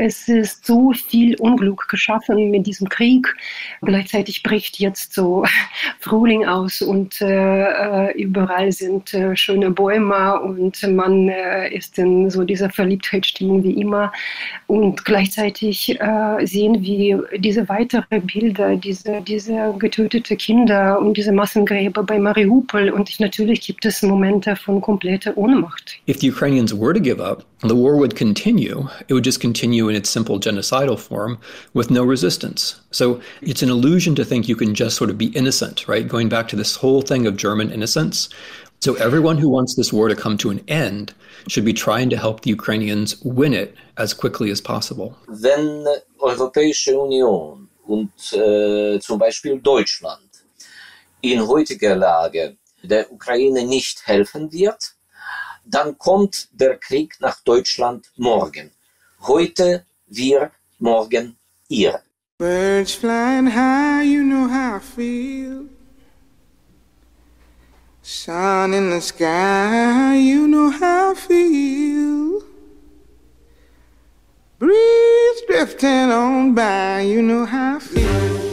es ist so viel Unglück geschaffen mit diesem Krieg. Gleichzeitig bricht jetzt so Frühling aus und äh, äh, überall sind äh, schöne Bäume und man äh, ist in so dieser Verliebtheitsstimmung wie immer. Und gleichzeitig äh, sehen wir diese weiteren Bilder, diese, diese getötete Kinder und diese Massengräber bei Mariupol. Und natürlich gibt es Momente von kompletter Ohnmacht. If the Ukrainians were to give up, the war would continue. It would just continue in its simple genocidal form with no resistance. So it's an illusion to think you can just sort of be innocent, right? Going back to this whole thing of German innocence. So everyone who wants this war to come to an end should be trying to help the Ukrainians win it as quickly as possible. Wenn Europäische Union und äh, zum Beispiel Deutschland in heutiger Lage der Ukraine nicht helfen wird, dann kommt der Krieg nach Deutschland morgen. Heute wir, morgen ihr. Birds flying high, you know how I feel. Sun in the sky, you know how I feel. Breeze drifting on by, you know how I feel.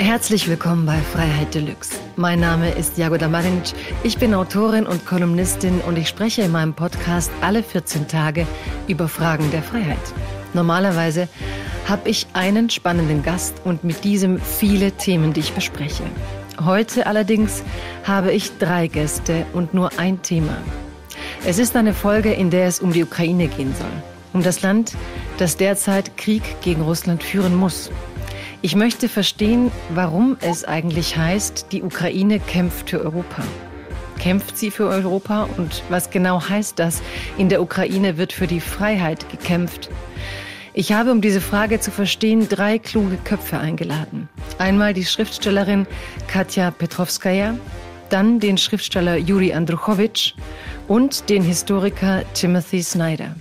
Herzlich willkommen bei Freiheit Deluxe. Mein Name ist Jagoda Marinic. Ich bin Autorin und Kolumnistin und ich spreche in meinem Podcast alle 14 Tage über Fragen der Freiheit. Normalerweise habe ich einen spannenden Gast und mit diesem viele Themen, die ich bespreche. Heute allerdings habe ich drei Gäste und nur ein Thema. Es ist eine Folge, in der es um die Ukraine gehen soll. Um das Land, das derzeit Krieg gegen Russland führen muss. Ich möchte verstehen, warum es eigentlich heißt, die Ukraine kämpft für Europa. Kämpft sie für Europa und was genau heißt das? In der Ukraine wird für die Freiheit gekämpft. Ich habe, um diese Frage zu verstehen, drei kluge Köpfe eingeladen. Einmal die Schriftstellerin Katja Petrovskaya, dann den Schriftsteller Juri Andruchowitsch und den Historiker Timothy Snyder.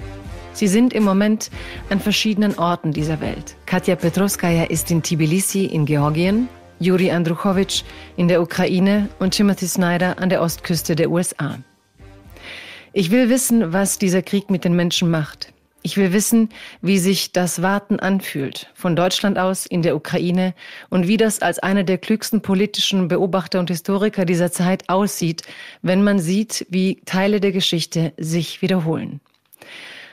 Sie sind im Moment an verschiedenen Orten dieser Welt. Katja Petrovskaya ist in Tbilisi in Georgien, Juri Andruchowitsch in der Ukraine und Timothy Snyder an der Ostküste der USA. Ich will wissen, was dieser Krieg mit den Menschen macht. Ich will wissen, wie sich das Warten anfühlt, von Deutschland aus in der Ukraine und wie das als einer der klügsten politischen Beobachter und Historiker dieser Zeit aussieht, wenn man sieht, wie Teile der Geschichte sich wiederholen.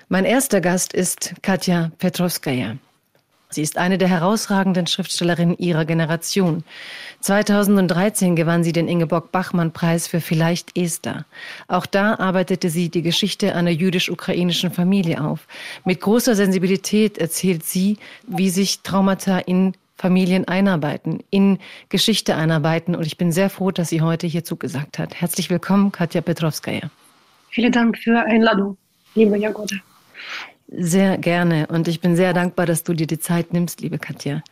Mein erster Gast ist Katja Petrovskaya. Sie ist eine der herausragenden Schriftstellerinnen ihrer Generation. 2013 gewann sie den Ingeborg-Bachmann-Preis für Vielleicht Esther. Auch da arbeitete sie die Geschichte einer jüdisch-ukrainischen Familie auf. Mit großer Sensibilität erzählt sie, wie sich Traumata in Familien einarbeiten, in Geschichte einarbeiten. Und ich bin sehr froh, dass sie heute hier zugesagt hat. Herzlich willkommen, Katja Petrovskaya. Vielen Dank für Einladung, liebe Jagoda. Sehr gerne und ich bin sehr dankbar, dass du dir die Zeit nimmst, liebe Katja.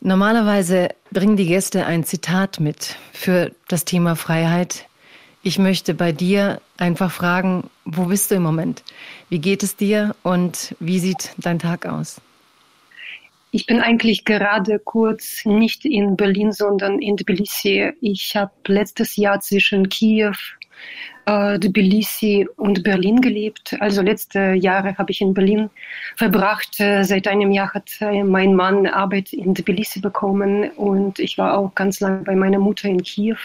Normalerweise bringen die Gäste ein Zitat mit für das Thema Freiheit. Ich möchte bei dir einfach fragen, wo bist du im Moment? Wie geht es dir und wie sieht dein Tag aus? Ich bin eigentlich gerade kurz nicht in Berlin, sondern in Tbilisi. Ich habe letztes Jahr zwischen Kiew äh, Tbilisi und Berlin gelebt. Also letzte Jahre habe ich in Berlin verbracht. Äh, seit einem Jahr hat äh, mein Mann Arbeit in Tbilisi bekommen und ich war auch ganz lange bei meiner Mutter in Kiew.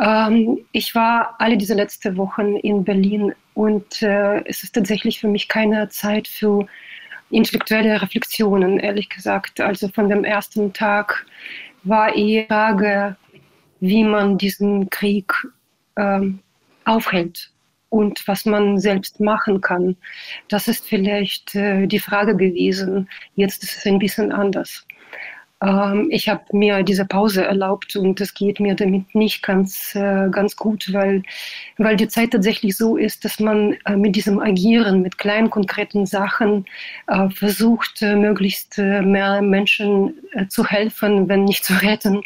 Ähm, ich war alle diese letzten Wochen in Berlin und äh, es ist tatsächlich für mich keine Zeit für intellektuelle Reflexionen, ehrlich gesagt. Also von dem ersten Tag war eher Frage, wie man diesen Krieg ähm, aufhält und was man selbst machen kann. Das ist vielleicht äh, die Frage gewesen. Jetzt ist es ein bisschen anders. Ähm, ich habe mir diese Pause erlaubt und es geht mir damit nicht ganz, äh, ganz gut, weil, weil die Zeit tatsächlich so ist, dass man äh, mit diesem Agieren, mit kleinen konkreten Sachen äh, versucht, äh, möglichst äh, mehr Menschen zu helfen, wenn nicht zu retten.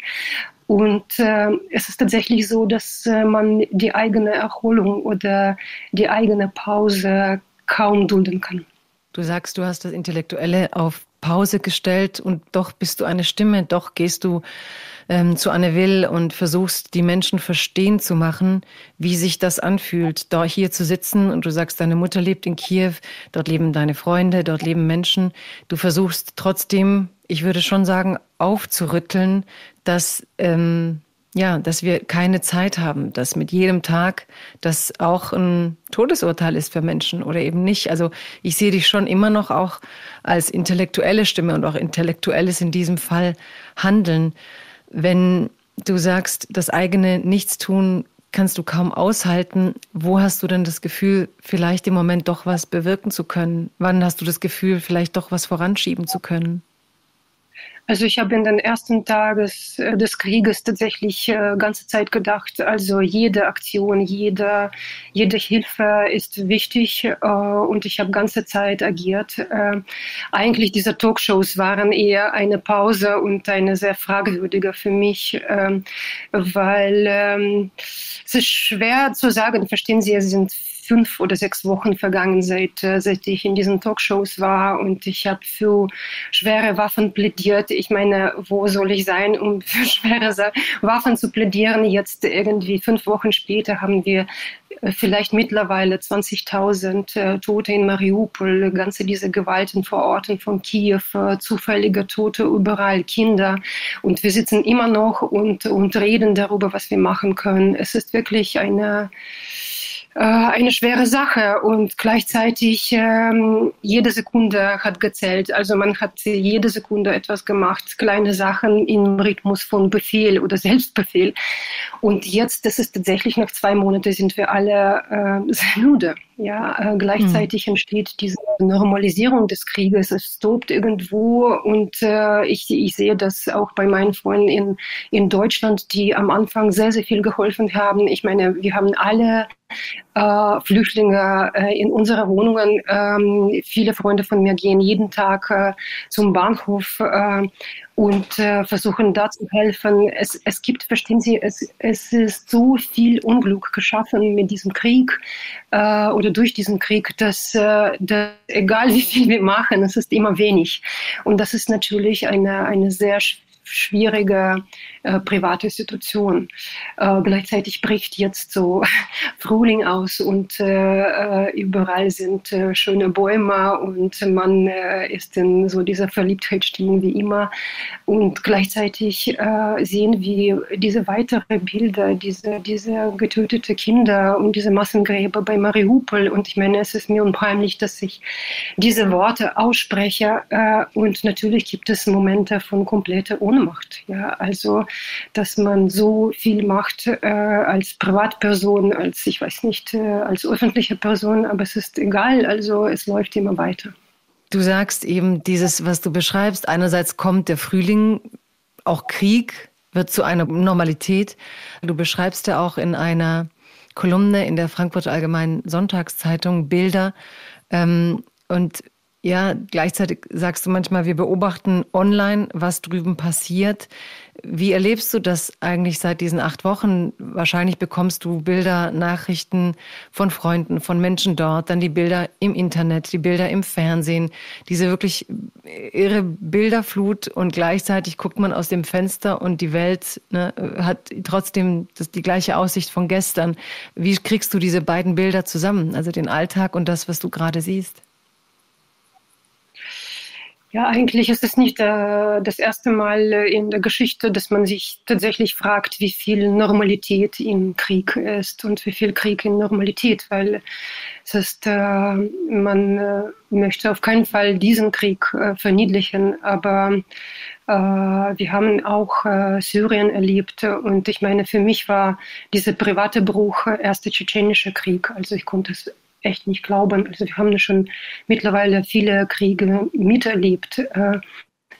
Und äh, es ist tatsächlich so, dass äh, man die eigene Erholung oder die eigene Pause kaum dulden kann. Du sagst, du hast das Intellektuelle auf Pause gestellt und doch bist du eine Stimme, doch gehst du ähm, zu Anne Will und versuchst, die Menschen verstehen zu machen, wie sich das anfühlt, da hier zu sitzen und du sagst, deine Mutter lebt in Kiew, dort leben deine Freunde, dort leben Menschen. Du versuchst trotzdem, ich würde schon sagen, aufzurütteln, dass ähm, ja, dass wir keine Zeit haben, dass mit jedem Tag das auch ein Todesurteil ist für Menschen oder eben nicht. Also ich sehe dich schon immer noch auch als intellektuelle Stimme und auch intellektuelles in diesem Fall Handeln. Wenn du sagst, das eigene Nichtstun kannst du kaum aushalten, wo hast du denn das Gefühl, vielleicht im Moment doch was bewirken zu können? Wann hast du das Gefühl, vielleicht doch was voranschieben zu können? Also ich habe in den ersten Tagen äh, des Krieges tatsächlich äh, ganze Zeit gedacht, also jede Aktion, jede, jede Hilfe ist wichtig äh, und ich habe ganze Zeit agiert. Äh, eigentlich diese Talkshows waren eher eine Pause und eine sehr fragwürdige für mich, ähm, weil ähm, es ist schwer zu sagen, verstehen Sie, es sind fünf oder sechs Wochen vergangen, seit, äh, seit ich in diesen Talkshows war und ich habe für schwere Waffen plädiert. Ich meine, wo soll ich sein, um für schwere Waffen zu plädieren? Jetzt irgendwie fünf Wochen später haben wir äh, vielleicht mittlerweile 20.000 äh, Tote in Mariupol, ganze diese Gewalten vor Orten von Kiew, äh, zufällige Tote überall, Kinder. Und wir sitzen immer noch und, und reden darüber, was wir machen können. Es ist wirklich eine, eine schwere Sache und gleichzeitig ähm, jede Sekunde hat gezählt. Also man hat jede Sekunde etwas gemacht, kleine Sachen im Rhythmus von Befehl oder Selbstbefehl. Und jetzt, das ist tatsächlich nach zwei Monaten, sind wir alle äh, sehr müde. Ja, äh, gleichzeitig mhm. entsteht diese Normalisierung des Krieges. Es tobt irgendwo und äh, ich, ich sehe das auch bei meinen Freunden in, in Deutschland, die am Anfang sehr, sehr viel geholfen haben. Ich meine, wir haben alle äh, Flüchtlinge äh, in unsere Wohnungen. Ähm, viele Freunde von mir gehen jeden Tag äh, zum Bahnhof äh, und äh, versuchen da zu helfen. Es, es gibt, verstehen Sie, es, es ist so viel Unglück geschaffen mit diesem Krieg äh, oder durch diesen Krieg, dass, äh, dass egal wie viel wir machen, es ist immer wenig. Und das ist natürlich eine, eine sehr schwierige äh, private Situation. Äh, gleichzeitig bricht jetzt so Frühling aus und äh, äh, überall sind schöne Bäume und man ist in so dieser Verliebtheitsstimmung wie immer. Und gleichzeitig sehen wir diese weiteren Bilder, diese, diese getötete Kinder und diese Massengräber bei Mariupol. Und ich meine, es ist mir unheimlich, dass ich diese Worte ausspreche. und natürlich gibt es Momente von kompletter Ohnmacht. Ja, also dass man so viel macht äh, als Privatperson, als ich weiß nicht, äh, als öffentliche Person, aber es ist egal, also es läuft immer weiter. Du sagst eben dieses, was du beschreibst, einerseits kommt der Frühling, auch Krieg wird zu einer Normalität. Du beschreibst ja auch in einer Kolumne in der Frankfurter Allgemeinen Sonntagszeitung Bilder ähm, und ja, gleichzeitig sagst du manchmal, wir beobachten online, was drüben passiert. Wie erlebst du das eigentlich seit diesen acht Wochen? Wahrscheinlich bekommst du Bilder, Nachrichten von Freunden, von Menschen dort, dann die Bilder im Internet, die Bilder im Fernsehen, diese wirklich irre Bilderflut und gleichzeitig guckt man aus dem Fenster und die Welt ne, hat trotzdem das, die gleiche Aussicht von gestern. Wie kriegst du diese beiden Bilder zusammen, also den Alltag und das, was du gerade siehst? Ja, eigentlich ist es nicht äh, das erste Mal äh, in der Geschichte, dass man sich tatsächlich fragt, wie viel Normalität im Krieg ist und wie viel Krieg in Normalität, weil es ist, äh, man äh, möchte auf keinen Fall diesen Krieg äh, verniedlichen, aber äh, wir haben auch Syrien erlebt. Und ich meine, für mich war dieser private Bruch erste tschetschenische Krieg, also ich konnte es echt nicht glauben. Also wir haben schon mittlerweile viele Kriege miterlebt, äh,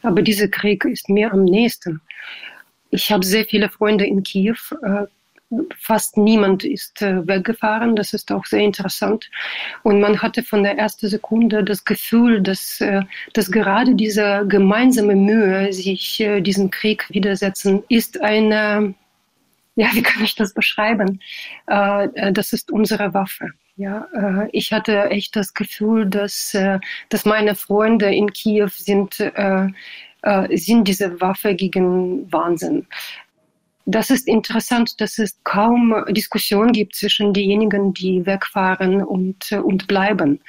aber dieser Krieg ist mir am nächsten. Ich habe sehr viele Freunde in Kiew. Äh, fast niemand ist äh, weggefahren. Das ist auch sehr interessant. Und man hatte von der ersten Sekunde das Gefühl, dass, dass gerade diese gemeinsame Mühe, sich diesem Krieg widersetzen, ist eine, ja, wie kann ich das beschreiben? Das ist unsere Waffe. Ja, äh, ich hatte echt das Gefühl, dass, äh, dass meine Freunde in Kiew sind, äh, äh, sind diese Waffe gegen Wahnsinn. Das ist interessant, dass es kaum Diskussion gibt zwischen denjenigen, die wegfahren und, und bleiben.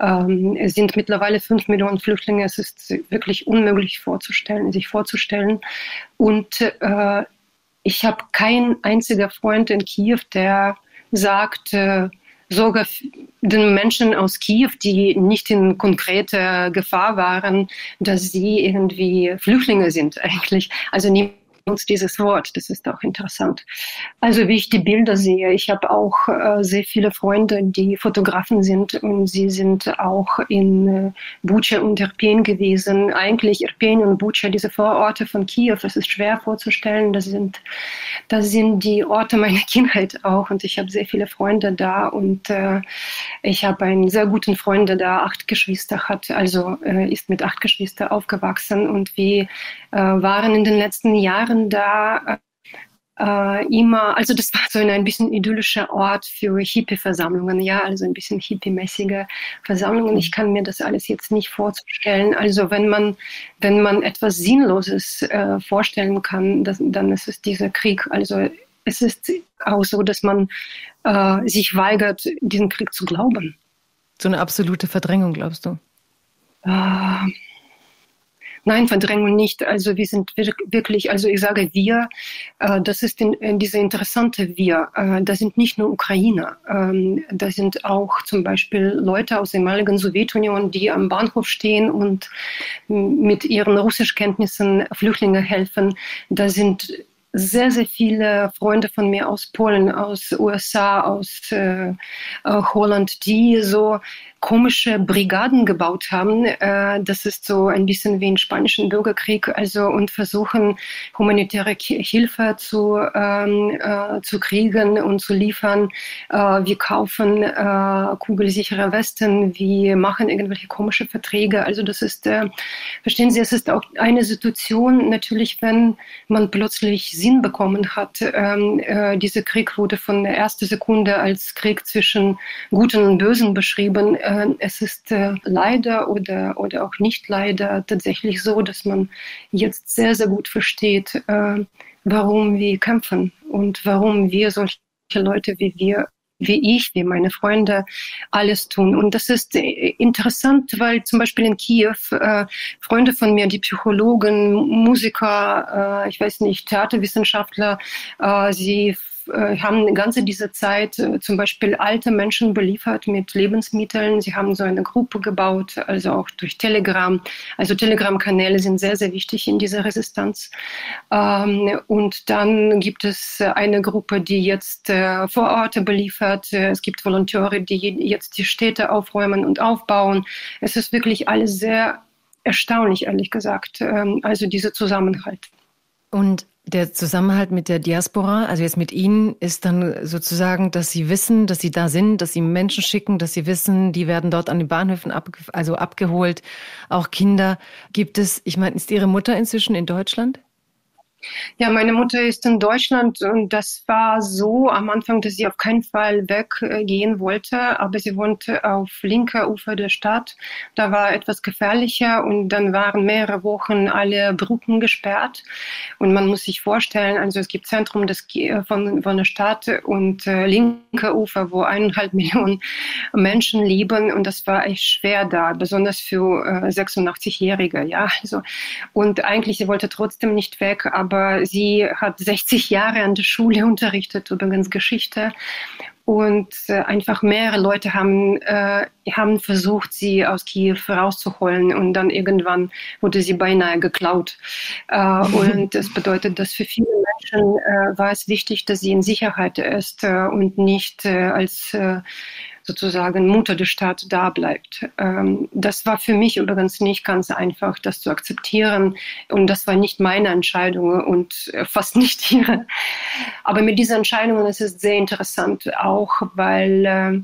Ähm, es sind mittlerweile fünf Millionen Flüchtlinge. Es ist wirklich unmöglich vorzustellen, sich vorzustellen. Und äh, ich habe keinen einzigen Freund in Kiew, der sagt, äh, sogar den Menschen aus Kiew, die nicht in konkreter Gefahr waren, dass sie irgendwie Flüchtlinge sind eigentlich. Also niemand nutzt dieses Wort. Das ist auch interessant. Also wie ich die Bilder sehe, ich habe auch äh, sehr viele Freunde, die Fotografen sind und sie sind auch in äh, Bucha und Irpin gewesen. Eigentlich Irpin und Bucha, diese Vororte von Kiew, es ist schwer vorzustellen. Das sind, das sind die Orte meiner Kindheit auch und ich habe sehr viele Freunde da und äh, ich habe einen sehr guten Freund, der da acht Geschwister hat, also äh, ist mit acht Geschwistern aufgewachsen und wir äh, waren in den letzten Jahren waren da äh, immer, also das war so ein, ein bisschen idyllischer Ort für Hippie-Versammlungen, ja, also ein bisschen hippie-mäßige Versammlungen. Ich kann mir das alles jetzt nicht vorstellen. Also wenn man, wenn man etwas Sinnloses äh, vorstellen kann, das, dann ist es dieser Krieg. Also es ist auch so, dass man äh, sich weigert, diesen Krieg zu glauben. So eine absolute Verdrängung, glaubst du? Äh, Nein, Verdrängung nicht. Also wir sind wirklich, also ich sage wir, äh, das ist in, in diese interessante wir. Äh, das sind nicht nur Ukrainer, ähm, da sind auch zum Beispiel Leute aus der ehemaligen Sowjetunion, die am Bahnhof stehen und mit ihren Russischkenntnissen Flüchtlinge helfen. Da sind sehr, sehr viele Freunde von mir aus Polen, aus USA, aus äh, äh Holland, die so komische Brigaden gebaut haben. Äh, das ist so ein bisschen wie im spanischen Bürgerkrieg, also und versuchen humanitäre Hilfe zu, ähm, äh, zu kriegen und zu liefern. Äh, wir kaufen äh, kugelsichere Westen, wir machen irgendwelche komische Verträge. Also das ist, verstehen Sie, es ist auch eine Situation natürlich, wenn man plötzlich Sinn bekommen hat. Ähm, äh, dieser Krieg wurde von der ersten Sekunde als Krieg zwischen Guten und Bösen beschrieben äh, es ist äh, leider oder, oder auch nicht leider tatsächlich so, dass man jetzt sehr, sehr gut versteht, äh, warum wir kämpfen und warum wir solche Leute wie wir wie ich, wie meine Freunde alles tun. Und das ist äh, interessant, weil zum Beispiel in Kiew äh, Freunde von mir, die Psychologen, Musiker, äh, ich weiß nicht, Theaterwissenschaftler, äh, sie äh, haben ganze diese Zeit äh, zum Beispiel alte Menschen beliefert mit Lebensmitteln. Sie haben so eine Gruppe gebaut, also auch durch Telegram. Also Telegram-Kanäle sind sehr, sehr wichtig in dieser Resistenz. Ähm, und dann gibt es eine Gruppe, die jetzt äh, Vororte beliefert. Es gibt Volontäre, die jetzt die Städte aufräumen und aufbauen. Es ist wirklich alles sehr erstaunlich, ehrlich gesagt. Ähm, also dieser Zusammenhalt. Und der Zusammenhalt mit der Diaspora, also jetzt mit Ihnen, ist dann sozusagen, dass Sie wissen, dass Sie da sind, dass Sie Menschen schicken, dass Sie wissen, die werden dort an den Bahnhöfen ab, also abgeholt, auch Kinder. Gibt es, ich meine, ist Ihre Mutter inzwischen in Deutschland? Ja, meine Mutter ist in Deutschland und das war so am Anfang, dass sie auf keinen Fall weggehen wollte, aber sie wohnte auf linker Ufer der Stadt. Da war etwas gefährlicher und dann waren mehrere Wochen alle Brücken gesperrt und man muss sich vorstellen, also es gibt Zentrum des, von, von der Stadt und äh, linker Ufer, wo eineinhalb Millionen Menschen leben und das war echt schwer da, besonders für äh, 86-Jährige, ja, also und eigentlich sie wollte trotzdem nicht weg, aber aber sie hat 60 Jahre an der Schule unterrichtet, übrigens Geschichte. Und äh, einfach mehrere Leute haben, äh, haben versucht, sie aus Kiew rauszuholen und dann irgendwann wurde sie beinahe geklaut. Äh, und das bedeutet, dass für viele Menschen äh, war es wichtig, dass sie in Sicherheit ist äh, und nicht äh, als sozusagen Mutter der Stadt da bleibt. Ähm, das war für mich übrigens nicht ganz einfach, das zu akzeptieren. Und das war nicht meine Entscheidung und äh, fast nicht ihre. Aber mit dieser Entscheidung ist es sehr interessant, auch weil äh,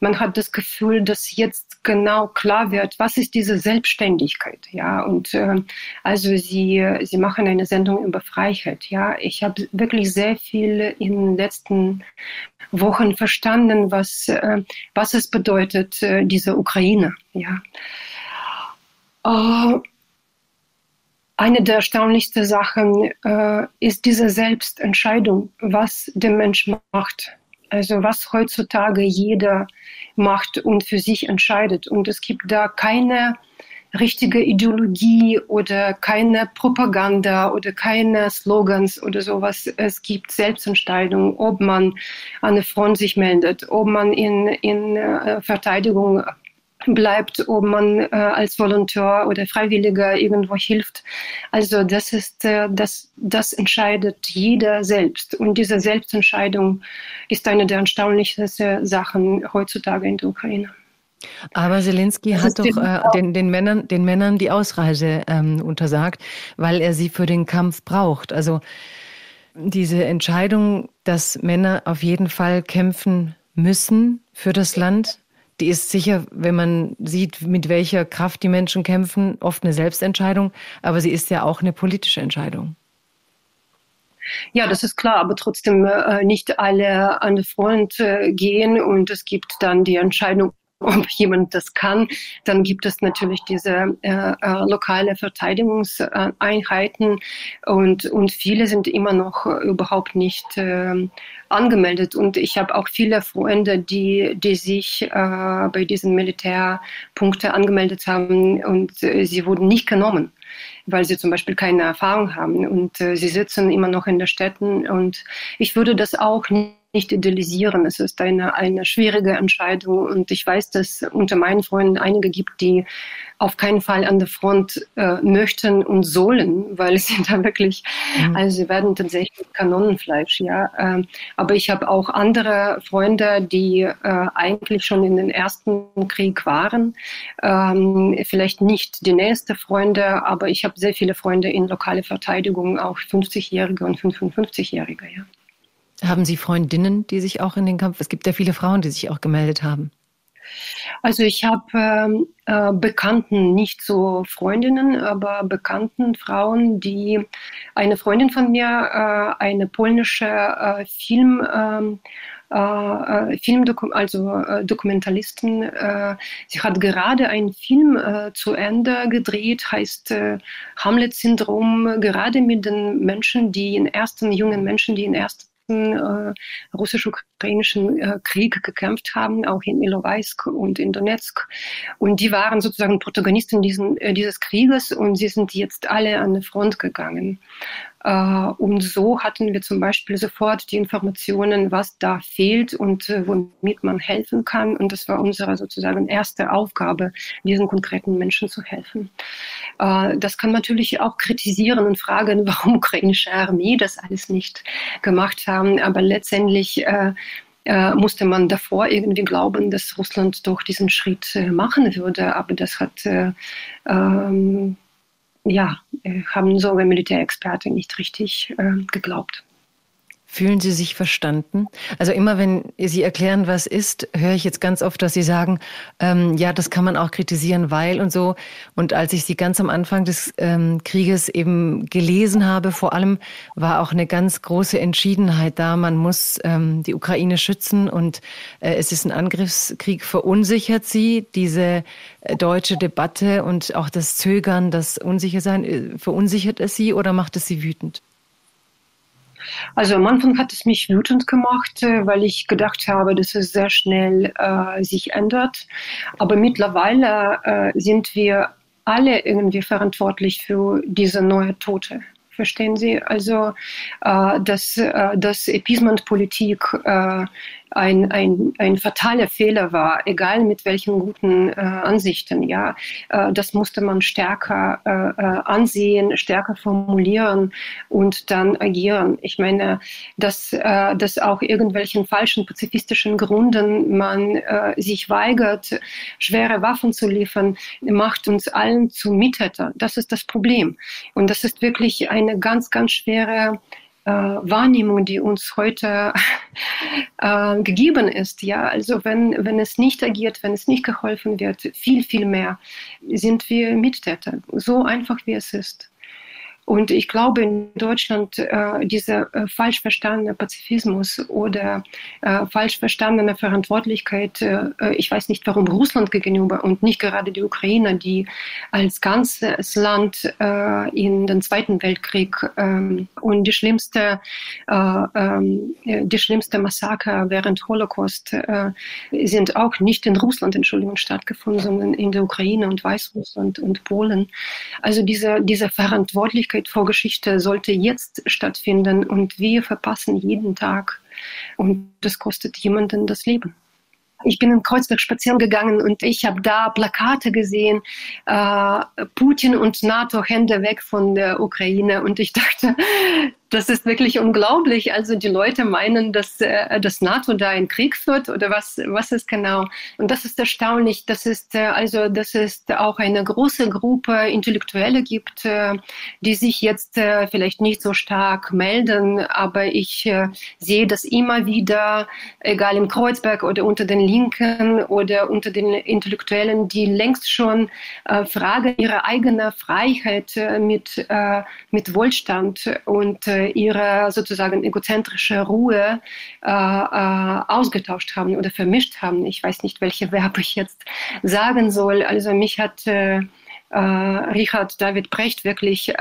man hat das Gefühl, dass jetzt genau klar wird, was ist diese Selbstständigkeit, ja. Und äh, also sie, sie machen eine Sendung über Freiheit, ja. Ich habe wirklich sehr viel in den letzten Wochen verstanden, was, äh, was es bedeutet, äh, diese Ukraine, ja. Uh, eine der erstaunlichsten Sachen äh, ist diese Selbstentscheidung, was der Mensch macht. Also was heutzutage jeder macht und für sich entscheidet. Und es gibt da keine richtige Ideologie oder keine Propaganda oder keine Slogans oder sowas. Es gibt Selbstentscheidung, ob man an der Front sich meldet, ob man in, in äh, Verteidigung bleibt, ob man äh, als Volontär oder Freiwilliger irgendwo hilft. Also das ist, äh, das, das entscheidet jeder selbst. Und diese Selbstentscheidung ist eine der erstaunlichsten Sachen heutzutage in der Ukraine. Aber Zelensky hat doch äh, den, den, Männern, den Männern die Ausreise ähm, untersagt, weil er sie für den Kampf braucht. Also diese Entscheidung, dass Männer auf jeden Fall kämpfen müssen für das Land, die ist sicher, wenn man sieht, mit welcher Kraft die Menschen kämpfen, oft eine Selbstentscheidung, aber sie ist ja auch eine politische Entscheidung. Ja, das ist klar, aber trotzdem äh, nicht alle an die Front äh, gehen und es gibt dann die Entscheidung, ob jemand das kann, dann gibt es natürlich diese äh, äh, lokale Verteidigungseinheiten und, und viele sind immer noch überhaupt nicht äh, angemeldet. Und ich habe auch viele Freunde, die, die sich äh, bei diesen Militärpunkten angemeldet haben und äh, sie wurden nicht genommen weil sie zum Beispiel keine Erfahrung haben und äh, sie sitzen immer noch in den Städten und ich würde das auch nicht idealisieren. Es ist eine, eine schwierige Entscheidung und ich weiß, dass unter meinen Freunden einige gibt, die auf keinen Fall an der Front äh, möchten und sollen, weil es sind da wirklich, mhm. also sie werden tatsächlich Kanonenfleisch, ja. Ähm, aber ich habe auch andere Freunde, die äh, eigentlich schon in den ersten Krieg waren. Ähm, vielleicht nicht die nächste Freunde, aber ich habe sehr viele Freunde in lokale Verteidigung, auch 50-Jährige und 55-Jährige, ja. Haben Sie Freundinnen, die sich auch in den Kampf? Es gibt ja viele Frauen, die sich auch gemeldet haben. Also ich habe ähm, äh, Bekannten, nicht so Freundinnen, aber Bekannten Frauen, die eine Freundin von mir, äh, eine polnische äh, Film, ähm, äh, äh, Filmdokum also äh, Dokumentalisten. Äh, sie hat gerade einen Film zu Ende gedreht, heißt Hamlet-Syndrom, gerade mit den Menschen, die in ersten, jungen Menschen, die in ersten äh, russisch-ukrainischen äh, Krieg gekämpft haben, auch in Ilovaisk und in Donetsk. Und die waren sozusagen Protagonisten diesen, äh, dieses Krieges und sie sind jetzt alle an die Front gegangen. Äh, und so hatten wir zum Beispiel sofort die Informationen, was da fehlt und äh, womit man helfen kann. Und das war unsere sozusagen erste Aufgabe, diesen konkreten Menschen zu helfen. Äh, das kann man natürlich auch kritisieren und fragen, warum ukrainische Armee das alles nicht gemacht haben. Aber letztendlich musste man davor irgendwie glauben, dass Russland doch diesen Schritt machen würde. Aber das hat ähm, ja, äh, haben sogar Militärexperten nicht richtig äh, geglaubt. Fühlen Sie sich verstanden? Also immer wenn Sie erklären, was ist, höre ich jetzt ganz oft, dass Sie sagen, ähm, ja, das kann man auch kritisieren, weil und so. Und als ich Sie ganz am Anfang des ähm, Krieges eben gelesen habe, vor allem war auch eine ganz große Entschiedenheit da. Man muss ähm, die Ukraine schützen und äh, es ist ein Angriffskrieg. Verunsichert Sie diese äh, deutsche Debatte und auch das Zögern, das Unsichersein, äh, verunsichert es Sie oder macht es Sie wütend? Also am Anfang hat es mich wütend gemacht, äh, weil ich gedacht habe, dass es sehr schnell äh, sich ändert. Aber mittlerweile äh, sind wir alle irgendwie verantwortlich für diese neue Tote. Verstehen Sie? Also, äh, dass, äh, dass Appeasement-Politik äh, ein, ein, ein fataler Fehler war, egal mit welchen guten äh, Ansichten. Ja, äh, das musste man stärker äh, äh, ansehen, stärker formulieren und dann agieren. Ich meine, dass, äh, dass auch irgendwelchen falschen pazifistischen Gründen man äh, sich weigert, schwere Waffen zu liefern, macht uns allen zu Mittäter. Das ist das Problem. Und das ist wirklich eine ganz, ganz schwere Wahrnehmung, die uns heute äh, gegeben ist. Ja, also wenn, wenn es nicht agiert, wenn es nicht geholfen wird, viel, viel mehr sind wir Mittäter. So einfach wie es ist. Und ich glaube, in Deutschland äh, dieser äh, falsch verstandene Pazifismus oder äh, falsch verstandene Verantwortlichkeit, äh, äh, ich weiß nicht warum Russland gegenüber und nicht gerade die Ukraine, die als ganzes Land äh, in den Zweiten Weltkrieg ähm, und die schlimmste, ähm, die schlimmste Massaker während Holocaust sind auch nicht in Russland, Entschuldigung, stattgefunden, sondern in der Ukraine und Weißrussland und Polen. Also diese, diese Verantwortlichkeit Vorgeschichte sollte jetzt stattfinden und wir verpassen jeden Tag und das kostet jemanden das Leben. Ich bin in Kreuzberg spazieren gegangen und ich habe da Plakate gesehen, äh, Putin und NATO Hände weg von der Ukraine. Und ich dachte, das ist wirklich unglaublich. Also die Leute meinen, dass äh, das NATO da einen Krieg führt oder was, was ist genau? Und das ist erstaunlich. Das ist äh, also, dass es auch eine große Gruppe Intellektuelle gibt, äh, die sich jetzt äh, vielleicht nicht so stark melden, aber ich äh, sehe das immer wieder, egal im Kreuzberg oder unter den Linken oder unter den Intellektuellen, die längst schon äh, fragen ihre eigene Freiheit mit, mit Wohlstand und ihre sozusagen egozentrische Ruhe äh, äh, ausgetauscht haben oder vermischt haben. Ich weiß nicht, welche Verbe ich jetzt sagen soll. Also mich hat äh, äh, Richard David Brecht wirklich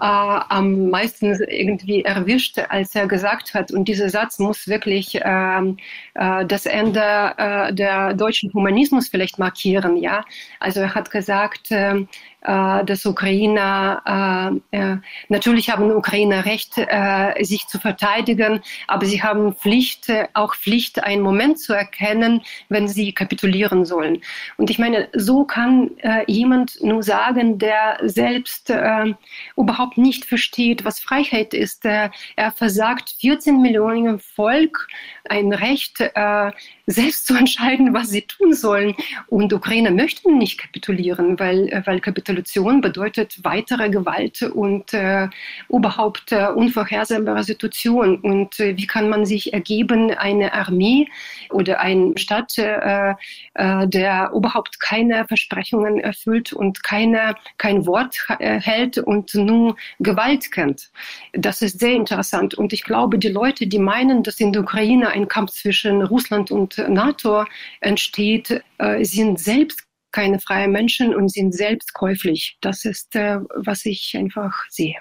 am meisten irgendwie erwischt, als er gesagt hat, und dieser Satz muss wirklich ähm, äh, das Ende der deutschen Humanismus vielleicht markieren. Ja, also er hat gesagt, ähm, äh, dass Ukrainer, äh, äh, natürlich haben Ukrainer Recht, äh, sich zu verteidigen, aber sie haben Pflicht, äh, auch Pflicht, einen Moment zu erkennen, wenn sie kapitulieren sollen. Und ich meine, so kann äh, jemand nur sagen, der selbst äh, überhaupt nicht versteht, was Freiheit ist. Äh, er versagt 14 Millionen Volk ein Recht, äh, selbst zu entscheiden, was sie tun sollen. Und Ukrainer möchten nicht kapitulieren, weil, äh, weil Kapitulation bedeutet weitere Gewalt und äh, überhaupt äh, unvorhersehbare Situation. Und äh, wie kann man sich ergeben, eine Armee oder ein Staat, äh, äh, der überhaupt keine Versprechungen erfüllt und keine, kein Wort hält und nur Gewalt kennt? Das ist sehr interessant. Und ich glaube, die Leute, die meinen, dass in der Ukraine ein Kampf zwischen Russland und NATO entsteht, äh, sind selbst keine freien Menschen und sind selbst käuflich. Das ist, äh, was ich einfach sehe.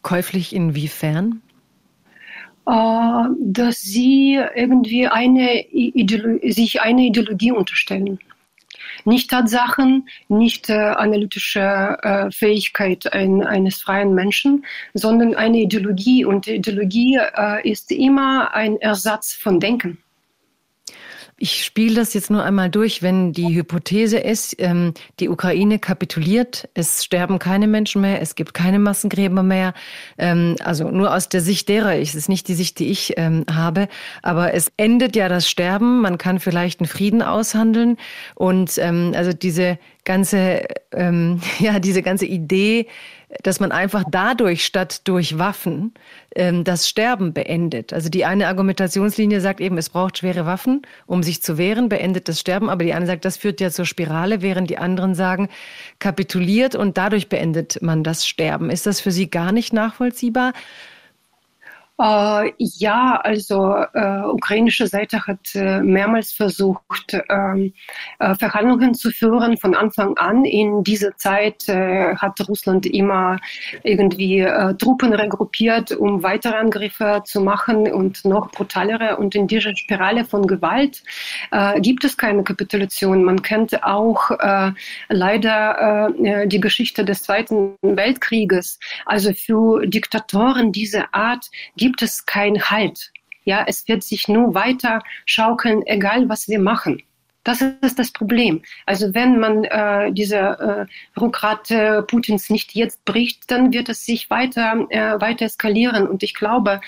Käuflich inwiefern? Äh, dass sie irgendwie eine sich eine Ideologie unterstellen. Nicht Tatsachen, nicht äh, analytische äh, Fähigkeit ein, eines freien Menschen, sondern eine Ideologie. Und Ideologie äh, ist immer ein Ersatz von Denken. Ich spiele das jetzt nur einmal durch, wenn die Hypothese ist, ähm, die Ukraine kapituliert, es sterben keine Menschen mehr, es gibt keine Massengräber mehr. Ähm, also nur aus der Sicht derer, es ist nicht die Sicht, die ich ähm, habe, aber es endet ja das Sterben, man kann vielleicht einen Frieden aushandeln. Und ähm, also diese ganze, ähm, ja, diese ganze Idee, dass man einfach dadurch statt durch Waffen ähm, das Sterben beendet. Also die eine Argumentationslinie sagt eben, es braucht schwere Waffen, um sich zu wehren, beendet das Sterben. Aber die eine sagt, das führt ja zur Spirale, während die anderen sagen, kapituliert und dadurch beendet man das Sterben. Ist das für Sie gar nicht nachvollziehbar? Äh, ja, also äh, ukrainische Seite hat äh, mehrmals versucht, ähm, äh, Verhandlungen zu führen von Anfang an. In dieser Zeit äh, hat Russland immer irgendwie äh, Truppen regruppiert, um weitere Angriffe zu machen und noch brutalere. Und in dieser Spirale von Gewalt gibt es keine Kapitulation. Man kennt auch leider die Geschichte des Zweiten Weltkrieges. Also für Diktatoren dieser Art gibt es keinen Halt. Ja, es wird sich nur weiter schaukeln, egal was wir machen. Das ist das Problem. Also wenn man äh, diese äh, Rückgrat Putins nicht jetzt bricht, dann wird es sich weiter, äh, weiter eskalieren. Und ich glaube,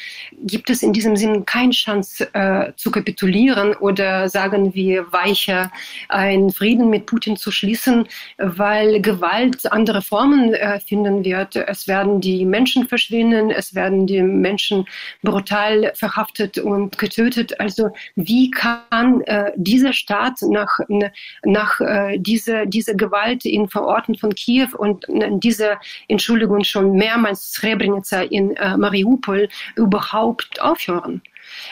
gibt es in diesem Sinn keine Chance äh, zu kapitulieren oder sagen wir weicher einen Frieden mit Putin zu schließen, weil Gewalt andere Formen äh, finden wird. Es werden die Menschen verschwinden, es werden die Menschen brutal verhaftet und getötet. Also wie kann äh, dieser Staat nach, nach äh, dieser, dieser Gewalt in Verorten von Kiew und diese Entschuldigung schon mehrmals Srebrenica in äh, Mariupol überhaupt aufhören.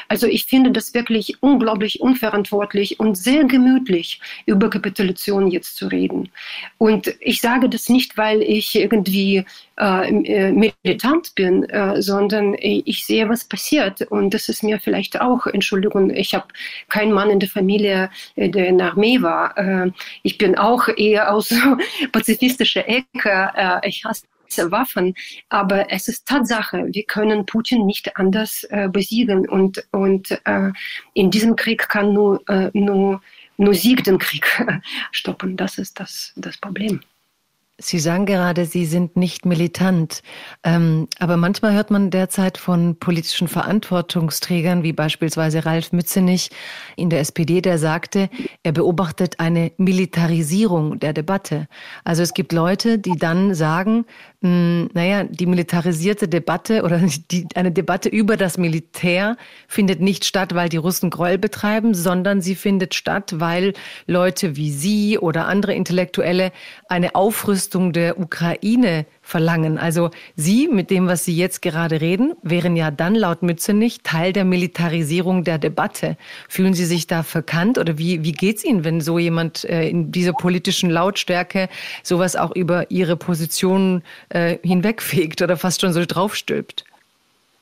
Also ich finde das wirklich unglaublich unverantwortlich und sehr gemütlich, über Kapitulation jetzt zu reden. Und ich sage das nicht, weil ich irgendwie äh, äh militant bin, äh, sondern ich sehe, was passiert. Und das ist mir vielleicht auch, Entschuldigung, ich habe keinen Mann in der Familie, äh, der in der Armee war. Äh, ich bin auch eher aus pazifistischer Ecke. Äh, ich hasse Waffen. Aber es ist Tatsache, wir können Putin nicht anders äh, besiegen. Und, und äh, in diesem Krieg kann nur, äh, nur, nur Sieg den Krieg stoppen. Das ist das, das Problem. Sie sagen gerade, Sie sind nicht militant. Ähm, aber manchmal hört man derzeit von politischen Verantwortungsträgern, wie beispielsweise Ralf Mützenich in der SPD, der sagte, er beobachtet eine Militarisierung der Debatte. Also es gibt Leute, die dann sagen, hm, naja, die militarisierte Debatte oder die, eine Debatte über das Militär findet nicht statt, weil die Russen Gräuel betreiben, sondern sie findet statt, weil Leute wie Sie oder andere Intellektuelle eine Aufrüstung der Ukraine verlangen. Also Sie, mit dem, was Sie jetzt gerade reden, wären ja dann laut Mützenich Teil der Militarisierung der Debatte. Fühlen Sie sich da verkannt oder wie, wie geht es Ihnen, wenn so jemand äh, in dieser politischen Lautstärke sowas auch über Ihre Position äh, hinwegfegt oder fast schon so draufstülpt?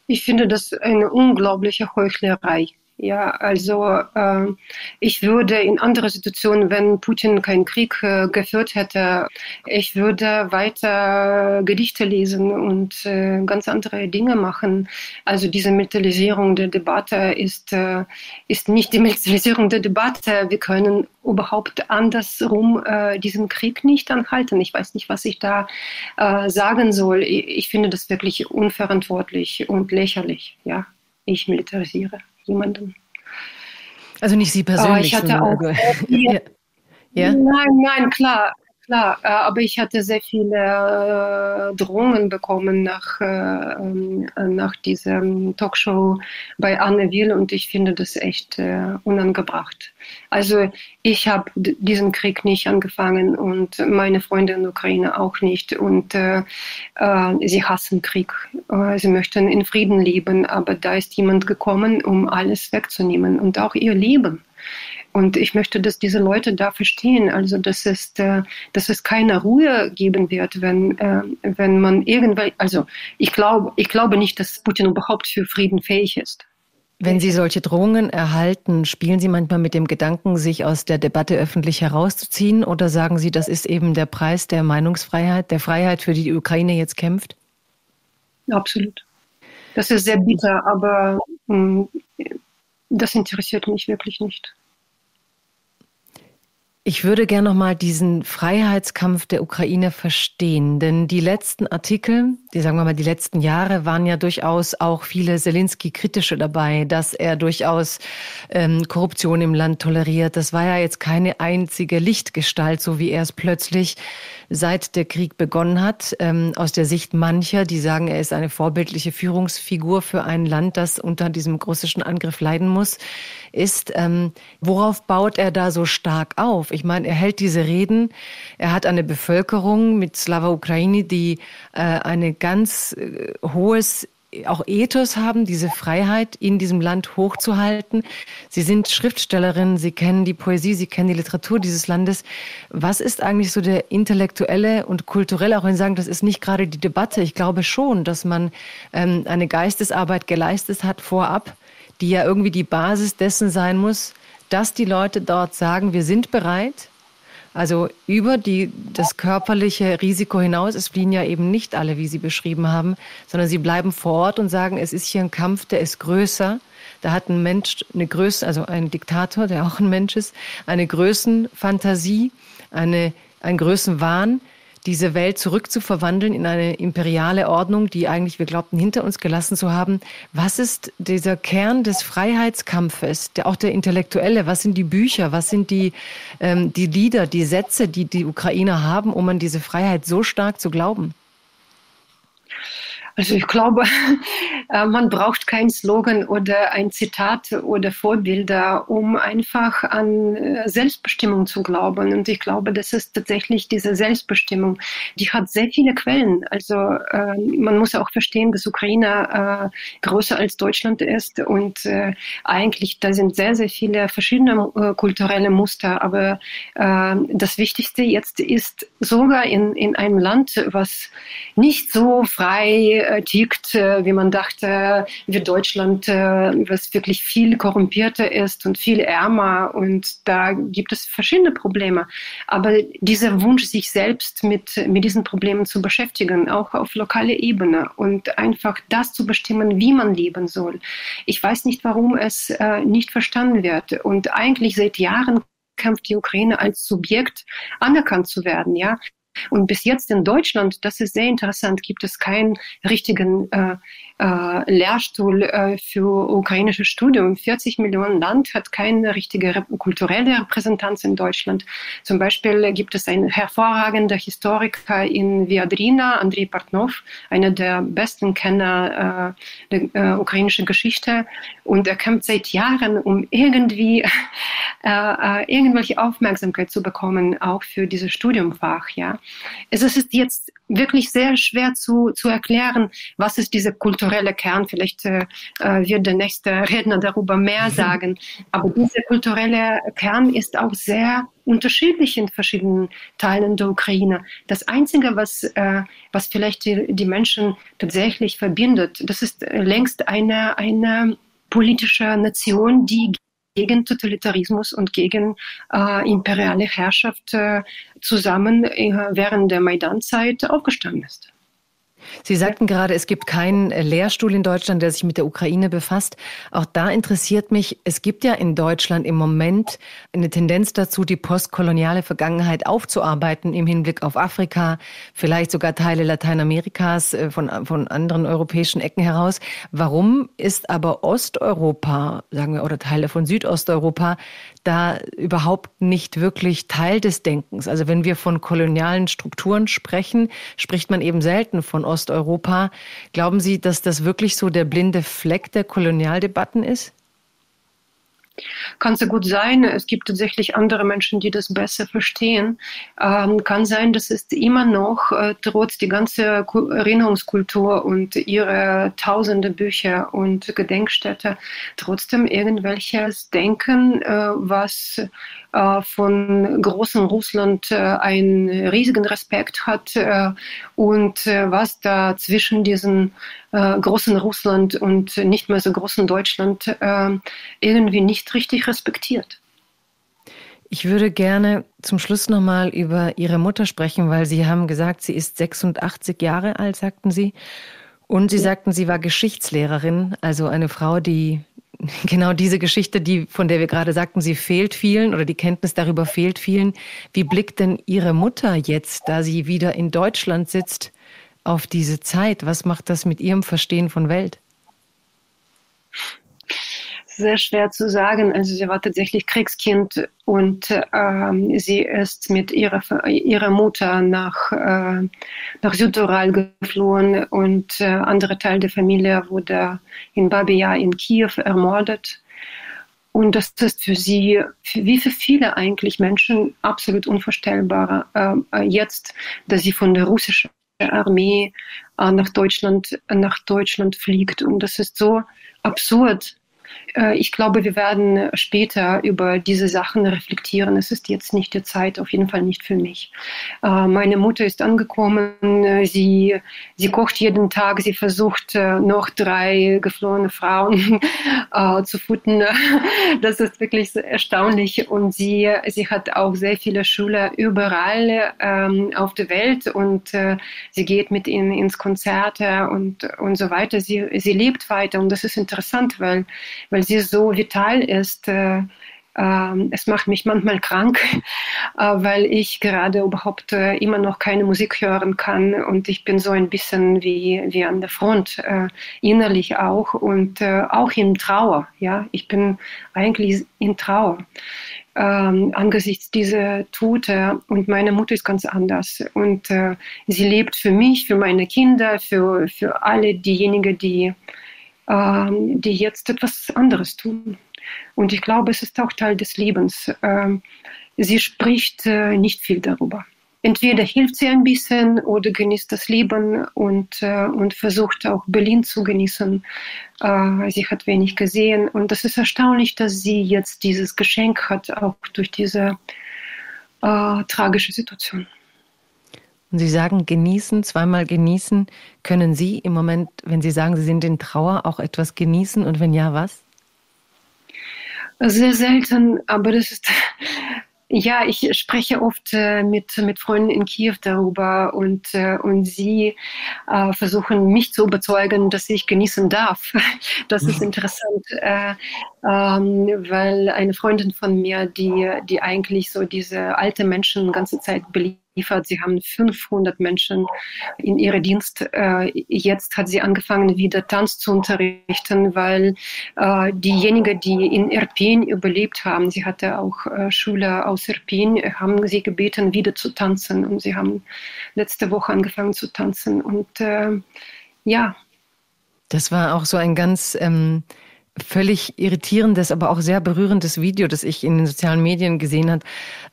Ich finde das eine unglaubliche Heuchlerei. Ja, also äh, ich würde in anderen Situationen, wenn Putin keinen Krieg äh, geführt hätte, ich würde weiter Gedichte lesen und äh, ganz andere Dinge machen. Also diese Militarisierung der Debatte ist, äh, ist nicht die Militarisierung der Debatte. Wir können überhaupt andersrum äh, diesen Krieg nicht anhalten. Ich weiß nicht, was ich da äh, sagen soll. Ich, ich finde das wirklich unverantwortlich und lächerlich. Ja, ich militarisiere jemanden. Also nicht Sie persönlich. Aber ich hatte auch. ja. ja. Nein, nein, klar klar, äh, aber ich hatte sehr viele äh, Drohungen bekommen nach, äh, ähm, nach diesem Talkshow bei Anne Will und ich finde das echt unangebracht. Also ich habe diesen Krieg nicht angefangen und meine Freunde in der Ukraine auch nicht und äh, sie hassen Krieg. sie möchten in Frieden leben, aber da ist jemand gekommen, um alles wegzunehmen und auch ihr Leben. Und ich möchte, dass diese Leute da verstehen, also dass es, äh, dass es keine Ruhe geben wird, wenn, äh, wenn man irgendwelche, also ich glaube, ich glaube nicht, dass Putin überhaupt für Frieden fähig ist. Wenn Sie solche Drohungen erhalten, spielen Sie manchmal mit dem Gedanken, sich aus der Debatte öffentlich herauszuziehen? Oder sagen Sie, das ist eben der Preis der Meinungsfreiheit, der Freiheit, für die die Ukraine jetzt kämpft? Absolut. Das ist sehr bitter, aber mh, hm, das interessiert mich wirklich nicht. Ich würde gerne noch mal diesen Freiheitskampf der Ukraine verstehen, denn die letzten Artikel, die sagen wir mal die letzten Jahre, waren ja durchaus auch viele Zelensky-kritische dabei, dass er durchaus ähm, Korruption im Land toleriert. Das war ja jetzt keine einzige Lichtgestalt, so wie er es plötzlich seit der Krieg begonnen hat. Ähm, aus der Sicht mancher, die sagen, er ist eine vorbildliche Führungsfigur für ein Land, das unter diesem russischen Angriff leiden muss, ist, ähm, worauf baut er da so stark auf? Ich meine, er hält diese Reden, er hat eine Bevölkerung mit Slava Ukraini, die äh, eine ganz äh, hohes auch Ethos haben, diese Freiheit in diesem Land hochzuhalten. Sie sind Schriftstellerin, Sie kennen die Poesie, Sie kennen die Literatur dieses Landes. Was ist eigentlich so der intellektuelle und kulturelle, auch wenn Sie sagen, das ist nicht gerade die Debatte. Ich glaube schon, dass man ähm, eine Geistesarbeit geleistet hat vorab, die ja irgendwie die Basis dessen sein muss, dass die Leute dort sagen, wir sind bereit, also über die, das körperliche Risiko hinaus, es fliehen ja eben nicht alle, wie Sie beschrieben haben, sondern sie bleiben vor Ort und sagen, es ist hier ein Kampf, der ist größer. Da hat ein Mensch eine Größe, also ein Diktator, der auch ein Mensch ist, eine Größenfantasie, eine, einen Größenwahn, diese Welt zurückzuverwandeln in eine imperiale Ordnung, die eigentlich wir glaubten hinter uns gelassen zu haben. Was ist dieser Kern des Freiheitskampfes, der, auch der intellektuelle? Was sind die Bücher? Was sind die, ähm, die Lieder, die Sätze, die die Ukrainer haben, um an diese Freiheit so stark zu glauben? Also ich glaube, äh, man braucht keinen Slogan oder ein Zitat oder Vorbilder, um einfach an äh, Selbstbestimmung zu glauben. Und ich glaube, das ist tatsächlich diese Selbstbestimmung. Die hat sehr viele Quellen. Also äh, man muss auch verstehen, dass Ukraine größer als Deutschland ist und eigentlich da sind sehr, sehr viele verschiedene kulturelle Muster. Aber das Wichtigste jetzt ist sogar in, in einem Land, was nicht so frei äh, tickt, äh, wie man dachte, wie Deutschland, äh, was wirklich viel korrumpierter ist und viel ärmer. Und da gibt es verschiedene Probleme. Aber dieser Wunsch, sich selbst mit, mit diesen Problemen zu beschäftigen, auch auf lokaler Ebene und einfach das zu bestimmen, wie man leben soll. Ich weiß nicht, warum es äh, nicht verstanden wird. Und eigentlich seit Jahren kämpft die Ukraine als Subjekt anerkannt zu werden, ja. Und bis jetzt in Deutschland, das ist sehr interessant, gibt es keinen richtigen äh, äh, Lehrstuhl äh, für ukrainisches Studium. 40 Millionen Land hat keine richtige kulturelle Repräsentanz in Deutschland. Zum Beispiel gibt es einen hervorragenden Historiker in Viadrina, Andrei Partnov, einer der besten Kenner äh, der äh, ukrainischen Geschichte. Und er kämpft seit Jahren, um irgendwie äh, äh, irgendwelche Aufmerksamkeit zu bekommen, auch für dieses Studiumfach. Ja. Es ist jetzt wirklich sehr schwer zu, zu erklären, was ist dieser kulturelle Kern. Vielleicht äh, äh wird der nächste Redner darüber mehr mhm. sagen. Aber dieser kulturelle Kern ist auch sehr unterschiedlich in verschiedenen Teilen der Ukraine. Das Einzige, was, äh, was vielleicht die, die Menschen tatsächlich verbindet, das ist längst eine, eine politische Nation, die gegen Totalitarismus und gegen äh, imperiale Herrschaft äh, zusammen äh, während der Maidan-Zeit aufgestanden ist. Sie sagten gerade, es gibt keinen äh, Lehrstuhl in Deutschland, der sich mit der Ukraine befasst. Auch da interessiert mich, es gibt ja in Deutschland im Moment eine Tendenz dazu, die postkoloniale Vergangenheit aufzuarbeiten im Hinblick auf Afrika, vielleicht sogar Teile Lateinamerikas äh, von, von anderen europäischen Ecken heraus. Warum ist aber Osteuropa, sagen wir, oder Teile von Südosteuropa da überhaupt nicht wirklich Teil des Denkens? Also wenn wir von kolonialen Strukturen sprechen, spricht man eben selten von Osteuropa. Glauben Sie, dass das wirklich so der blinde Fleck der Kolonialdebatten ist? Kann sehr gut sein. Es gibt tatsächlich andere Menschen, die das besser verstehen. Ähm, kann sein, dass es immer noch, äh, trotz die ganze Erinnerungskultur und ihre tausende Bücher und Gedenkstätte, trotzdem irgendwelches Denken, äh, was äh, von großem Russland äh, einen riesigen Respekt hat äh, und was da zwischen diesen großen Russland und nicht mehr so großen Deutschland irgendwie nicht richtig respektiert. Ich würde gerne zum Schluss nochmal über Ihre Mutter sprechen, weil Sie haben gesagt, sie ist 86 Jahre alt, sagten Sie. Und Sie sagten, sie war Geschichtslehrerin, also eine Frau, die genau diese Geschichte, die, von der wir gerade sagten, sie fehlt vielen oder die Kenntnis darüber fehlt vielen. Wie blickt denn Ihre Mutter jetzt, da sie wieder in Deutschland sitzt, auf diese Zeit? Was macht das mit Ihrem Verstehen von Welt? Sehr schwer zu sagen. Also sie war tatsächlich Kriegskind und ähm, sie ist mit ihrer, ihrer Mutter nach, äh, nach Südural geflohen und äh, andere Teil der Familie wurde in Babia in Kiew ermordet. Und das ist für sie, wie für viele eigentlich Menschen, absolut unvorstellbar. Äh, jetzt, dass sie von der russischen Armee äh, nach Deutschland, nach Deutschland fliegt. Und das ist so absurd, äh, ich glaube, wir werden später über diese Sachen reflektieren. Es ist jetzt nicht die Zeit, auf jeden Fall nicht für mich. Äh, meine Mutter ist angekommen. Sie, sie kocht jeden Tag. Sie versucht äh, noch drei geflohene Frauen zu futtern. Das ist wirklich erstaunlich. Und sie, sie hat auch sehr viele Schüler überall ähm, auf der Welt und sie geht mit ihnen ins Konzerte und, und so weiter. Sie, sie lebt weiter und das ist interessant, weil weil sie so vital ist. Äh, ähm, es macht mich manchmal krank, äh, weil ich gerade überhaupt äh, immer noch keine Musik hören kann und ich bin so ein bisschen wie, wie an der Front, innerlich auch und auch in Trauer. Ja, ich bin eigentlich in Trauer ähm, angesichts dieser Tote und meine Mutter ist ganz anders und äh, sie lebt für mich, für meine Kinder, für, für alle diejenigen, die, die jetzt etwas anderes tun. Und ich glaube, es ist auch Teil des Lebens. Ähm, sie spricht äh, nicht viel darüber. Entweder hilft sie ein bisschen oder genießt das Leben und, äh, und versucht auch Berlin zu genießen. Äh, sie hat wenig gesehen und das ist erstaunlich, dass sie jetzt dieses Geschenk hat, auch durch diese äh, tragische Situation. Und Sie sagen genießen, zweimal genießen. Können Sie im Moment, wenn Sie sagen, Sie sind in Trauer, auch etwas genießen? Und wenn ja, was? Sehr selten, aber das ist, ja, ich spreche oft äh, mit, mit Freunden in Kiew darüber und, äh, und sie äh, versuchen mich zu überzeugen, dass ich genießen darf. Das ist interessant, äh, ähm, weil eine Freundin von mir, die, die eigentlich so diese alte Menschen ganze Zeit beliebt, geliefert. Sie haben 500 Menschen in ihre Dienst. Äh, jetzt hat sie angefangen, wieder Tanz zu unterrichten, weil äh, diejenigen, die in Irpin überlebt haben, sie hatte auch äh, Schüler aus Irpin, haben sie gebeten, wieder zu tanzen. Und sie haben letzte Woche angefangen zu tanzen. Und äh, ja. Das war auch so ein ganz ähm, völlig irritierendes, aber auch sehr berührendes Video, das ich in den sozialen Medien gesehen habe,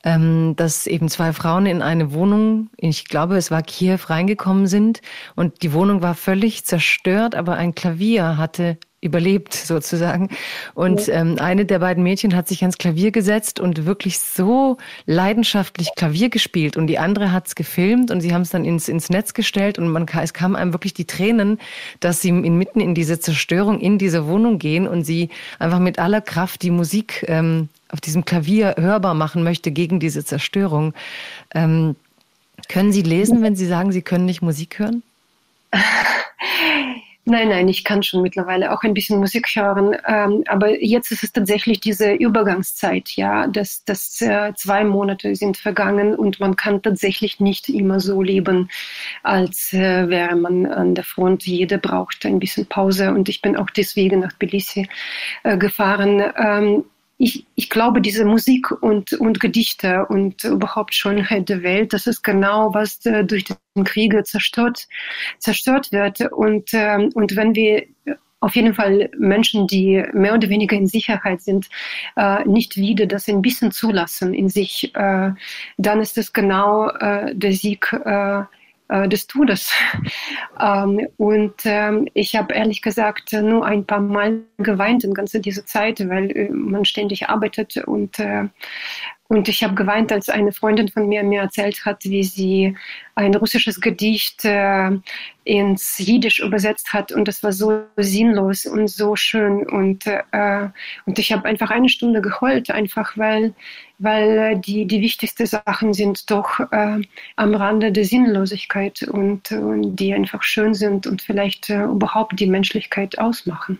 ähm, dass eben zwei Frauen in eine Wohnung, ich glaube, es war Kiew, reingekommen sind. Und die Wohnung war völlig zerstört, aber ein Klavier hatte überlebt sozusagen. Und ähm, eine der beiden Mädchen hat sich ans Klavier gesetzt und wirklich so leidenschaftlich Klavier gespielt und die andere hat es gefilmt und sie haben es dann ins, ins Netz gestellt und man, es kam einem wirklich die Tränen, dass sie inmitten in diese Zerstörung in diese Wohnung gehen und sie einfach mit aller Kraft die Musik ähm, auf diesem Klavier hörbar machen möchte gegen diese Zerstörung. Ähm, können Sie lesen, wenn Sie sagen, Sie können nicht Musik hören? Nein, nein, ich kann schon mittlerweile auch ein bisschen Musik hören. Ähm, aber jetzt ist es tatsächlich diese Übergangszeit, ja, dass das äh, zwei Monate sind vergangen und man kann tatsächlich nicht immer so leben, als äh, wäre man an der Front. Jeder braucht ein bisschen Pause und ich bin auch deswegen nach Tbilisi äh, gefahren. Ähm, ich, ich glaube, diese Musik und, und Gedichte und überhaupt Schönheit der Welt, das ist genau, was äh, durch den Kriege zerstört, zerstört wird. Und, ähm, und wenn wir auf jeden Fall Menschen, die mehr oder weniger in Sicherheit sind, äh, nicht wieder das ein bisschen zulassen in sich, äh, dann ist es genau der Sieg äh, des Todes. ähm, und ähm, ich habe ehrlich gesagt nur ein paar Mal geweint in ganze diese Zeit, weil äh, man ständig arbeitet und äh, und ich habe geweint, als eine Freundin von mir mir erzählt hat, wie sie ein russisches Gedicht äh, ins Jiddisch übersetzt hat. Und das war so sinnlos und so schön. Und, äh, und ich habe einfach eine Stunde geheult, einfach weil, weil die, die wichtigsten Sachen sind doch äh, am Rande der Sinnlosigkeit und, und die einfach schön sind und vielleicht äh, überhaupt die Menschlichkeit ausmachen.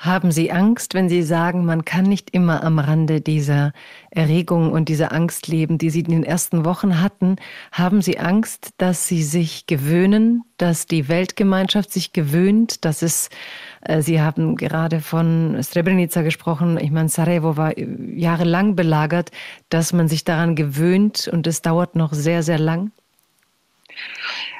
Haben Sie Angst, wenn Sie sagen, man kann nicht immer am Rande dieser Erregung und dieser Angst leben, die Sie in den ersten Wochen hatten? Haben Sie Angst, dass Sie sich gewöhnen, dass die Weltgemeinschaft sich gewöhnt, dass es, äh, Sie haben gerade von Srebrenica gesprochen, ich meine, Sarajevo war jahrelang belagert, dass man sich daran gewöhnt und es dauert noch sehr, sehr lang?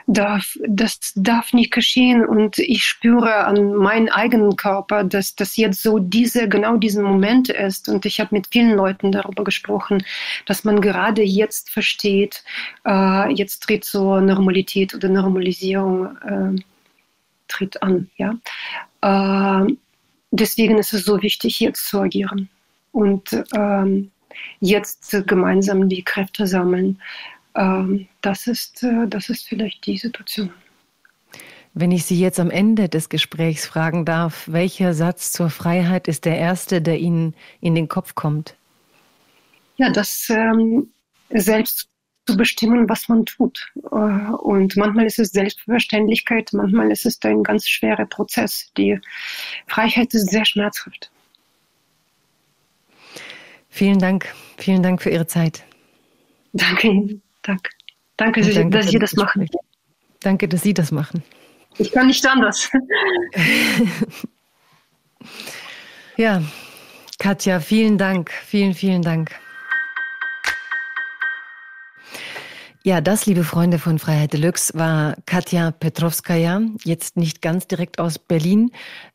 Darf, das darf nicht geschehen. Und ich spüre an meinem eigenen Körper, dass das jetzt so diese, genau diesen Moment ist. Und ich habe mit vielen Leuten darüber gesprochen, dass man gerade jetzt versteht, äh, jetzt tritt so Normalität oder Normalisierung äh, tritt an. Ja? Äh, deswegen ist es so wichtig, jetzt zu agieren und ähm, jetzt gemeinsam die Kräfte sammeln das, ist, äh, das ist vielleicht die Situation. Wenn ich Sie jetzt am Ende des Gesprächs fragen darf, welcher Satz zur Freiheit ist der erste, der Ihnen in den Kopf kommt? Ja, das ähm, selbst zu bestimmen, was man tut. Äh, und manchmal ist es Selbstverständlichkeit, manchmal ist es ein ganz schwerer Prozess. Die Freiheit ist sehr schmerzhaft. Vielen Dank. Vielen Dank für Ihre Zeit. Danke Ihnen. Danke. Danke, danke dass Sie das machen. Danke, dass Sie das machen. Ich kann nicht anders. ja, Katja, vielen Dank. Vielen, vielen Dank. Ja, das, liebe Freunde von Freiheit Deluxe, war Katja Petrovskaya, jetzt nicht ganz direkt aus Berlin,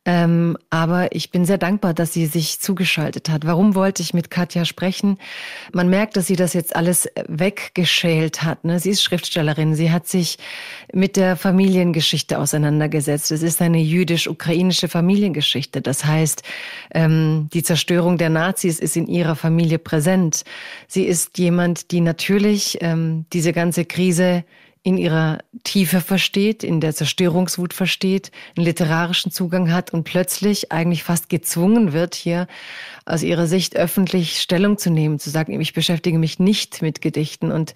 ähm, aber ich bin sehr dankbar, dass sie sich zugeschaltet hat. Warum wollte ich mit Katja sprechen? Man merkt, dass sie das jetzt alles weggeschält hat. Ne? Sie ist Schriftstellerin, sie hat sich mit der Familiengeschichte auseinandergesetzt. Es ist eine jüdisch-ukrainische Familiengeschichte. Das heißt, ähm, die Zerstörung der Nazis ist in ihrer Familie präsent. Sie ist jemand, die natürlich ähm, diese ganze Krise in ihrer Tiefe versteht, in der Zerstörungswut versteht, einen literarischen Zugang hat und plötzlich eigentlich fast gezwungen wird, hier aus ihrer Sicht öffentlich Stellung zu nehmen, zu sagen, ich beschäftige mich nicht mit Gedichten. Und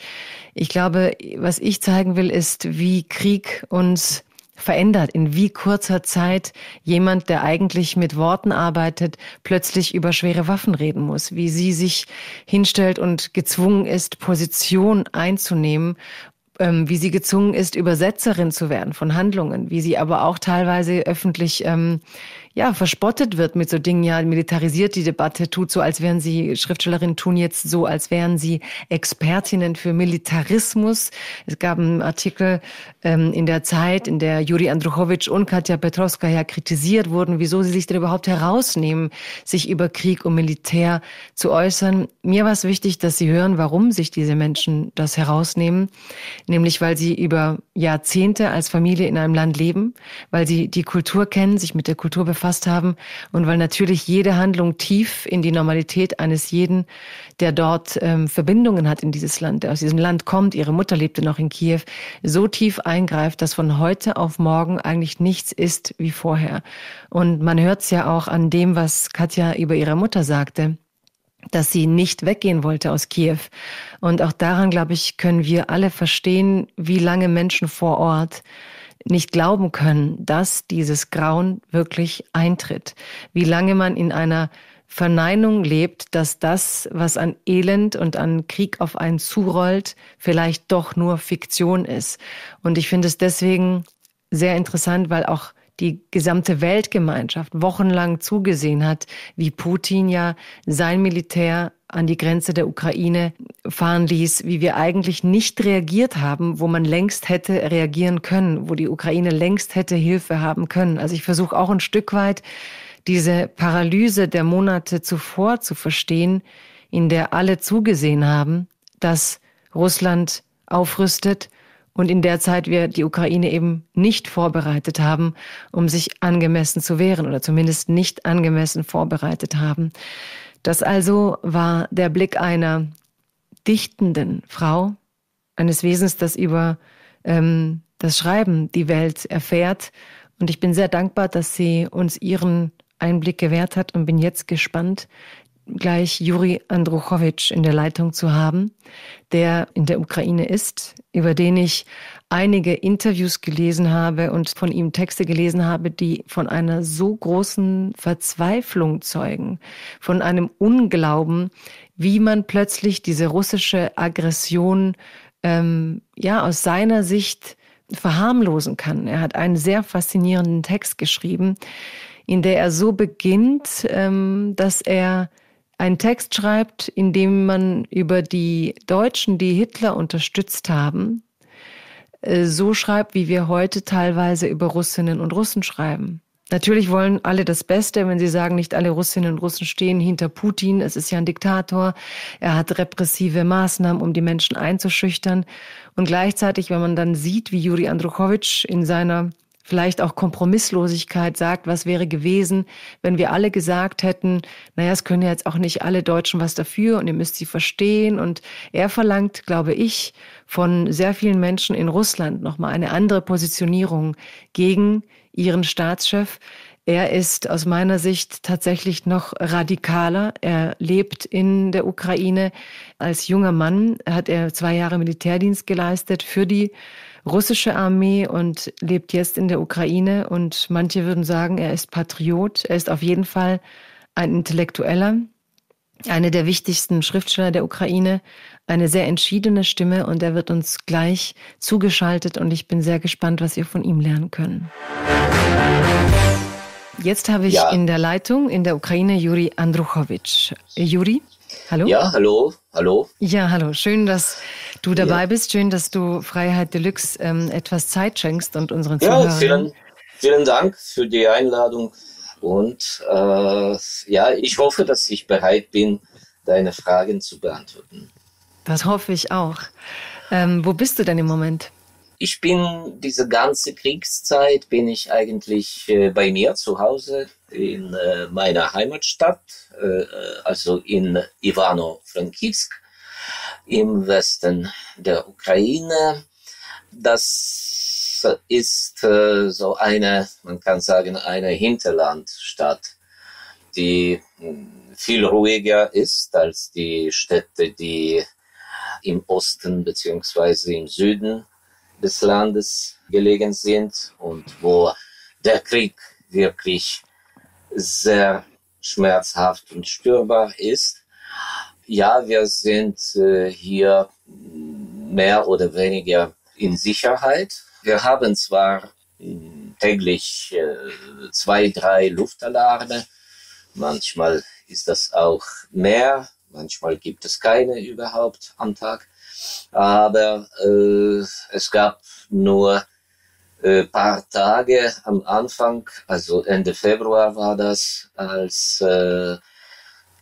ich glaube, was ich zeigen will, ist, wie Krieg uns verändert, in wie kurzer Zeit jemand, der eigentlich mit Worten arbeitet, plötzlich über schwere Waffen reden muss, wie sie sich hinstellt und gezwungen ist, Position einzunehmen ähm, wie sie gezwungen ist, Übersetzerin zu werden von Handlungen, wie sie aber auch teilweise öffentlich ähm, ja, verspottet wird mit so Dingen, ja, militarisiert die Debatte, tut so, als wären sie, Schriftstellerinnen tun jetzt so, als wären sie Expertinnen für Militarismus. Es gab einen Artikel ähm, in der Zeit, in der Juri Andruchowitsch und Katja Petrovskaya kritisiert wurden, wieso sie sich denn überhaupt herausnehmen, sich über Krieg und Militär zu äußern. Mir war es wichtig, dass Sie hören, warum sich diese Menschen das herausnehmen, nämlich weil sie über Jahrzehnte als Familie in einem Land leben, weil sie die Kultur kennen, sich mit der Kultur befassen, verfasst haben und weil natürlich jede Handlung tief in die Normalität eines jeden, der dort ähm, Verbindungen hat in dieses Land, der aus diesem Land kommt, ihre Mutter lebte noch in Kiew, so tief eingreift, dass von heute auf morgen eigentlich nichts ist wie vorher. Und man hört es ja auch an dem, was Katja über ihre Mutter sagte dass sie nicht weggehen wollte aus Kiew. Und auch daran, glaube ich, können wir alle verstehen, wie lange Menschen vor Ort nicht glauben können, dass dieses Grauen wirklich eintritt. Wie lange man in einer Verneinung lebt, dass das, was an Elend und an Krieg auf einen zurollt, vielleicht doch nur Fiktion ist. Und ich finde es deswegen sehr interessant, weil auch die gesamte Weltgemeinschaft wochenlang zugesehen hat, wie Putin ja sein Militär an die Grenze der Ukraine fahren ließ, wie wir eigentlich nicht reagiert haben, wo man längst hätte reagieren können, wo die Ukraine längst hätte Hilfe haben können. Also ich versuche auch ein Stück weit diese Paralyse der Monate zuvor zu verstehen, in der alle zugesehen haben, dass Russland aufrüstet und in der Zeit wir die Ukraine eben nicht vorbereitet haben, um sich angemessen zu wehren oder zumindest nicht angemessen vorbereitet haben. Das also war der Blick einer dichtenden Frau, eines Wesens, das über ähm, das Schreiben die Welt erfährt. Und ich bin sehr dankbar, dass sie uns ihren Einblick gewährt hat und bin jetzt gespannt, gleich Juri Andruchowitsch in der Leitung zu haben, der in der Ukraine ist, über den ich einige Interviews gelesen habe und von ihm Texte gelesen habe, die von einer so großen Verzweiflung zeugen, von einem Unglauben, wie man plötzlich diese russische Aggression ähm, ja aus seiner Sicht verharmlosen kann. Er hat einen sehr faszinierenden Text geschrieben, in der er so beginnt, ähm, dass er einen Text schreibt, in dem man über die Deutschen, die Hitler unterstützt haben, äh, so schreibt, wie wir heute teilweise über Russinnen und Russen schreiben. Natürlich wollen alle das Beste, wenn sie sagen, nicht alle Russinnen und Russen stehen hinter Putin. Es ist ja ein Diktator. Er hat repressive Maßnahmen, um die Menschen einzuschüchtern. Und gleichzeitig, wenn man dann sieht, wie Juri Andrukowitsch in seiner vielleicht auch Kompromisslosigkeit sagt, was wäre gewesen, wenn wir alle gesagt hätten, naja, es können ja jetzt auch nicht alle Deutschen was dafür und ihr müsst sie verstehen. Und er verlangt, glaube ich, von sehr vielen Menschen in Russland nochmal eine andere Positionierung gegen ihren Staatschef, Er ist aus meiner Sicht tatsächlich noch radikaler. Er lebt in der Ukraine. Als junger Mann hat er zwei Jahre Militärdienst geleistet für die russische Armee und lebt jetzt in der Ukraine. Und manche würden sagen, er ist Patriot. Er ist auf jeden Fall ein Intellektueller, einer der wichtigsten Schriftsteller der Ukraine, eine sehr entschiedene Stimme und er wird uns gleich zugeschaltet und ich bin sehr gespannt, was wir von ihm lernen können. Jetzt habe ich ja. in der Leitung in der Ukraine Juri Andruchowitsch. Juri, hallo? Ja, hallo, hallo. Ja, hallo. Schön, dass du dabei ja. bist. Schön, dass du Freiheit Deluxe ähm, etwas Zeit schenkst und unseren Zuhörern. Ja, vielen, vielen Dank für die Einladung. Und äh, ja, ich hoffe, dass ich bereit bin, deine Fragen zu beantworten. Das hoffe ich auch. Ähm, wo bist du denn im Moment? Ich bin diese ganze Kriegszeit bin ich eigentlich äh, bei mir zu Hause in äh, meiner Heimatstadt, äh, also in Ivano-Frankivsk im Westen der Ukraine. Das ist äh, so eine, man kann sagen, eine Hinterlandstadt, die hm, viel ruhiger ist als die Städte, die im Osten beziehungsweise im Süden des Landes gelegen sind und wo der Krieg wirklich sehr schmerzhaft und spürbar ist. Ja, wir sind äh, hier mehr oder weniger in Sicherheit, wir haben zwar hm, täglich äh, zwei, drei Luftalarme. Manchmal ist das auch mehr. Manchmal gibt es keine überhaupt am Tag. Aber äh, es gab nur äh, paar Tage am Anfang, also Ende Februar war das, als äh,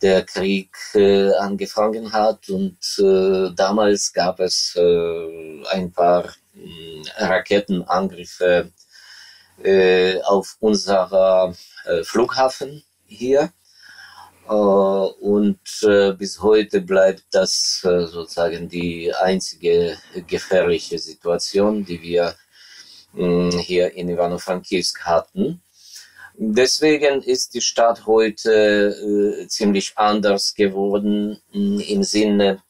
der Krieg äh, angefangen hat. Und äh, damals gab es äh, ein paar Raketenangriffe äh, auf unserer äh, Flughafen hier. Äh, und bis heute bleibt das sozusagen die einzige gefährliche Situation, die wir hier in Ivano-Frankivsk hatten. Deswegen ist die Stadt heute äh, ziemlich anders geworden im Sinne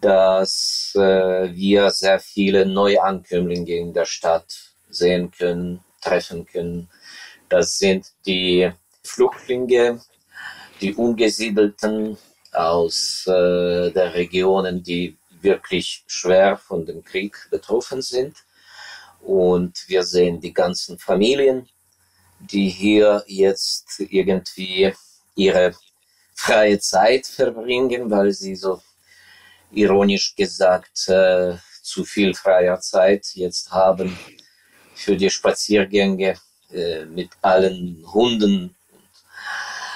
dass äh, wir sehr viele Neuankömmlinge in der Stadt sehen können, treffen können. Das sind die Flüchtlinge, die Umgesiedelten aus äh, der Regionen, die wirklich schwer von dem Krieg betroffen sind. Und wir sehen die ganzen Familien, die hier jetzt irgendwie ihre freie Zeit verbringen, weil sie so ironisch gesagt äh, zu viel freier Zeit jetzt haben für die Spaziergänge äh, mit allen Hunden.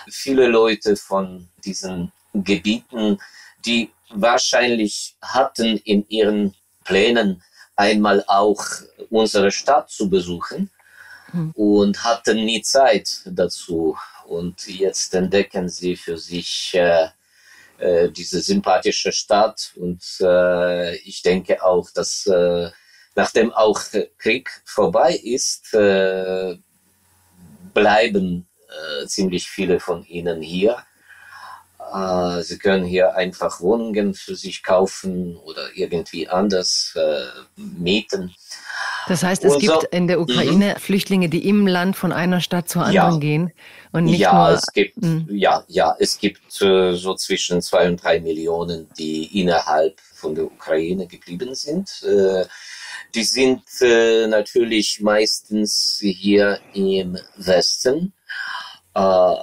Viele Leute von diesen Gebieten, die wahrscheinlich hatten in ihren Plänen einmal auch unsere Stadt zu besuchen hm. und hatten nie Zeit dazu. Und jetzt entdecken sie für sich äh, äh, diese sympathische Stadt. Und äh, ich denke auch, dass äh, nachdem auch Krieg vorbei ist, äh, bleiben ziemlich viele von ihnen hier. Äh, sie können hier einfach Wohnungen für sich kaufen oder irgendwie anders äh, mieten. Das heißt, es und gibt so, in der Ukraine -hmm. Flüchtlinge, die im Land von einer Stadt zur anderen ja. gehen und nicht ja, nur. Es gibt, hm. ja, ja, es gibt äh, so zwischen zwei und drei Millionen, die innerhalb von der Ukraine geblieben sind. Äh, die sind äh, natürlich meistens hier im Westen. Äh,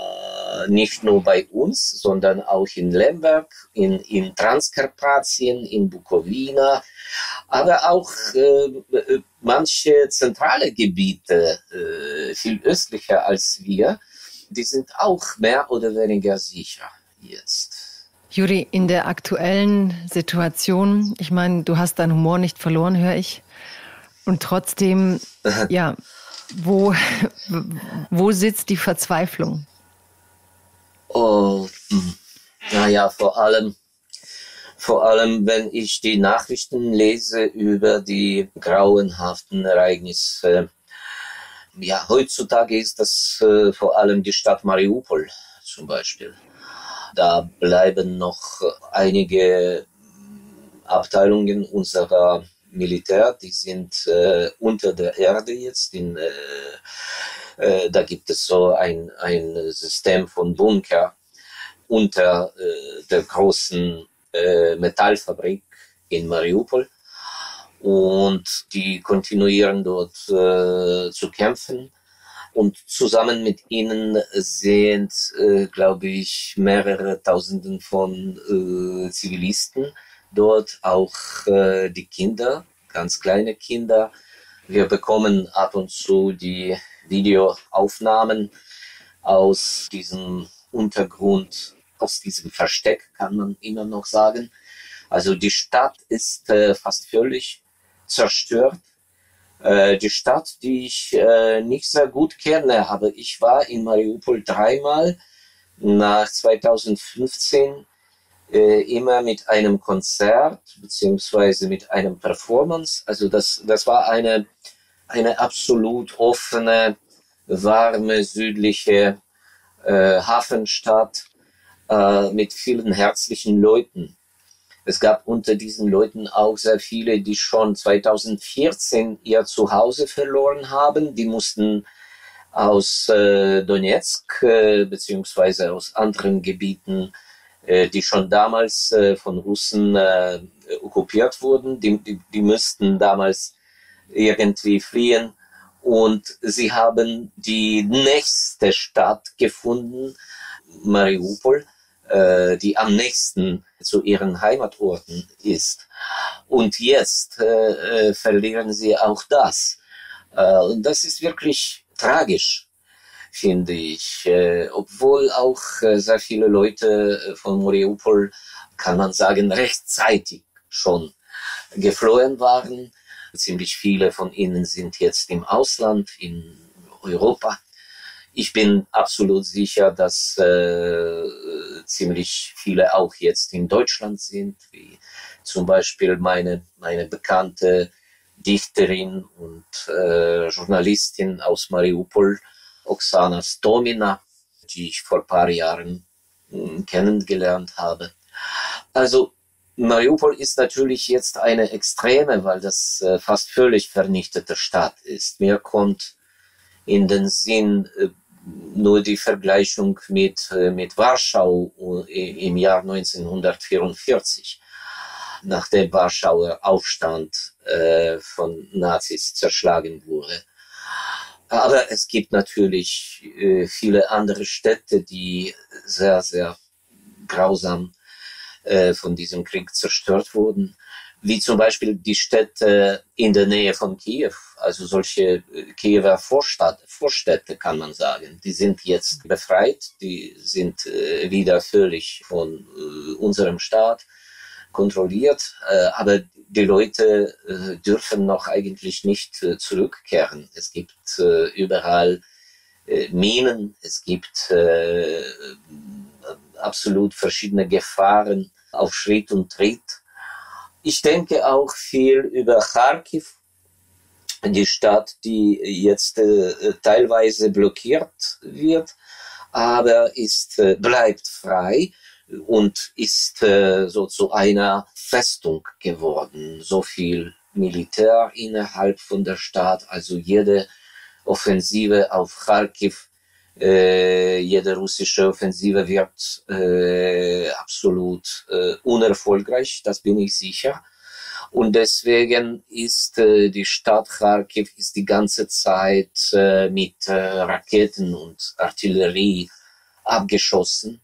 nicht nur bei uns, sondern auch in Lemberg, in, in Transkarpatien, in Bukowina, aber auch äh, manche zentrale Gebiete, äh, viel östlicher als wir, die sind auch mehr oder weniger sicher jetzt. Juri, in der aktuellen Situation, ich meine, du hast deinen Humor nicht verloren, höre ich. Und trotzdem, ja, wo, wo sitzt die Verzweiflung? Oh, naja, vor allem, vor allem, wenn ich die Nachrichten lese über die grauenhaften Ereignisse ja, heutzutage ist das äh, vor allem die Stadt Mariupol zum Beispiel. Da bleiben noch einige Abteilungen unserer Militär, die sind äh, unter der Erde jetzt. In, äh, äh, da gibt es so ein, ein System von Bunker unter äh, der großen äh, Metallfabrik in Mariupol. Und die kontinuieren dort äh, zu kämpfen. Und zusammen mit ihnen sind, äh, glaube ich, mehrere Tausenden von Zivilisten dort, auch die Kinder, ganz kleine Kinder. Wir bekommen ab und zu die Videoaufnahmen aus diesem Untergrund, aus diesem Versteck, kann man immer noch sagen. Also die Stadt ist äh, fast völlig zerstört. Äh, die Stadt, die ich äh, nicht sehr gut kenne, aber ich war in Mariupol dreimal. Nach 2015 äh, immer mit einem Konzert beziehungsweise mit einem Performance. Also das, das war eine, eine absolut offene, warme, südliche äh, Hafenstadt äh, mit vielen herzlichen Leuten. Es gab unter diesen Leuten auch sehr viele, die schon 2014 ihr Zuhause verloren haben. Die mussten aus äh, Donetsk äh, beziehungsweise aus anderen Gebieten äh, die schon damals äh, von Russen äh, okkupiert wurden. Die, die, die müssten damals irgendwie fliehen. Und sie haben die nächste Stadt gefunden, Mariupol, die am nächsten zu ihren Heimatorten ist. Und jetzt äh, verlieren sie auch das. Äh, und das ist wirklich tragisch finde ich. Äh, obwohl auch äh, sehr viele Leute äh, von Mariupol, kann man sagen, rechtzeitig schon geflohen waren. Ziemlich viele von ihnen sind jetzt im Ausland, in Europa. Ich bin absolut sicher, dass äh, ziemlich viele auch jetzt in Deutschland sind, wie zum Beispiel meine, meine bekannte Dichterin und äh, Journalistin aus Mariupol, Oksana Stomina, die ich vor ein paar Jahren hm, kennengelernt habe. Also Mariupol ist natürlich jetzt eine Extreme, weil das äh, fast völlig vernichtete Stadt ist. Mir kommt in den Sinn äh, nur die Vergleichung mit, äh, mit Warschau äh, im Jahr 1944, nachdem Warschauer Aufstand äh, von Nazis zerschlagen wurde. Aber es gibt natürlich äh, viele andere Städte, die sehr, sehr grausam äh, von diesem Krieg zerstört wurden, wie zum Beispiel die Städte in der Nähe von Kiew, also solche äh, Kiewer Vorstadt, Vorstädte kann man sagen. Die sind jetzt befreit, die sind äh, wieder völlig von äh, unserem Staat kontrolliert, äh, aber die Leute äh, dürfen noch eigentlich nicht äh, zurückkehren. Es gibt überall Minen, es gibt absolut verschiedene Gefahren auf Schritt und Tritt. Ich denke auch viel über Kharkiv, die Stadt, die jetzt äh, teilweise blockiert wird, aber ist, äh, bleibt frei und ist äh, so zu einer Festung geworden. So viel Militär innerhalb von der Stadt, also jede Offensive auf Kharkiv, jede russische Offensive wird äh, absolut äh, unerfolgreich, das bin ich sicher. Und deswegen ist äh, die Stadt Kharkiv ist die ganze Zeit mit Raketen und Artillerie abgeschossen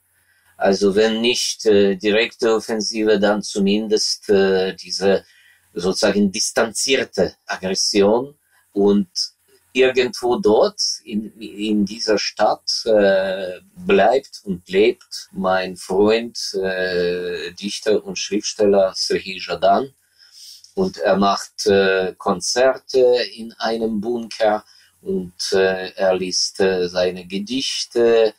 also wenn nicht direkte Offensive, dann zumindest diese sozusagen distanzierte Aggression und irgendwo dort in, in dieser Stadt äh, bleibt und lebt mein Freund, äh, Dichter und Schriftsteller Serhii Jadan. Und er macht äh, Konzerte in einem Bunker und äh, er liest äh, seine Gedichte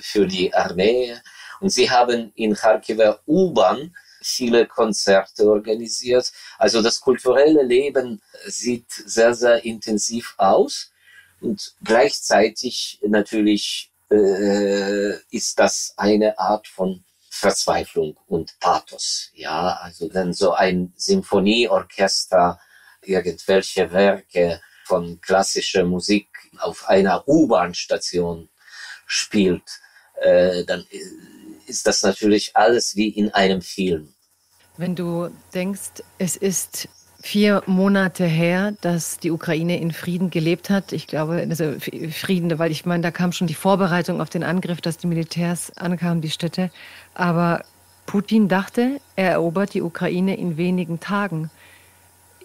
für die Armee. Und sie haben in Kharkiver U-Bahn viele Konzerte organisiert. Also das kulturelle Leben sieht sehr, sehr intensiv aus. Und gleichzeitig natürlich äh, ist das eine Art von Verzweiflung und Pathos. Ja, also wenn so ein Symphonieorchester irgendwelche Werke von klassischer Musik auf einer U-Bahn-Station spielt, äh, dann ist das natürlich alles wie in einem Film. Wenn du denkst, es ist vier Monate her, dass die Ukraine in Frieden gelebt hat. Ich glaube, also Frieden, weil ich meine, da kam schon die Vorbereitung auf den Angriff, dass die Militärs ankamen, die Städte. Aber Putin dachte, er erobert die Ukraine in wenigen Tagen.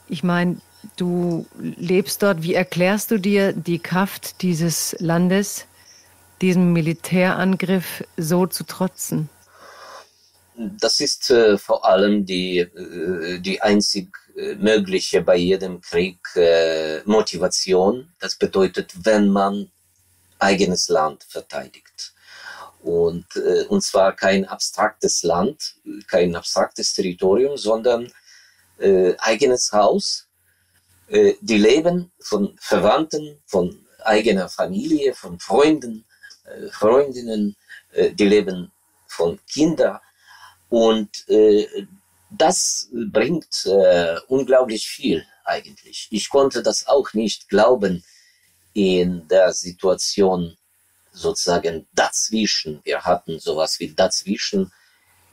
Ich meine, du lebst dort. Wie erklärst du dir die Kraft dieses Landes, diesem Militärangriff so zu trotzen? Das ist äh, vor allem die, äh, die einzig äh, mögliche bei jedem Krieg äh, Motivation. Das bedeutet, wenn man eigenes Land verteidigt. Und, äh, und zwar kein abstraktes Land, kein abstraktes Territorium, sondern eigenes Haus. Die Leben von Verwandten, von eigener Familie, von Freunden, Freundinnen, die Leben von Kindern. Und äh, das bringt äh, unglaublich viel eigentlich. Ich konnte das auch nicht glauben in der Situation sozusagen dazwischen. Wir hatten sowas wie dazwischen.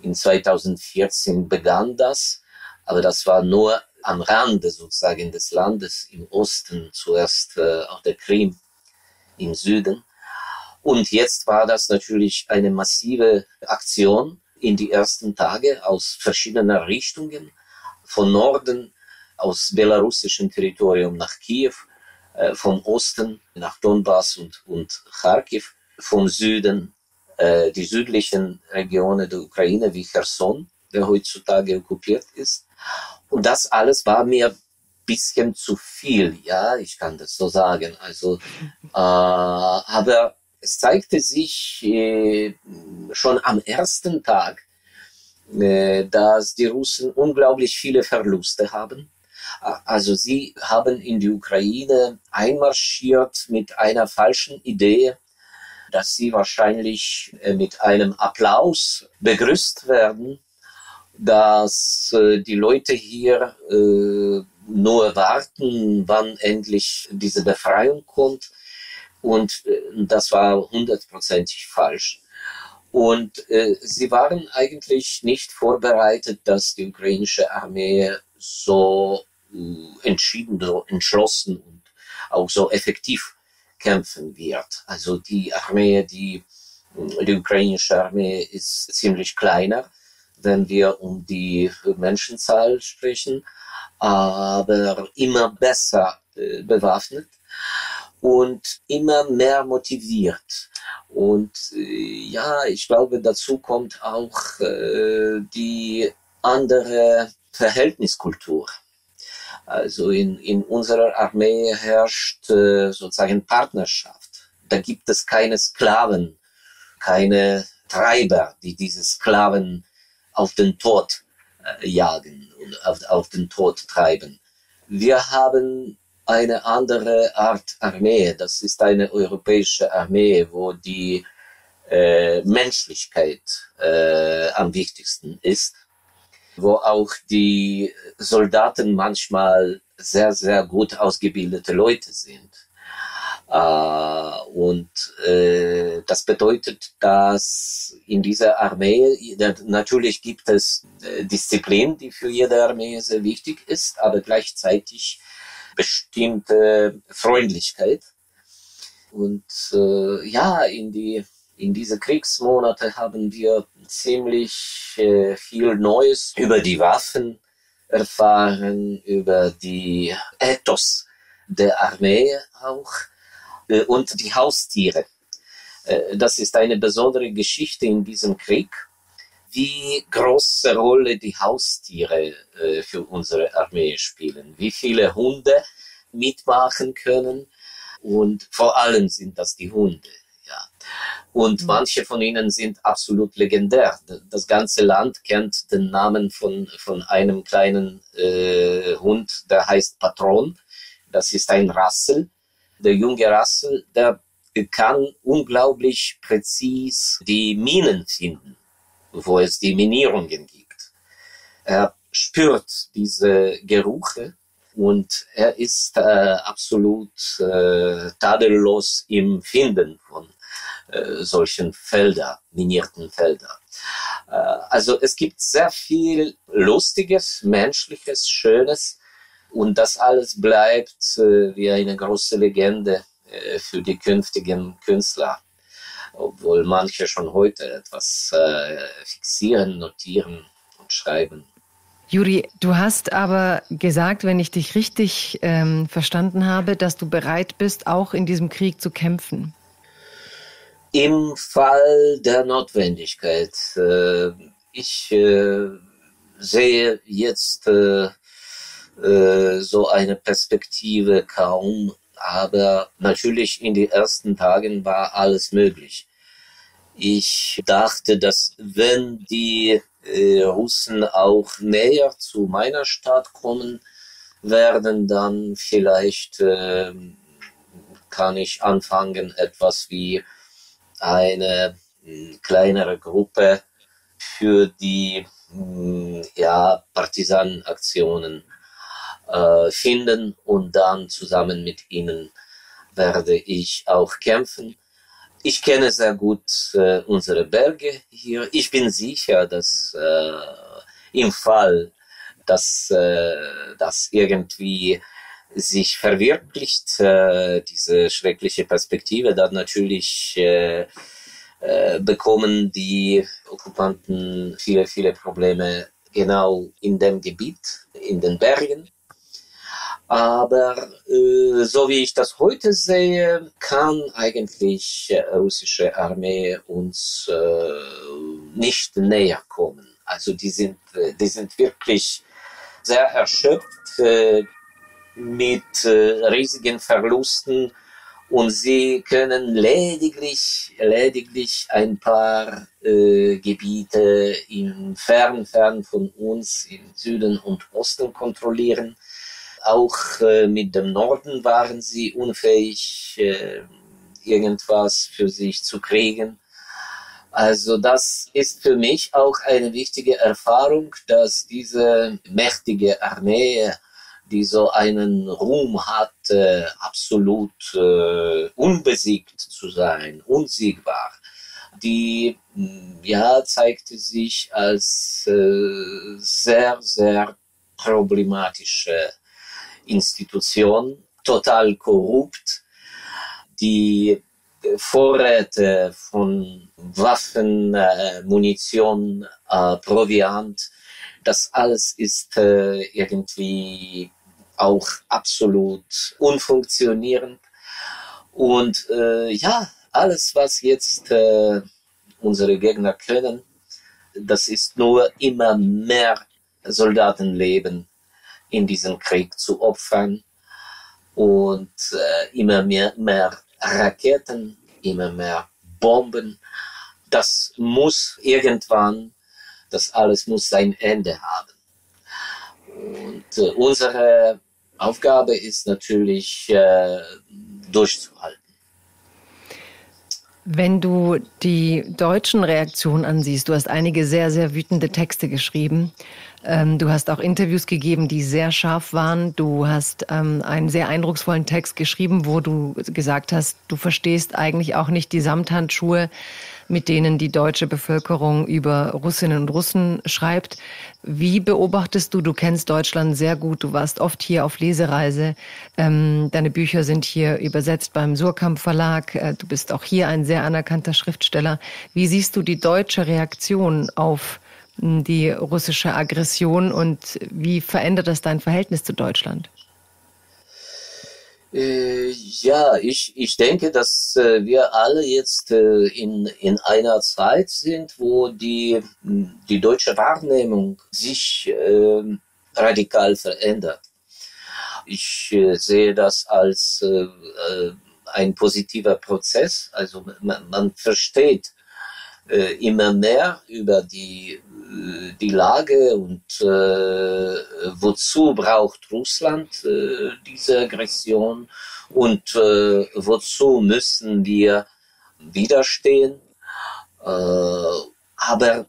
In 2014 begann das, aber das war nur am Rande sozusagen des Landes im Osten, zuerst äh, auf der Krim im Süden. Und jetzt war das natürlich eine massive Aktion, in die ersten Tage aus verschiedenen Richtungen, von Norden aus belarussischem Territorium nach Kiew, äh, vom Osten nach Donbass und, und Kharkiv, vom Süden äh, die südlichen Regionen der Ukraine wie Cherson, der heutzutage okkupiert ist. Und das alles war mir bisschen zu viel, ja, ich kann das so sagen. Also, äh, aber es zeigte sich äh, schon am ersten Tag, äh, dass die Russen unglaublich viele Verluste haben. Also sie haben in die Ukraine einmarschiert mit einer falschen Idee, dass sie wahrscheinlich äh, mit einem Applaus begrüßt werden, dass äh, die Leute hier äh, nur warten, wann endlich diese Befreiung kommt. Und äh, das war hundertprozentig falsch. Und äh, sie waren eigentlich nicht vorbereitet, dass die ukrainische Armee so äh, entschieden, so entschlossen und auch so effektiv kämpfen wird. Also die Armee, die, die ukrainische Armee ist ziemlich kleiner, wenn wir um die Menschenzahl sprechen, aber immer besser äh, bewaffnet und immer mehr motiviert. Und äh, ja, ich glaube, dazu kommt auch äh, die andere Verhältniskultur. Also in, in unserer Armee herrscht äh, sozusagen Partnerschaft. Da gibt es keine Sklaven, keine Treiber, die diese Sklaven auf den Tod äh, jagen und auf, auf den Tod treiben. Wir haben eine andere Art Armee. Das ist eine europäische Armee, wo die äh, Menschlichkeit äh, am wichtigsten ist, wo auch die Soldaten manchmal sehr, sehr gut ausgebildete Leute sind. Uh, und äh, das bedeutet, dass in dieser Armee, natürlich gibt es äh, Disziplin, die für jede Armee sehr wichtig ist, aber gleichzeitig bestimmte Freundlichkeit. Und äh, ja, in die in diese Kriegsmonate haben wir ziemlich äh, viel Neues über die Waffen erfahren, über die Ethos der Armee auch äh, und die Haustiere. Äh, das ist eine besondere Geschichte in diesem Krieg wie große Rolle die Haustiere äh, für unsere Armee spielen, wie viele Hunde mitmachen können und vor allem sind das die Hunde. Ja. Und mhm. manche von ihnen sind absolut legendär. Das ganze Land kennt den Namen von, von einem kleinen äh, Hund, der heißt Patron. Das ist ein Rassel. Der junge Russell, der kann unglaublich präzis die Minen finden, wo es die Minierungen gibt. Er spürt diese Gerüche und er ist äh, absolut äh, tadellos im Finden von äh, solchen Felder, minierten Felder. Äh, also es gibt sehr viel Lustiges, Menschliches, Schönes und das alles bleibt äh, wie eine große Legende äh, für die künftigen Künstler, obwohl manche schon heute etwas äh, fixieren, notieren und schreiben. Juri, du hast aber gesagt, wenn ich dich richtig ähm, verstanden habe, dass du bereit bist, auch in diesem Krieg zu kämpfen. Im Fall der Notwendigkeit. Äh, ich äh, sehe jetzt äh, äh so eine Perspektive kaum aber natürlich in den ersten Tagen war alles möglich. Ich dachte, dass wenn die äh, Russen auch näher zu meiner Stadt kommen werden, dann vielleicht äh, kann ich anfangen, etwas wie eine äh, kleinere Gruppe für die hm, ja, Partisanenaktionen äh, finden und dann zusammen mit ihnen werde ich auch kämpfen. Ich kenne sehr gut äh, unsere Berge hier. Ich bin sicher, dass äh, im Fall, dass äh, das irgendwie sich verwirklicht, äh, diese schreckliche Perspektive, dann natürlich äh, äh, bekommen die Okkupanten viele, viele Probleme genau in dem Gebiet, in den Bergen. Aber äh, so wie ich das heute sehe, kann eigentlich äh, russische Armee uns äh, nicht näher kommen. Also die sind, äh, die sind wirklich sehr erschöpft äh, mit äh, riesigen Verlusten und sie können lediglich, lediglich ein paar äh, Gebiete im fern, fern von uns im Süden und Osten kontrollieren. Auch äh, mit dem Norden waren sie unfähig, äh, irgendwas für sich zu kriegen. Also das ist für mich auch eine wichtige Erfahrung, dass diese mächtige Armee, die so einen Ruhm hat, äh, absolut äh, unbesiegt zu sein, unsiegbar, die ja zeigte sich als äh, sehr, sehr problematische Institution, total korrupt. Die Vorräte von Waffen, äh, Munition, äh, Proviant, das alles ist äh, irgendwie auch absolut unfunktionierend. Und äh, ja, alles, was jetzt äh, unsere Gegner können, das ist nur immer mehr Soldatenleben in diesem Krieg zu opfern und äh, immer mehr, mehr Raketen, immer mehr Bomben. Das muss irgendwann, das alles muss sein Ende haben. Und äh, unsere Aufgabe ist natürlich äh, durchzuhalten. Wenn du die deutschen Reaktionen ansiehst, du hast einige sehr, sehr wütende Texte geschrieben. Ähm, du hast auch Interviews gegeben, die sehr scharf waren. Du hast ähm, einen sehr eindrucksvollen Text geschrieben, wo du gesagt hast, du verstehst eigentlich auch nicht die Samthandschuhe, mit denen die deutsche Bevölkerung über Russinnen und Russen schreibt. Wie beobachtest du, du kennst Deutschland sehr gut, du warst oft hier auf Lesereise, ähm, deine Bücher sind hier übersetzt beim Surkamp Verlag, äh, du bist auch hier ein sehr anerkannter Schriftsteller. Wie siehst du die deutsche Reaktion auf die russische Aggression und wie verändert das dein Verhältnis zu Deutschland? Äh, ja, ich, ich denke, dass äh, wir alle jetzt äh, in, in einer Zeit sind, wo die, die deutsche Wahrnehmung sich radikal verändert. Ich sehe das als ein positiver Prozess. Also man versteht immer mehr über die die Lage und äh, wozu braucht Russland äh, diese Aggression und äh, wozu müssen wir widerstehen. Äh, aber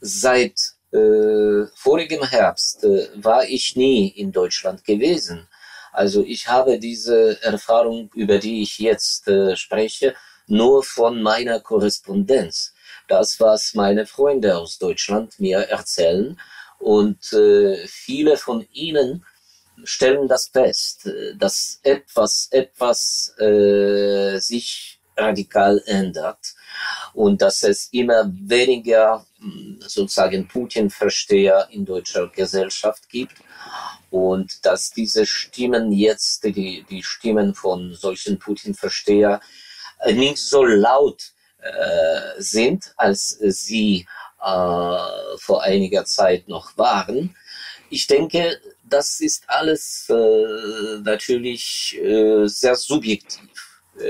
seit äh, vorigem Herbst äh, war ich nie in Deutschland gewesen. Also ich habe diese Erfahrung, über die ich jetzt äh, spreche, nur von meiner Korrespondenz. Das, was meine Freunde aus Deutschland mir erzählen. Und äh, viele von ihnen stellen das fest, äh, dass etwas, etwas äh, sich radikal ändert und dass es immer weniger hm, sozusagen Putin-Versteher in deutscher Gesellschaft gibt und dass diese Stimmen jetzt, die, die Stimmen von solchen Putin-Versteher äh, nicht so laut äh, sind, als sie äh, vor einiger Zeit noch waren. Ich denke, das ist alles äh, natürlich äh, sehr subjektiv.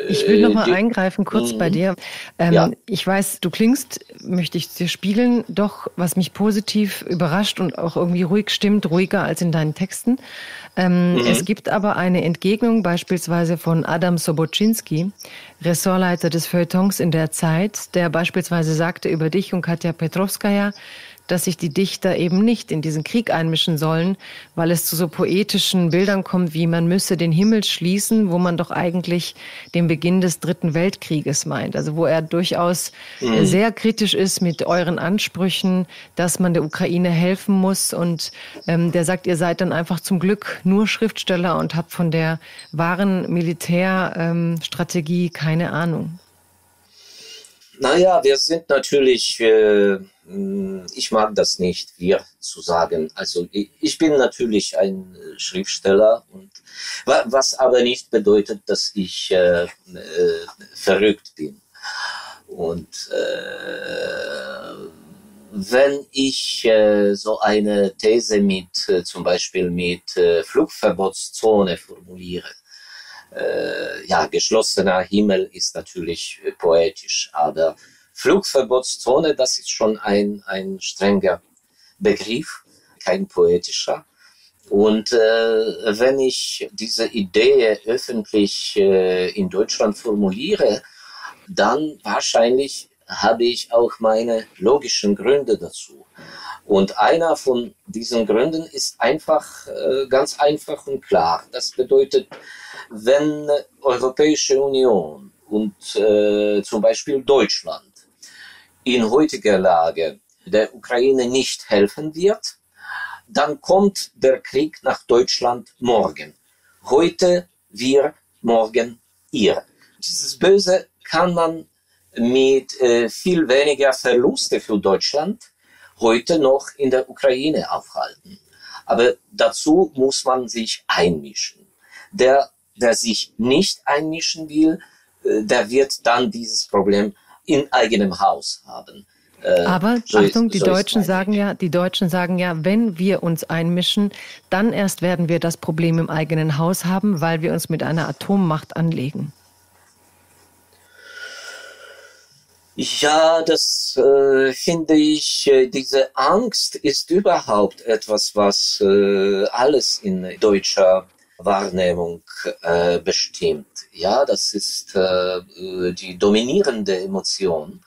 Ich will noch mal äh, eingreifen, kurz bei mhm. dir. Ähm, ja. Ich weiß, du klingst, möchte ich dir spiegeln, doch was mich positiv überrascht und auch irgendwie ruhig stimmt, ruhiger als in deinen Texten. Ähm, mhm. Es gibt aber eine Entgegnung beispielsweise von Adam Sobocinski, Ressortleiter des Feuilletons in der Zeit, der beispielsweise sagte über dich und Katja Petrovskaya, dass sich die Dichter eben nicht in diesen Krieg einmischen sollen, weil es zu so poetischen Bildern kommt, wie man müsse den Himmel schließen, wo man doch eigentlich den Beginn des Dritten Weltkrieges meint. Also wo er durchaus mhm. sehr kritisch ist mit euren Ansprüchen, dass man der Ukraine helfen muss. Und ähm, der sagt, ihr seid dann einfach zum Glück nur Schriftsteller und habt von der wahren Militärstrategie ähm, keine Ahnung. Naja, wir sind natürlich, äh, ich mag das nicht, wir zu sagen. Also ich bin natürlich ein Schriftsteller und was aber nicht bedeutet, dass ich äh, äh, verrückt bin. Und äh, wenn ich äh, so eine These mit äh, zum Beispiel mit äh, Flugverbotszone formuliere, äh, ja, geschlossener Himmel ist natürlich äh, poetisch, aber Flugverbotszone, das ist schon ein, ein strenger Begriff, kein poetischer. Und äh, wenn ich diese Idee öffentlich äh, in Deutschland formuliere, dann wahrscheinlich habe ich auch meine logischen Gründe dazu. Und einer von diesen Gründen ist einfach äh, ganz einfach und klar. Das bedeutet, wenn Europäische Union und äh, zum Beispiel Deutschland in heutiger Lage der Ukraine nicht helfen wird, dann kommt der Krieg nach Deutschland morgen. Heute wir, morgen ihr. Dieses Böse kann man mit äh, viel weniger Verluste für Deutschland heute noch in der Ukraine aufhalten. Aber dazu muss man sich einmischen. Der der sich nicht einmischen will, äh, der wird dann dieses Problem in eigenem Haus haben. Äh, Aber so Achtung, ist, die so Deutschen sagen ja, die Deutschen sagen ja, wenn wir uns einmischen, dann erst werden wir das Problem im eigenen Haus haben, weil wir uns mit einer Atommacht anlegen. Ja, das äh, finde ich, äh, diese Angst ist überhaupt etwas, was äh, alles in deutscher Wahrnehmung äh, bestimmt. Ja, das ist äh, die dominierende Emotion.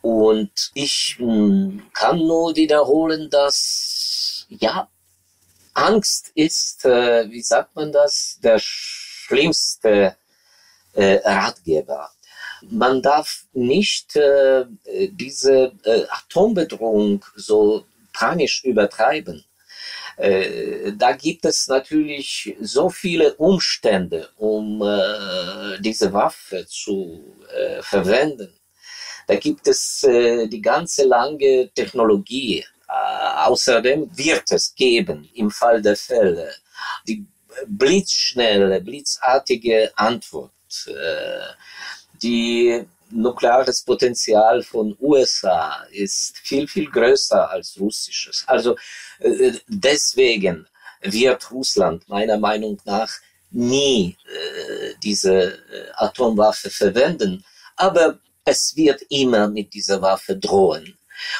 Und ich mh, hm, kann nur wiederholen, dass ja, Angst ist, wie sagt man das, der schlimmste Ratgeber. Man darf nicht äh, diese äh, Atombedrohung so panisch übertreiben. Äh, da gibt es natürlich so viele Umstände, um äh, diese Waffe zu äh, verwenden. Da gibt es äh, die ganze lange Technologie. Außerdem wird es geben, im Fall der Fälle, die blitzschnelle, blitzartige Antwort, die nukleares Potenzial von USA ist viel, viel größer als russisches. Also äh, deswegen wird Russland meiner Meinung nach nie äh, diese äh, Atomwaffe verwenden, aber es wird immer mit dieser Waffe drohen.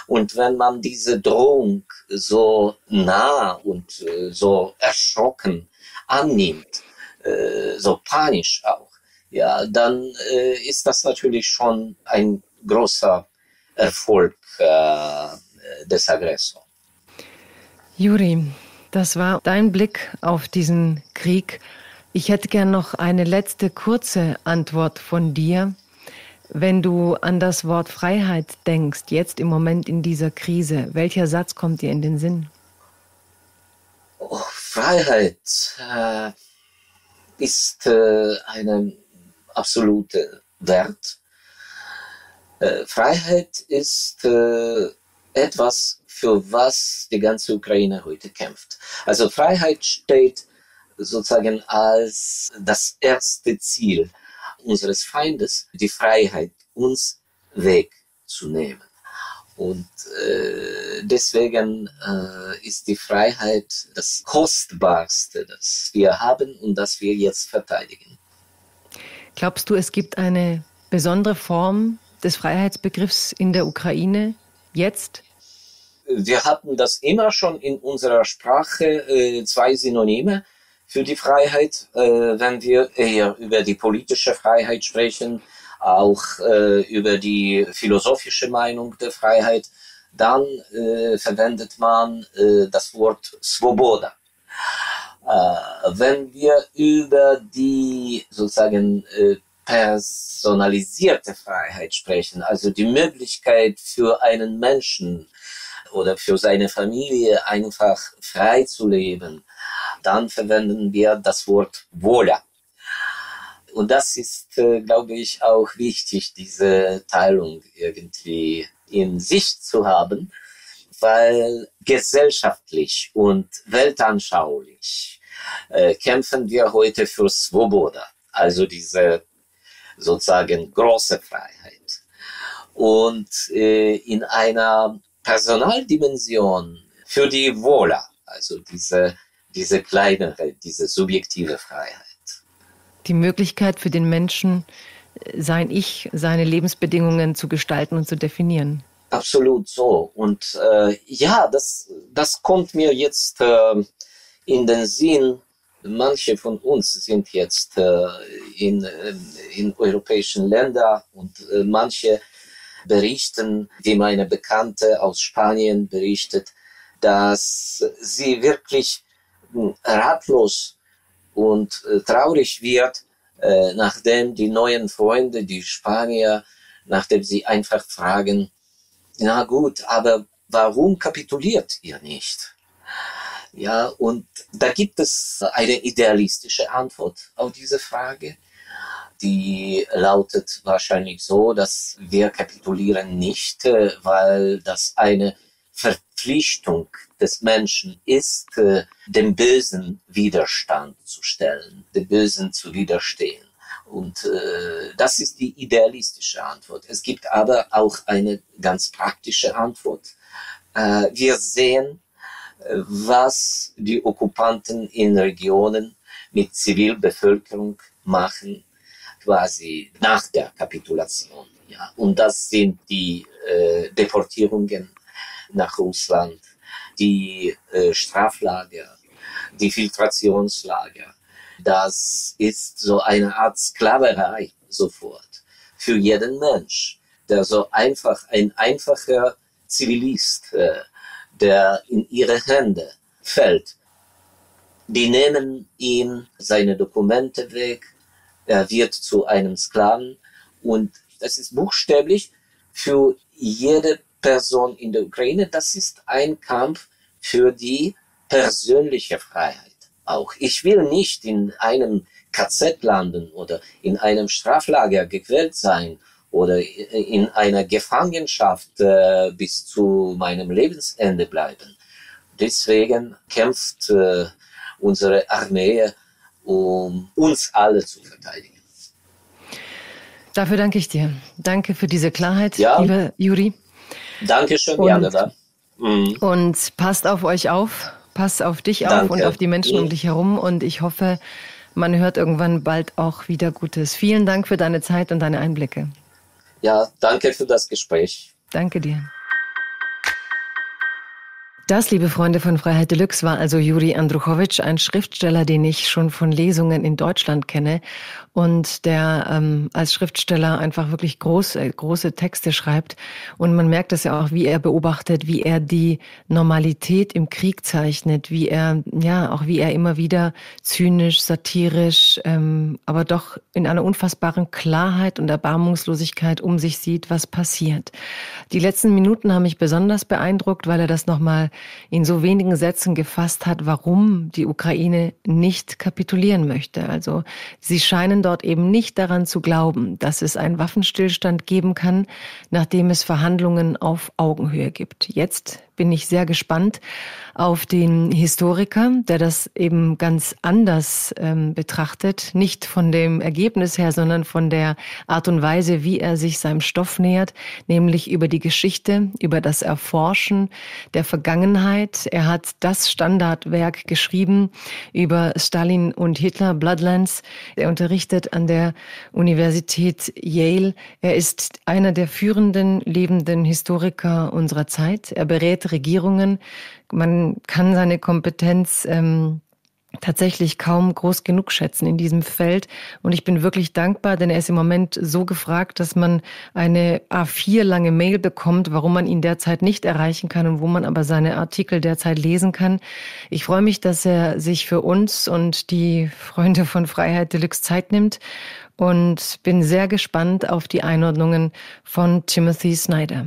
Und wenn man diese Drohung so nah und äh, so erschrocken annimmt, äh, so panisch auch, ja, dann äh, ist das natürlich schon ein großer Erfolg äh, des Aggressors. Juri, das war dein Blick auf diesen Krieg. Ich hätte gern noch eine letzte kurze Antwort von dir. Wenn du an das Wort Freiheit denkst, jetzt im Moment in dieser Krise, welcher Satz kommt dir in den Sinn? Oh, Freiheit äh, ist äh, eine absolute Wert. Äh, Freiheit ist äh, etwas, für was die ganze Ukraine heute kämpft. Also Freiheit steht sozusagen als das erste Ziel unseres Feindes, die Freiheit, uns wegzunehmen. Und äh, deswegen äh, ist die Freiheit das Kostbarste, das wir haben und das wir jetzt verteidigen. Glaubst du, es gibt eine besondere Form des Freiheitsbegriffs in der Ukraine jetzt? Wir hatten das immer schon in unserer Sprache, äh, zwei Synonyme für die Freiheit, äh, wenn wir eher über die politische Freiheit sprechen, auch äh, über die philosophische Meinung der Freiheit, dann äh, verwendet man äh, das Wort Svoboda. Äh, wenn wir über die sozusagen äh, personalisierte Freiheit sprechen, also die Möglichkeit für einen Menschen oder für seine Familie einfach frei zu leben, dann verwenden wir das Wort Wohler. Und das ist, äh, glaube ich, auch wichtig, diese Teilung irgendwie in Sicht zu haben, weil gesellschaftlich und weltanschaulich äh, kämpfen wir heute für Svoboda, also diese sozusagen große Freiheit. Und äh, in einer Personaldimension für die Wohler, also diese, diese kleinere, diese subjektive Freiheit. Die Möglichkeit für den Menschen, sein Ich, seine Lebensbedingungen zu gestalten und zu definieren. Absolut so. Und äh, ja, das, das kommt mir jetzt äh, in den Sinn. Manche von uns sind jetzt äh, in, äh, in europäischen Ländern und äh, manche berichten, wie meine Bekannte aus Spanien berichtet, dass sie wirklich hm, ratlos und äh, traurig wird, äh, nachdem die neuen Freunde, die Spanier, nachdem sie einfach fragen, na gut, aber warum kapituliert ihr nicht? Ja, und da gibt es eine idealistische Antwort auf diese Frage die lautet wahrscheinlich so, dass wir kapitulieren nicht, äh, weil das eine Verpflichtung des Menschen ist, äh, dem Bösen Widerstand zu stellen, dem Bösen zu widerstehen. Und äh, das ist die idealistische Antwort. Es gibt aber auch eine ganz praktische Antwort. Wir sehen, was die Okkupanten in Regionen mit Zivilbevölkerung machen quasi nach der Kapitulation. Ja. Und das sind die äh, Deportierungen nach Russland, die äh, Straflager, die Filtrationslager. Das ist so eine Art Sklaverei sofort für jeden Mensch, der so einfach ein einfacher Zivilist, äh, der in ihre Hände fällt. Die nehmen ihm seine Dokumente weg, er wird zu einem Sklaven und das ist buchstäblich für jede Person in der Ukraine, das ist ein Kampf für die persönliche Freiheit auch. Ich will nicht in einem KZ landen oder in einem Straflager gequält sein oder in einer Gefangenschaft äh, bis zu meinem Lebensende bleiben. Deswegen kämpft äh, unsere Armee um uns alle zu verteidigen. Dafür danke ich dir. Danke für diese Klarheit, ja. lieber Juri. Dankeschön, und, Jana. Mhm. Und passt auf euch auf, passt auf dich danke. auf und auf die Menschen mhm. um dich herum. Und ich hoffe, man hört irgendwann bald auch wieder Gutes. Vielen Dank für deine Zeit und deine Einblicke. Ja, danke für das Gespräch. Danke dir. Das, liebe Freunde von Freiheit Deluxe, war also Juri Andruchowitsch, ein Schriftsteller, den ich schon von Lesungen in Deutschland kenne und der ähm, als Schriftsteller einfach wirklich große, große Texte schreibt. Und man merkt das ja auch, wie er beobachtet, wie er die Normalität im Krieg zeichnet, wie er, ja, auch wie er immer wieder zynisch, satirisch, ähm, aber doch in einer unfassbaren Klarheit und Erbarmungslosigkeit um sich sieht, was passiert. Die letzten Minuten haben mich besonders beeindruckt, weil er das nochmal in so wenigen Sätzen gefasst hat, warum die Ukraine nicht kapitulieren möchte. Also sie scheinen dort eben nicht daran zu glauben, dass es einen Waffenstillstand geben kann, nachdem es Verhandlungen auf Augenhöhe gibt. Jetzt bin ich sehr gespannt auf den Historiker, der das eben ganz anders ähm, betrachtet. Nicht von dem Ergebnis her, sondern von der Art und Weise, wie er sich seinem Stoff nähert, nämlich über die Geschichte, über das Erforschen der Vergangenheit. Er hat das Standardwerk geschrieben über Stalin und Hitler, Bloodlands. Er unterrichtet an der Universität Yale. Er ist einer der führenden lebenden Historiker unserer Zeit. Er berät Regierungen. Man kann seine Kompetenz ähm, tatsächlich kaum groß genug schätzen in diesem Feld. Und ich bin wirklich dankbar, denn er ist im Moment so gefragt, dass man eine A4 lange Mail bekommt, warum man ihn derzeit nicht erreichen kann und wo man aber seine Artikel derzeit lesen kann. Ich freue mich, dass er sich für uns und die Freunde von Freiheit Deluxe Zeit nimmt und bin sehr gespannt auf die Einordnungen von Timothy Snyder.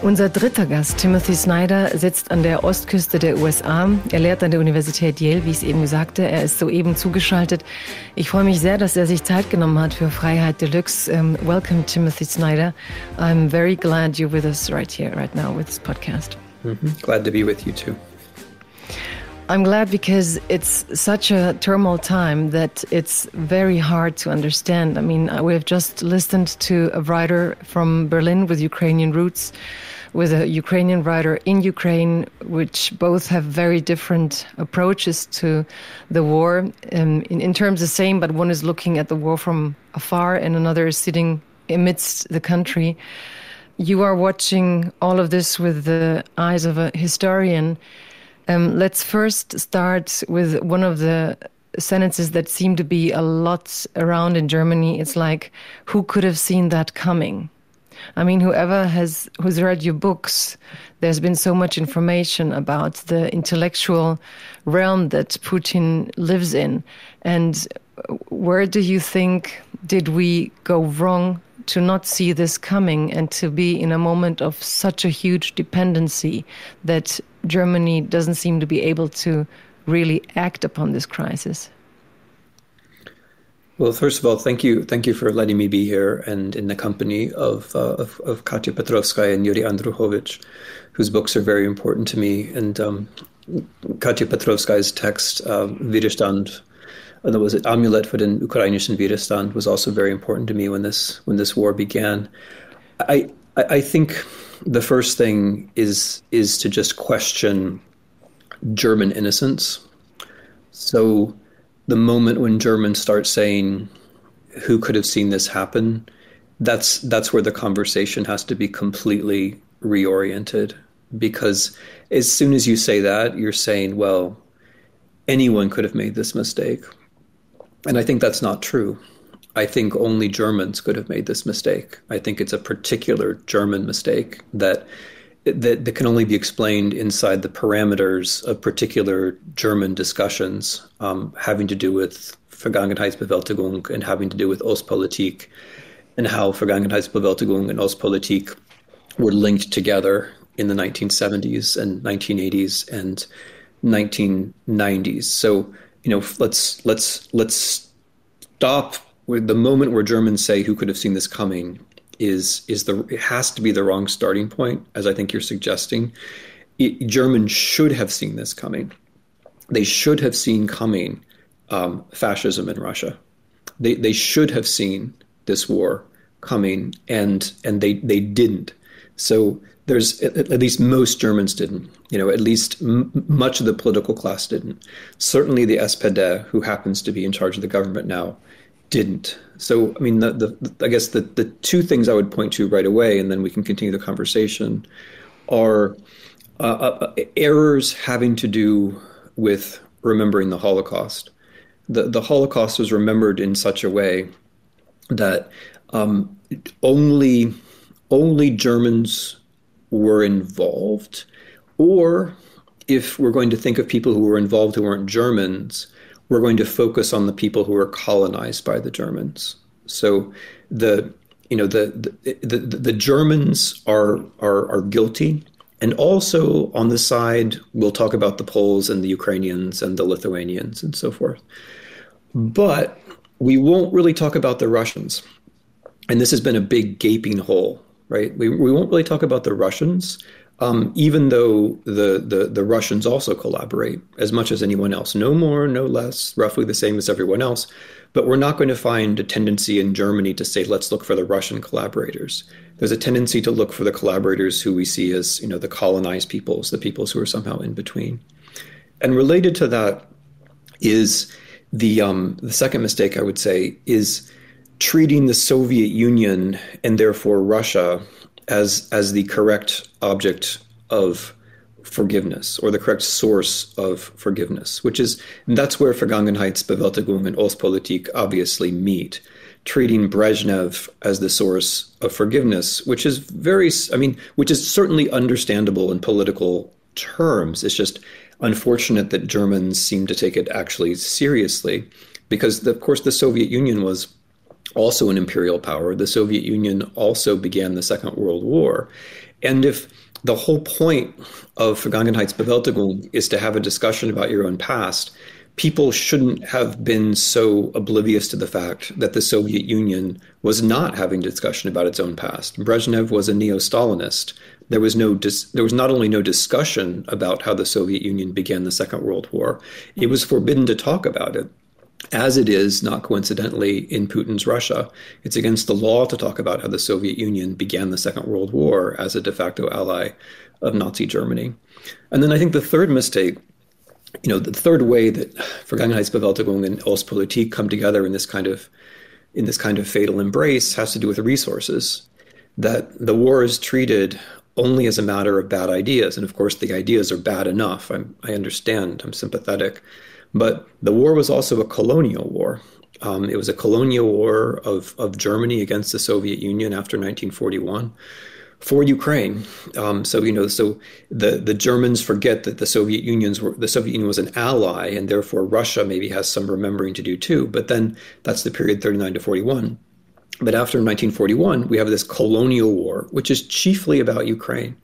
Unser dritter Gast, Timothy Snyder, sitzt an der Ostküste der USA. Er lehrt an der Universität Yale, wie ich es eben sagte. Er ist soeben zugeschaltet. Ich freue mich sehr, dass er sich Zeit genommen hat für Freiheit Deluxe. Um, welcome, Timothy Snyder. I'm very glad you're with us right here, right now, with this podcast. Mm -hmm. Glad to be with you too. I'm glad because it's such a turmoil time that it's very hard to understand. I mean, we've just listened to a writer from Berlin with Ukrainian roots with a Ukrainian writer in Ukraine, which both have very different approaches to the war. Um, in, in terms the same, but one is looking at the war from afar and another is sitting amidst the country. You are watching all of this with the eyes of a historian. Um, let's first start with one of the sentences that seem to be a lot around in Germany. It's like, who could have seen that coming? I mean, whoever has who's read your books, there's been so much information about the intellectual realm that Putin lives in, and where do you think did we go wrong to not see this coming and to be in a moment of such a huge dependency that Germany doesn't seem to be able to really act upon this crisis? Well, first of all, thank you, thank you for letting me be here and in the company of uh, of, of Katya Petrovskaya and Yuri Andruhovich, whose books are very important to me. And um, Katya Petrovskaya's text, uh, Widerstand, and uh, was it Amulet for den ukrainischen Widerstand, was also very important to me when this when this war began. I I think the first thing is is to just question German innocence. So the moment when Germans start saying, "Who could have seen this happen?" That's that's where the conversation has to be completely reoriented because as soon as you say that, you're saying, "Well, anyone could have made this mistake," and I think that's not true. I think only Germans could have made this mistake. I think it's a particular German mistake that that, that can only be explained inside the parameters of particular German discussions um, having to do with Vergangenheitsbewältigung and having to do with Ostpolitik and how Vergangenheitsbewältigung and Ostpolitik were linked together in the 1970s and 1980s and 1990s. So, you know, let's let's let's stop with the moment where Germans say who could have seen this coming is is the it has to be the wrong starting point, as I think you're suggesting. It, Germans should have seen this coming. They should have seen coming um, fascism in Russia. They they should have seen this war coming, and and they they didn't. So there's at, least most Germans didn't. You know, at least m- much of the political class didn't. Certainly the SPD, who happens to be in charge of the government now, didn't. So I mean, the, the, I guess the the two things I would point to right away, and then we can continue the conversation, are uh, uh, errors having to do with remembering the Holocaust. The the Holocaust was remembered in such a way that um, only only Germans were involved, or if we're going to think of people who were involved who weren't Germans, we're going to focus on the people who were colonized by the Germans. So the you know the the, the, the Germans are, are are guilty, and also on the side we'll talk about the Poles and the Ukrainians and the Lithuanians and so forth. But we won't really talk about the Russians, and this has been a big gaping hole right? We, we won't really talk about the Russians, um, even though the, the, the Russians also collaborate as much as anyone else. No more, no less, roughly the same as everyone else. But we're not going to find a tendency in Germany to say, let's look for the Russian collaborators. There's a tendency to look for the collaborators who we see as, you know, the colonized peoples, the peoples who are somehow in between. And related to that is the um, the second mistake I would say is treating the Soviet Union and therefore Russia as as the correct object of forgiveness or the correct source of forgiveness, which is that's where Vergangenheitsbewältigung and Ostpolitik obviously meet. Treating Brezhnev as the source of forgiveness, which is very, I mean, which is certainly understandable in political terms. It's just unfortunate that Germans seem to take it actually seriously, because the, of course the Soviet Union was also an imperial power. The Soviet Union also began the Second World War. And if the whole point of Vergangenheitsbewältigung is to have a discussion about your own past, people shouldn't have been so oblivious to the fact that the Soviet Union was not having discussion about its own past. Brezhnev was a neo-Stalinist. There was no dis- there was not only no discussion about how the Soviet Union began the Second World War, it was forbidden to talk about it as it is, not coincidentally, in Putin's Russia. It's against the law to talk about how the Soviet Union began the Second World War as a de facto ally of Nazi Germany. And then I think the third mistake, you know, the third way that Vergangenheitsbewältigung and Ostpolitik come together in this kind of in this kind of fatal embrace has to do with resources. That the war is treated only as a matter of bad ideas, and of course the ideas are bad enough. I'm, I understand. I'm sympathetic but the war was also a colonial war. Um, it was a colonial war of, of Germany against the Soviet Union after 1941 for Ukraine. Um, so you know, so the the Germans forget that the Soviet Unions were the Soviet Union was an ally, and therefore Russia maybe has some remembering to do too. But then that's the period 39 to 41. But after 1941, we have this colonial war, which is chiefly about Ukraine.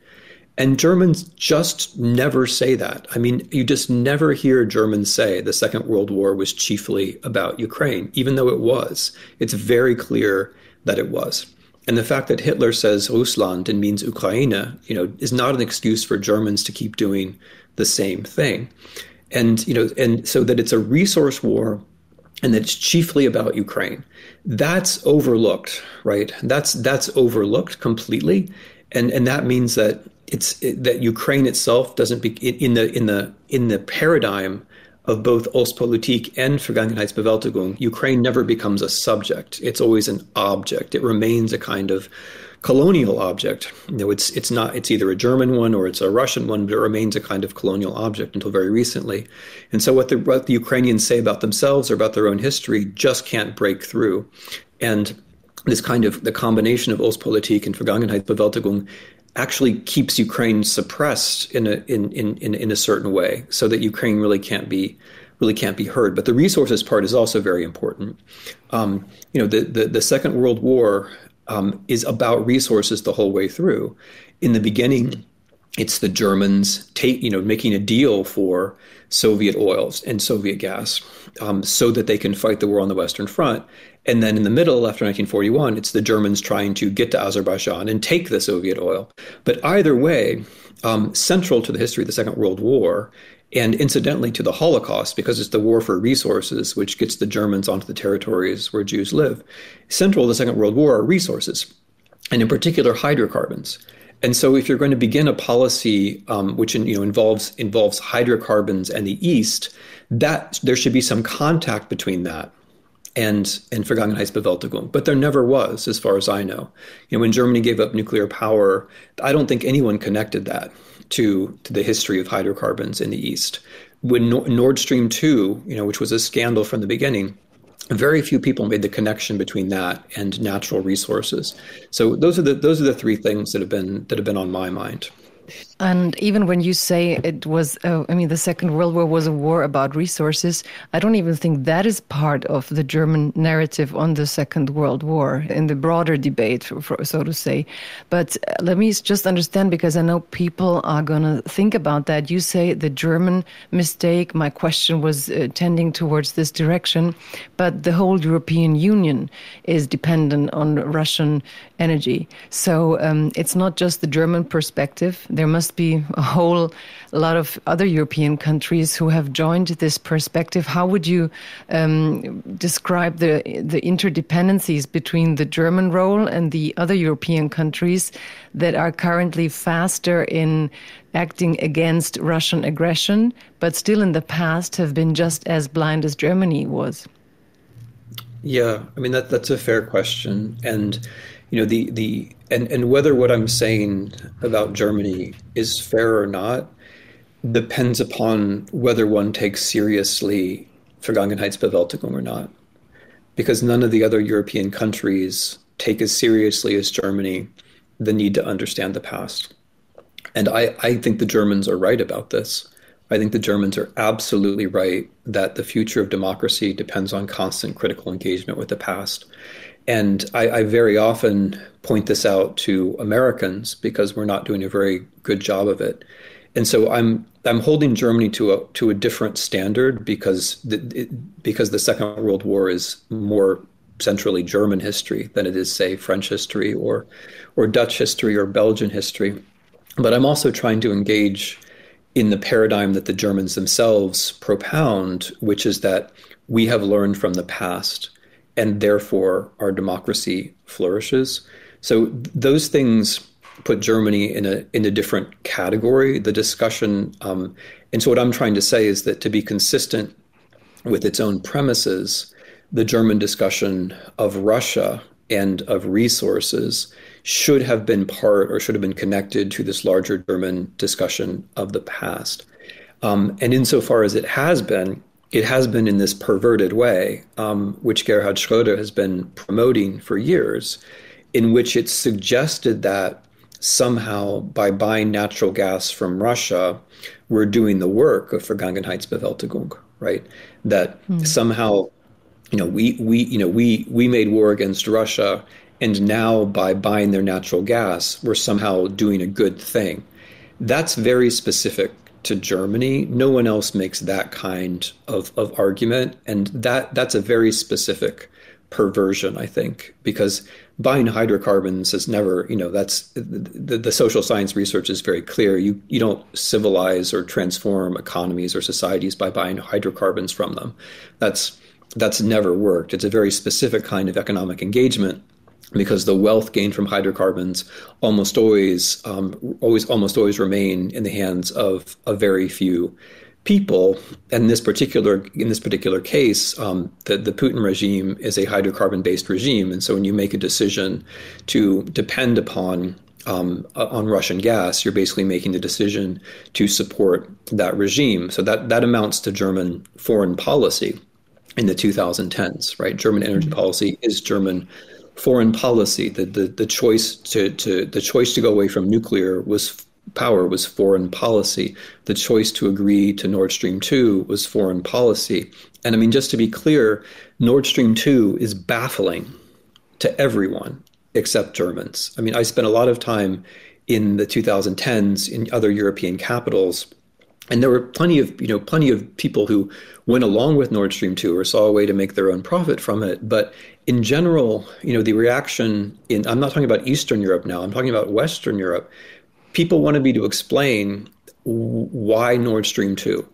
And Germans just never say that. I mean, you just never hear Germans say the Second World War was chiefly about Ukraine, even though it was. It's very clear that it was. And the fact that Hitler says Russland and means Ukraine, you know, is not an excuse for Germans to keep doing the same thing. And, you know, and so that it's a resource war and that it's chiefly about Ukraine. That's overlooked, right? That's that's overlooked completely. And and that means that it's it, that Ukraine itself doesn't be in the in the in the paradigm of both Ostpolitik and Vergangenheitsbewältigung, Ukraine never becomes a subject. It's always an object. It remains a kind of colonial object. You know, it's it's not it's either a German one or it's a Russian one, but it remains a kind of colonial object until very recently. And so what the what the Ukrainians say about themselves or about their own history just can't break through. And this kind of the combination of Ostpolitik and Vergangenheitsbewältigung actually keeps Ukraine suppressed in a in, in, in, in a certain way, so that Ukraine really can't be really can't be heard. But the resources part is also very important. Um, you know, the, the, the Second World War um, is about resources the whole way through. In the beginning, it's the Germans take you know making a deal for Soviet oils and Soviet gas um, so that they can fight the war on the Western Front. And then in the middle, after 1941, it's the Germans trying to get to Azerbaijan and take the Soviet oil. But either way, um, central to the history of the Second World War, and incidentally to the Holocaust, because it's the war for resources which gets the Germans onto the territories where Jews live, central to the Second World War are resources, and in particular hydrocarbons. And so, if you're going to begin a policy um, which you know involves involves hydrocarbons and the East, that there should be some contact between that and and Vergangenheitsbewältigung. But there never was, as far as I know. You know, when Germany gave up nuclear power, I don't think anyone connected that to to the history of hydrocarbons in the East. When Nord Stream two, you know, which was a scandal from the beginning, very few people made the connection between that and natural resources. So those are the those are the three things that have been that have been on my mind. And even when you say it was, uh, I mean, the Second World War was a war about resources, I don't even think that is part of the German narrative on the Second World War in the broader debate, for, for, so to say. But uh, let me just understand because I know people are going to think about that. You say the German mistake. My question was uh, tending towards this direction, but the whole European Union is dependent on Russian energy. So um, it's not just the German perspective there must be a whole lot of other European countries who have joined this perspective. How would you um, describe the the interdependencies between the German role and the other European countries that are currently faster in acting against Russian aggression, but still in the past have been just as blind as Germany was? Yeah, I mean that that's a fair question, and you know the the and and whether what I'm saying about Germany is fair or not depends upon whether one takes seriously Vergangenheitsbewältigung or not, because none of the other European countries take as seriously as Germany the need to understand the past. And I, I think the Germans are right about this. I think the Germans are absolutely right that the future of democracy depends on constant critical engagement with the past. And I, I, very often point this out to Americans because we're not doing a very good job of it. And so I'm I'm holding Germany to a to a different standard because the, it, because the Second World War is more centrally German history than it is, say, French history or or Dutch history or Belgian history. But I'm also trying to engage in the paradigm that the Germans themselves propound, which is that we have learned from the past and therefore our democracy flourishes. So those things put Germany in a in a different category. The discussion, um, and so what I'm trying to say is that to be consistent with its own premises, the German discussion of Russia and of resources should have been part or should have been connected to this larger German discussion of the past. Um, and insofar as it has been, it has been in this perverted way, um, which Gerhard Schroeder has been promoting for years, in which it suggested that somehow by buying natural gas from Russia, we're doing the work of Vergangenheitsbewältigung, right? That mm. somehow, you know, we we you know we we made war against Russia, and now by buying their natural gas, we're somehow doing a good thing. That's very specific to Germany. No one else makes that kind of, of argument. And that that's a very specific perversion, I think, because buying hydrocarbons is never, you know, that's the, the social science research is very clear. You you don't civilize or transform economies or societies by buying hydrocarbons from them. That's that's never worked. It's a very specific kind of economic engagement because the wealth gained from hydrocarbons almost always um, always almost always remain in the hands of a very few people. And in this particular in this particular case, um, the the Putin regime is a hydrocarbon based regime, and so when you make a decision to depend upon um, on Russian gas, you're basically making the decision to support that regime. So that that amounts to German foreign policy in the 2010s, right? German energy mm-hmm. policy is German foreign policy. The, the, the choice to, to the choice to go away from nuclear was power was foreign policy. The choice to agree to Nord Stream 2 was foreign policy. And I mean, just to be clear, Nord Stream 2 is baffling to everyone except Germans. I mean, I spent a lot of time in the 2010s in other European capitals and there were plenty of you know plenty of people who went along with Nord Stream 2 or saw a way to make their own profit from it but in general you know the reaction in I'm not talking about Eastern Europe now I'm talking about Western Europe people wanted me to explain why Nord Stream 2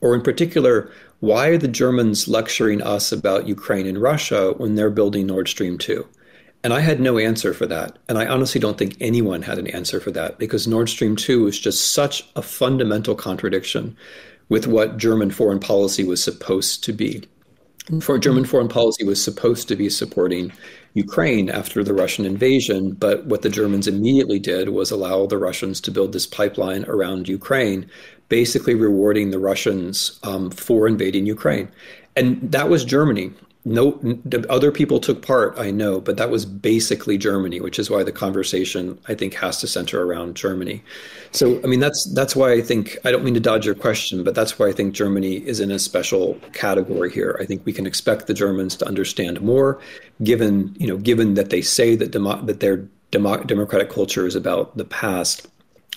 or in particular why are the Germans lecturing us about Ukraine and Russia when they're building Nord Stream 2 And I had no answer for that. And I honestly don't think anyone had an answer for that because Nord Stream 2 is just such a fundamental contradiction with what German foreign policy was supposed to be. For German foreign policy was supposed to be supporting Ukraine after the Russian invasion, but what the Germans immediately did was allow the Russians to build this pipeline around Ukraine, basically rewarding the Russians um, for invading Ukraine. And that was Germany no other people took part i know but that was basically germany which is why the conversation i think has to center around germany so i mean that's that's why i think i don't mean to dodge your question but that's why i think germany is in a special category here i think we can expect the germans to understand more given you know given that they say that demo, that their demo, democratic culture is about the past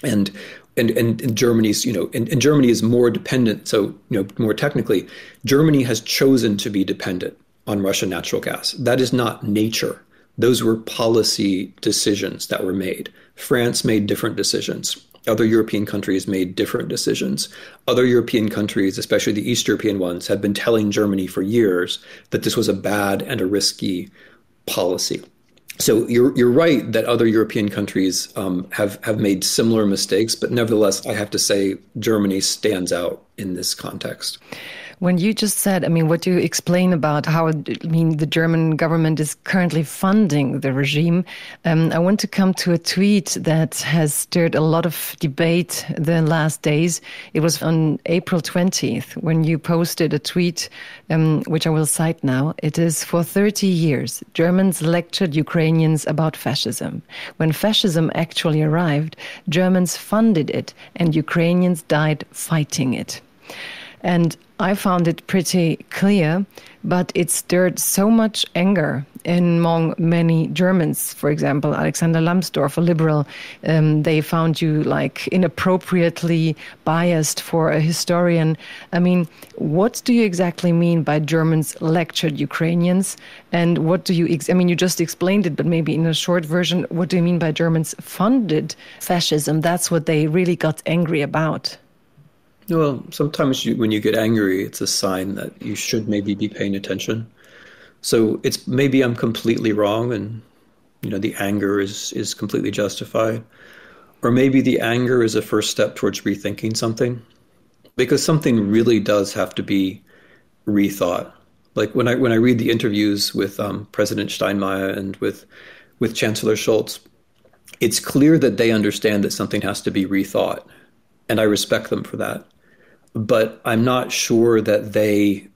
and and, and, and Germany's, you know, and, and Germany is more dependent. So, you know, more technically, Germany has chosen to be dependent on Russian natural gas. That is not nature. Those were policy decisions that were made. France made different decisions. Other European countries made different decisions. Other European countries, especially the East European ones, had been telling Germany for years that this was a bad and a risky policy. So you're you're right that other European countries um, have have made similar mistakes, but nevertheless, I have to say Germany stands out in this context. When you just said, I mean, what do you explain about how, I mean, the German government is currently funding the regime? Um, I want to come to a tweet that has stirred a lot of debate the last days. It was on April 20th when you posted a tweet, um, which I will cite now. It is for 30 years, Germans lectured Ukrainians about fascism. When fascism actually arrived, Germans funded it and Ukrainians died fighting it. And I found it pretty clear, but it stirred so much anger among many Germans. For example, Alexander Lambsdorff, a liberal, um, they found you like inappropriately biased for a historian. I mean, what do you exactly mean by Germans lectured Ukrainians? And what do you, I mean, you just explained it, but maybe in a short version, what do you mean by Germans funded fascism? That's what they really got angry about. Well, sometimes you, when you get angry, it's a sign that you should maybe be paying attention. So it's maybe I'm completely wrong, and you know the anger is is completely justified, or maybe the anger is a first step towards rethinking something, because something really does have to be rethought. Like when I when I read the interviews with um, President Steinmeier and with with Chancellor Scholz, it's clear that they understand that something has to be rethought, and I respect them for that but I'm not sure that they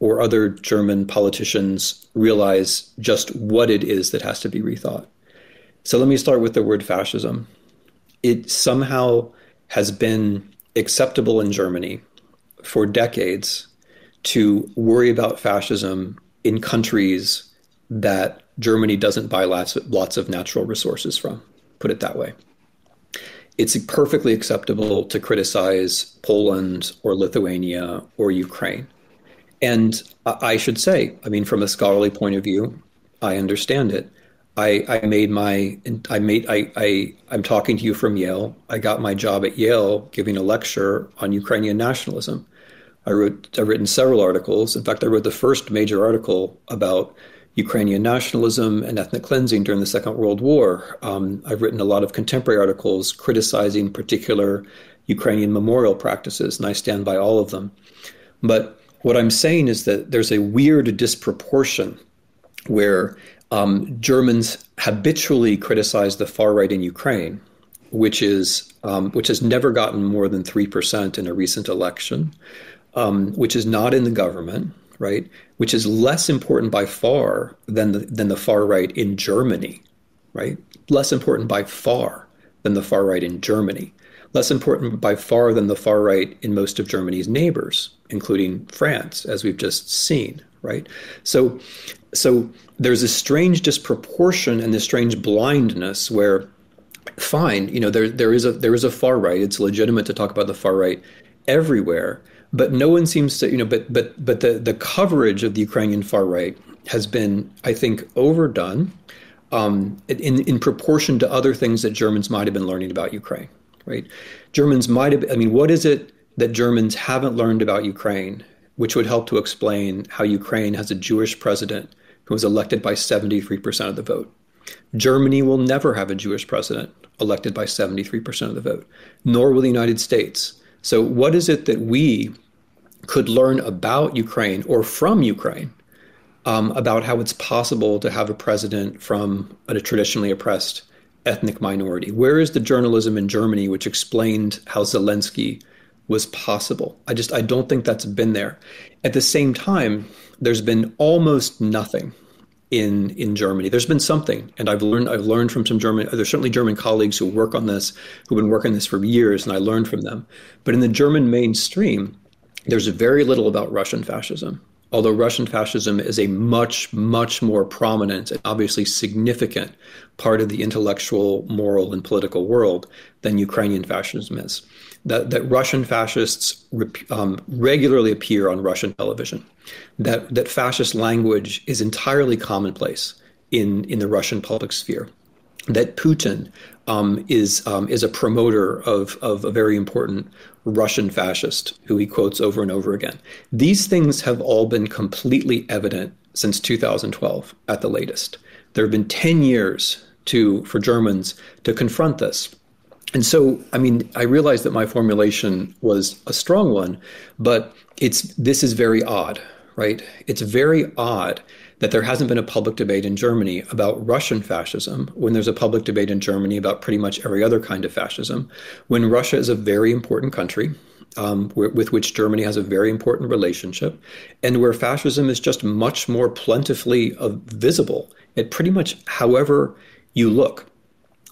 or other German politicians realize just what it is that has to be rethought. So let me start with the word fascism. It somehow has been acceptable in Germany for decades to worry about fascism in countries that Germany doesn't buy lots of, lots of natural resources from, put it that way it's perfectly acceptable to criticize Poland or Lithuania or Ukraine. And I should say, I mean, from a scholarly point of view, I understand it. I, I made my I made I, I I'm talking to you from Yale. I got my job at Yale giving a lecture on Ukrainian nationalism. I wrote I've written several articles. In fact, I wrote the first major article about Ukrainian nationalism and ethnic cleansing during the Second World War. Um, I've written a lot of contemporary articles criticizing particular Ukrainian memorial practices, and I stand by all of them. But what I'm saying is that there's a weird disproportion where um, Germans habitually criticize the far right in Ukraine, which is um, which has never gotten more than three percent in a recent election, um, which is not in the government, right? Which is less important by far than the, than the far right in Germany, right? Less important by far than the far right in Germany. Less important by far than the far right in most of Germany's neighbors, including France, as we've just seen, right? So, so there's a strange disproportion and this strange blindness where fine, you know, there there is a there is a far right. It's legitimate to talk about the far right everywhere, but no one seems to, you know, but but but the the coverage of the Ukrainian far right has been, I think, overdone um, in in proportion to other things that Germans might have been learning about Ukraine. Right? Germans might have. I mean, what is it that Germans haven't learned about Ukraine, which would help to explain how Ukraine has a Jewish president who was elected by 73% of the vote? Germany will never have a Jewish president elected by 73% of the vote, nor will the United States. So, what is it that we could learn about Ukraine or from Ukraine um, about how it's possible to have a president from a traditionally oppressed ethnic minority? Where is the journalism in Germany which explained how Zelensky was possible? I just I don't think that's been there. At the same time, there's been almost nothing in in Germany. There's been something, and I've learned I've learned from some German. There's certainly German colleagues who work on this, who've been working on this for years, and I learned from them. But in the German mainstream, there's very little about Russian fascism. Although Russian fascism is a much, much more prominent and obviously significant part of the intellectual, moral, and political world than Ukrainian fascism is. That, that Russian fascists um, regularly appear on Russian television that that fascist language is entirely commonplace in in the Russian public sphere. That Putin um, is um, is a promoter of of a very important Russian fascist who he quotes over and over again. These things have all been completely evident since 2012 at the latest. There have been 10 years to for Germans to confront this. And so, I mean, I realize that my formulation was a strong one, but it's this is very odd right? It's very odd that there hasn't been a public debate in Germany about Russian fascism when there's a public debate in Germany about pretty much every other kind of fascism, when Russia is a very important country. Um, with which Germany has a very important relationship, and where fascism is just much more plentifully uh, visible at pretty much however you look.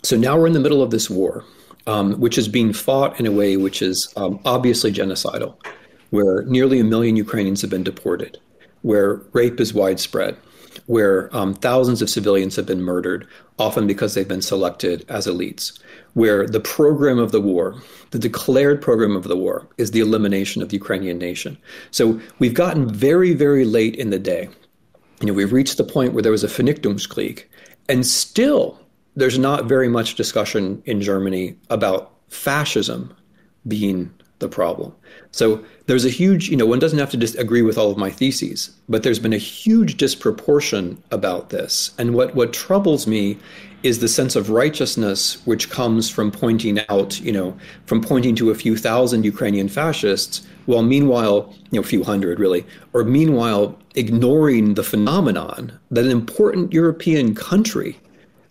So now we're in the middle of this war, um, which is being fought in a way which is um, obviously genocidal where nearly a million Ukrainians have been deported, where rape is widespread, where um, thousands of civilians have been murdered, often because they've been selected as elites, where the program of the war, the declared program of the war, is the elimination of the Ukrainian nation. So we've gotten very, very late in the day. You know, we've reached the point where there was a Vernichtungskrieg, and still there's not very much discussion in Germany about fascism being the problem. So there's a huge, you know, one doesn't have to just agree with all of my theses, but there's been a huge disproportion about this. And what, what troubles me is the sense of righteousness which comes from pointing out, you know, from pointing to a few thousand Ukrainian fascists, while meanwhile, you know, a few hundred really, or meanwhile ignoring the phenomenon that an important European country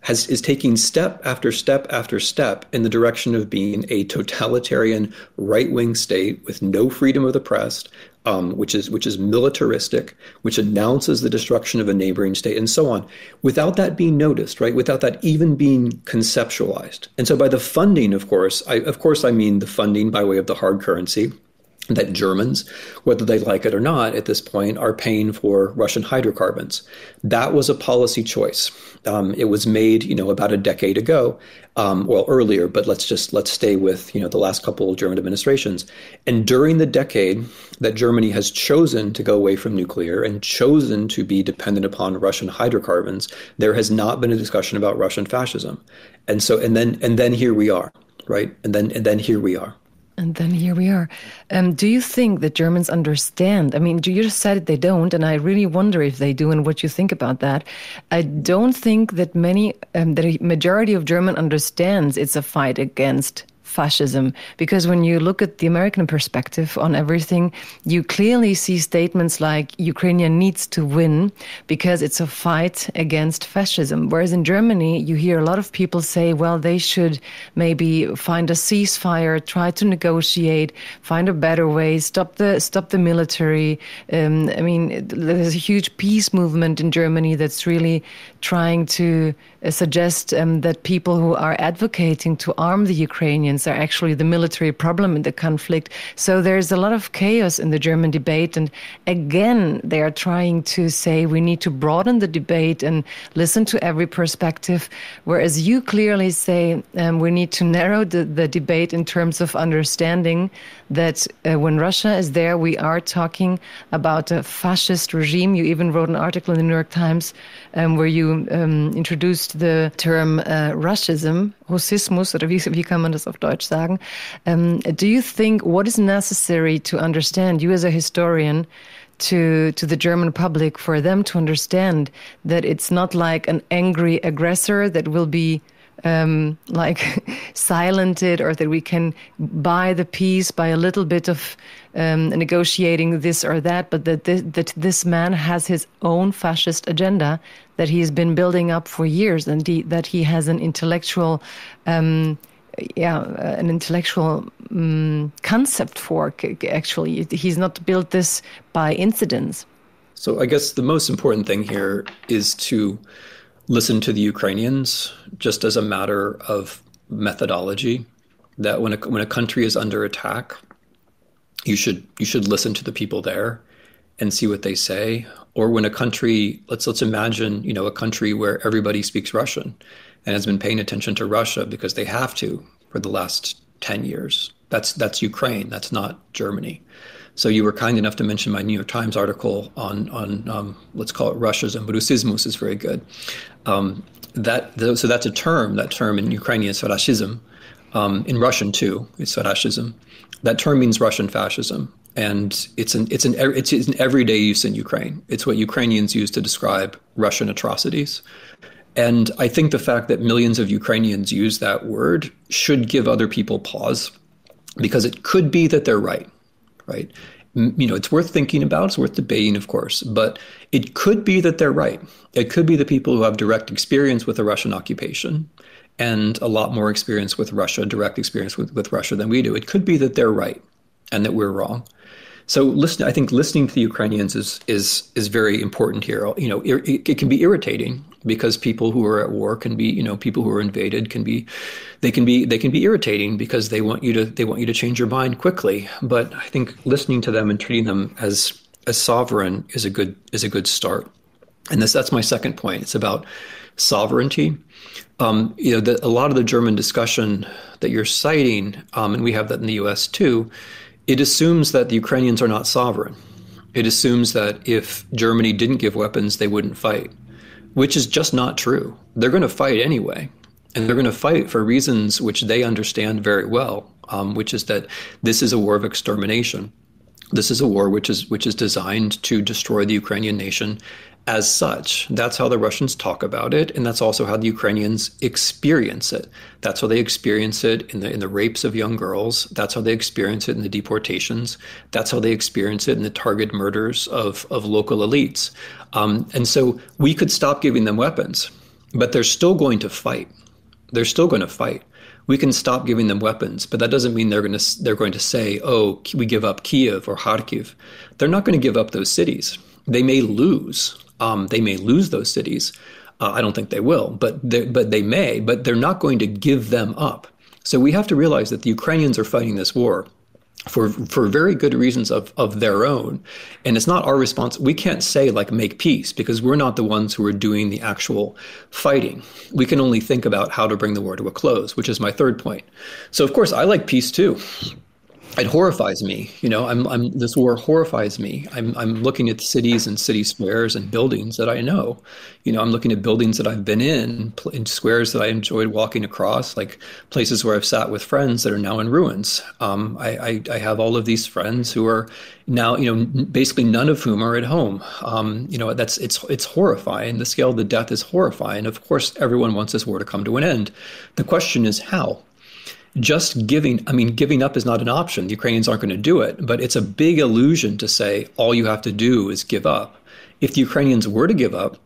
has is taking step after step after step in the direction of being a totalitarian right-wing state with no freedom of the press, um, which is which is militaristic, which announces the destruction of a neighboring state, and so on, without that being noticed, right? Without that even being conceptualized. And so, by the funding, of course, I, of course, I mean the funding by way of the hard currency that Germans, whether they like it or not at this point, are paying for Russian hydrocarbons. That was a policy choice. Um, it was made, you know, about a decade ago, um, well earlier, but let's just let's stay with you know the last couple of German administrations. And during the decade that Germany has chosen to go away from nuclear and chosen to be dependent upon Russian hydrocarbons, there has not been a discussion about Russian fascism. And so, and then and then here we are, right? And then and then here we are. And then here we are. Um, do you think that Germans understand? I mean, do you just said they don't, and I really wonder if they do and what you think about that. I don't think that many, um, the majority of German understands it's a fight against fascism. Because when you look at the American perspective on everything, you clearly see statements like Ukraine needs to win because it's a fight against fascism. Whereas in Germany, you hear a lot of people say, well, they should maybe find a ceasefire, try to negotiate, find a better way, stop the stop the military. Um, I mean, there's a huge peace movement in Germany that's really trying to uh, suggest um, that people who are advocating to arm the Ukrainians are actually the military problem in the conflict. So there's a lot of chaos in the German debate. And again, they are trying to say we need to broaden the debate and listen to every perspective. Whereas you clearly say um, we need to narrow the, the debate in terms of understanding that uh, when Russia is there, we are talking about a fascist regime. You even wrote an article in the New York Times um, where you um, introduced the term uh, Russism Russismus oder wie, wie kann man das auf Deutsch sagen? Um, do you think what is necessary to understand you as a historian to to the German public for them to understand that it's not like an angry aggressor that will be um, like silented or that we can buy the peace by a little bit of um, negotiating this or that, but that this, that this man has his own fascist agenda that he's been building up for years, and he, that he has an intellectual, um, yeah, an intellectual um, concept for. Actually, he's not built this by incidents. So I guess the most important thing here is to listen to the Ukrainians just as a matter of methodology. That when a, when a country is under attack, you should you should listen to the people there and see what they say. Or when a country, let's let's imagine, you know, a country where everybody speaks Russian and has been paying attention to Russia because they have to for the last ten years. That's that's Ukraine. That's not Germany. So you were kind enough to mention my New York Times article on on um, let's call it Russia's and is very good. Um, that so that's a term. That term in Ukrainian is. Um, in Russian too, it's fascism. That term means Russian fascism, and it's an it's an it's an everyday use in Ukraine. It's what Ukrainians use to describe Russian atrocities. And I think the fact that millions of Ukrainians use that word should give other people pause because it could be that they're right right? You know, it's worth thinking about, it's worth debating, of course, but it could be that they're right. It could be the people who have direct experience with the Russian occupation and a lot more experience with Russia, direct experience with, with Russia than we do. It could be that they're right and that we're wrong. So listen, I think listening to the Ukrainians is is is very important here. You know, it, it, can be irritating because people who are at war can be, you know, people who are invaded can be, they can be they can be irritating because they want you to they want you to change your mind quickly. But I think listening to them and treating them as as sovereign is a good is a good start. And this that's my second point. It's about sovereignty. Um, you know, the, a lot of the German discussion that you're citing, um, and we have that in the U.S. too it assumes that the Ukrainians are not sovereign. It assumes that if Germany didn't give weapons, they wouldn't fight, which is just not true. They're going to fight anyway. And they're going to fight for reasons which they understand very well, um, which is that this is a war of extermination. This is a war which is which is designed to destroy the Ukrainian nation as such. That's how the Russians talk about it, and that's also how the Ukrainians experience it. That's how they experience it in the in the rapes of young girls. That's how they experience it in the deportations. That's how they experience it in the target murders of of local elites. Um, and so we could stop giving them weapons, but they're still going to fight. They're still going to fight. We can stop giving them weapons, but that doesn't mean they're going to they're going to say, "Oh, we give up Kiev or Kharkiv." They're not going to give up those cities. They may lose um, they may lose those cities. Uh, I don't think they will, but they, but they may. But they're not going to give them up. So we have to realize that the Ukrainians are fighting this war for for very good reasons of of their own and it's not our response we can't say like make peace because we're not the ones who are doing the actual fighting we can only think about how to bring the war to a close which is my third point so of course i like peace too it horrifies me. You know, I'm, I'm, this war horrifies me. I'm, I'm looking at cities and city squares and buildings that I know. You know, I'm looking at buildings that I've been in, in squares that I enjoyed walking across, like places where I've sat with friends that are now in ruins. Um, I, I, I, have all of these friends who are now, you know, basically none of whom are at home. Um, you know, that's it's it's horrifying. The scale of the death is horrifying. Of course, everyone wants this war to come to an end. The question is how just giving, I mean, giving up is not an option. The Ukrainians aren't going to do it, but it's a big illusion to say all you have to do is give up. If the Ukrainians were to give up,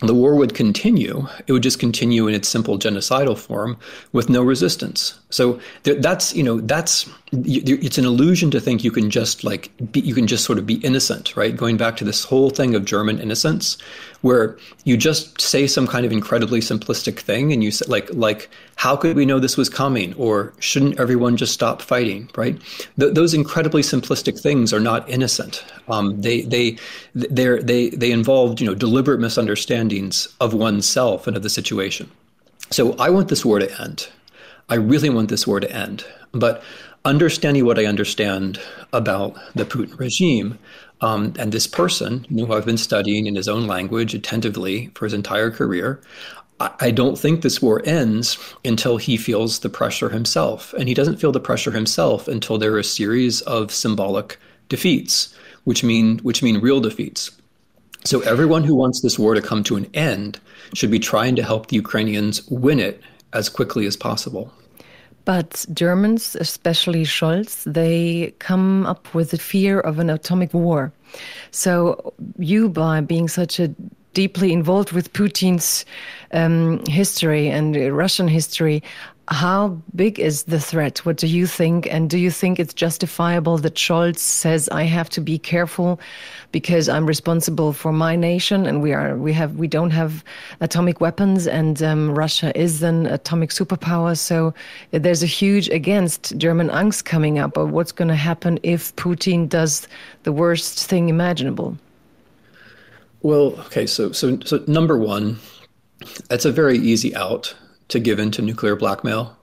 the war would continue. It would just continue in its simple genocidal form with no resistance. So that's you know that's it's an illusion to think you can just like be, you can just sort of be innocent, right? Going back to this whole thing of German innocence, where you just say some kind of incredibly simplistic thing, and you say like like how could we know this was coming, or shouldn't everyone just stop fighting, right? Th- those incredibly simplistic things are not innocent. Um, they they they they they involved you know deliberate misunderstandings of oneself and of the situation. So I want this war to end. I really want this war to end. But understanding what I understand about the Putin regime um, and this person, who I've been studying in his own language attentively for his entire career, I don't think this war ends until he feels the pressure himself. And he doesn't feel the pressure himself until there are a series of symbolic defeats, which mean which mean real defeats. So everyone who wants this war to come to an end should be trying to help the Ukrainians win it as quickly as possible. But Germans, especially Scholz, they come up with the fear of an atomic war. So you, by being such a deeply involved with Putin's um, history and Russian history. How big is the threat? What do you think? And do you think it's justifiable that Scholz says, "I have to be careful because I'm responsible for my nation, and we are we have we don't have atomic weapons, and um, Russia is an atomic superpower." So there's a huge against German angst coming up of what's going to happen if Putin does the worst thing imaginable. Well, okay, so so so number one, that's a very easy out to give in to nuclear blackmail,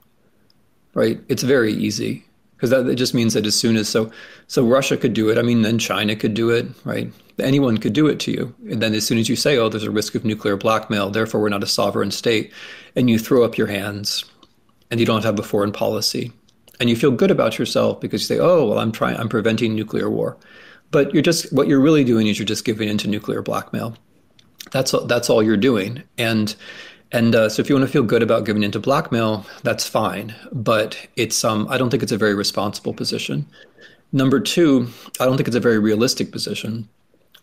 right? It's very easy because that, that just means that as soon as so so Russia could do it, I mean, then China could do it, right? Anyone could do it to you, and then as soon as you say, "Oh, there's a risk of nuclear blackmail, therefore we're not a sovereign state," and you throw up your hands, and you don't have a foreign policy, and you feel good about yourself because you say, "Oh, well, I'm trying, I'm preventing nuclear war." But you're just what you're really doing is you're just giving into nuclear blackmail. That's that's all you're doing, and and uh, so if you want to feel good about giving into blackmail, that's fine. But it's um I don't think it's a very responsible position. Number two, I don't think it's a very realistic position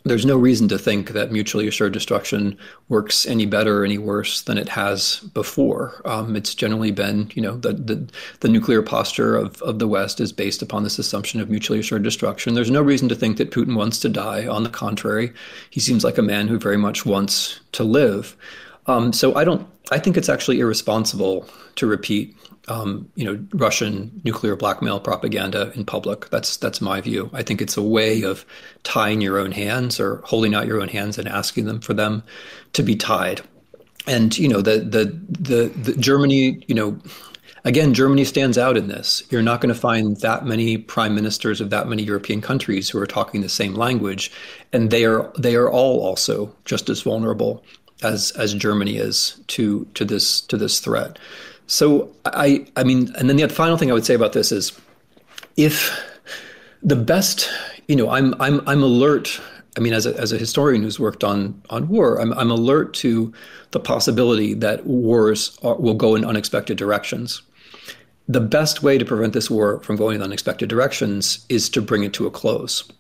there's no reason to think that mutually assured destruction works any better or any worse than it has before. Um, it's generally been, you know, the, the, the nuclear posture of, of the West is based upon this assumption of mutually assured destruction. There's no reason to think that Putin wants to die. On the contrary, he seems like a man who very much wants to live. Um, so I don't. I think it's actually irresponsible to repeat um, you know, Russian nuclear blackmail propaganda in public. That's that's my view. I think it's a way of tying your own hands or holding out your own hands and asking them for them to be tied. And you know, the the the, the Germany, you know, again, Germany stands out in this. You're not going to find that many prime ministers of that many European countries who are talking the same language, and they are they are all also just as vulnerable as as Germany is to to this to this threat. So I, I mean, and then the final thing I would say about this is, if the best, you know, I'm, I'm, I'm alert. I mean, as a, as a historian who's worked on on war, I'm, I'm alert to the possibility that wars are, will go in unexpected directions. The best way to prevent this war from going in unexpected directions is to bring it to a close.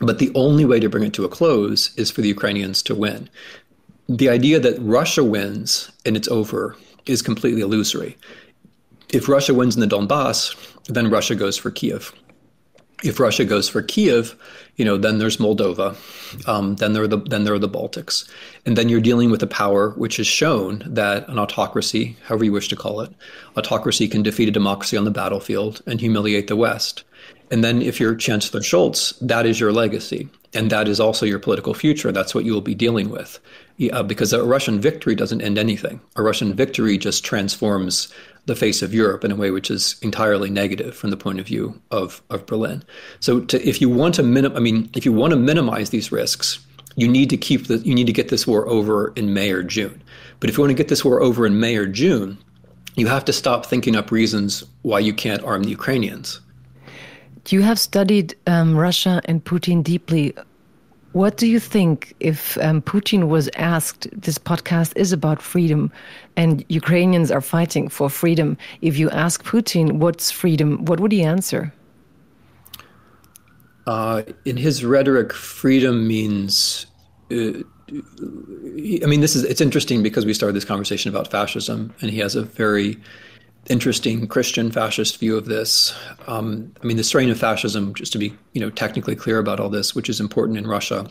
But the only way to bring it to a close is for the Ukrainians to win. The idea that Russia wins and it's over is completely illusory. If Russia wins in the Donbass, then Russia goes for Kiev. If Russia goes for Kiev, you know, then there's Moldova, um, then there are the then there are the Baltics, and then you're dealing with a power which has shown that an autocracy, however you wish to call it, autocracy can defeat a democracy on the battlefield and humiliate the West. And then if you're Chancellor Scholz, that is your legacy. And that is also your political future. That's what you will be dealing with. Yeah, because a Russian victory doesn't end anything. A Russian victory just transforms the face of Europe in a way which is entirely negative from the point of view of, of Berlin. So to, if you want to minim- I mean, if you want to minimize these risks, you need to keep the, you need to get this war over in May or June. But if you want to get this war over in May or June, you have to stop thinking up reasons why you can't arm the Ukrainians. You have studied um, Russia and Putin deeply. What do you think if um, Putin was asked, this podcast is about freedom and Ukrainians are fighting for freedom? If you ask Putin, what's freedom, what would he answer? Uh, in his rhetoric, freedom means. Uh, I mean, this is it's interesting because we started this conversation about fascism, and he has a very interesting Christian fascist view of this. Um, I mean, the strain of fascism, just to be you know technically clear about all this, which is important in Russia,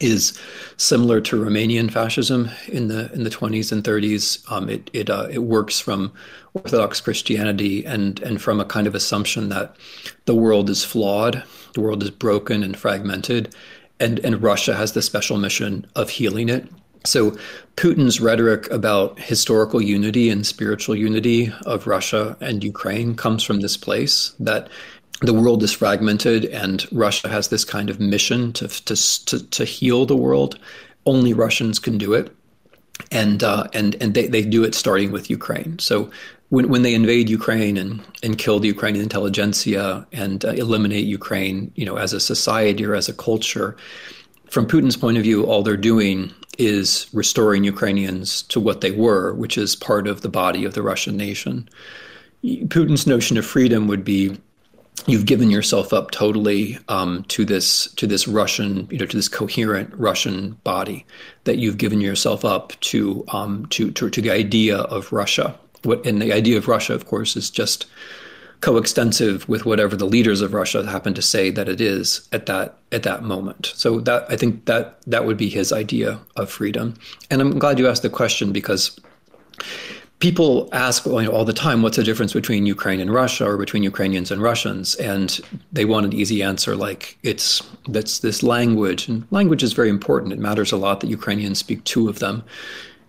is similar to Romanian fascism in the in the 20s and 30s. Um, it it uh, it works from Orthodox Christianity and and from a kind of assumption that the world is flawed, the world is broken and fragmented, and and Russia has the special mission of healing it so Putin's rhetoric about historical unity and spiritual unity of Russia and Ukraine comes from this place that the world is fragmented and Russia has this kind of mission to, to, to, to heal the world. Only Russians can do it. and uh, and and they, they do it starting with Ukraine. So when when they invade Ukraine and and kill the Ukrainian intelligentsia and uh, eliminate Ukraine, you know, as a society or as a culture, from Putin's point of view, all they're doing is restoring Ukrainians to what they were, which is part of the body of the Russian nation. Putin's notion of freedom would be you've given yourself up totally um, to this to this Russian, you know, to this coherent Russian body. That you've given yourself up to um, to, to, to the idea of Russia. What and the idea of Russia, of course, is just coextensive with whatever the leaders of Russia happen to say that it is at that at that moment. So that I think that that would be his idea of freedom. And I'm glad you asked the question because people ask you know, all the time, what's the difference between Ukraine and Russia or between Ukrainians and Russians? And they want an easy answer like it's that's this language. And language is very important. It matters a lot that Ukrainians speak two of them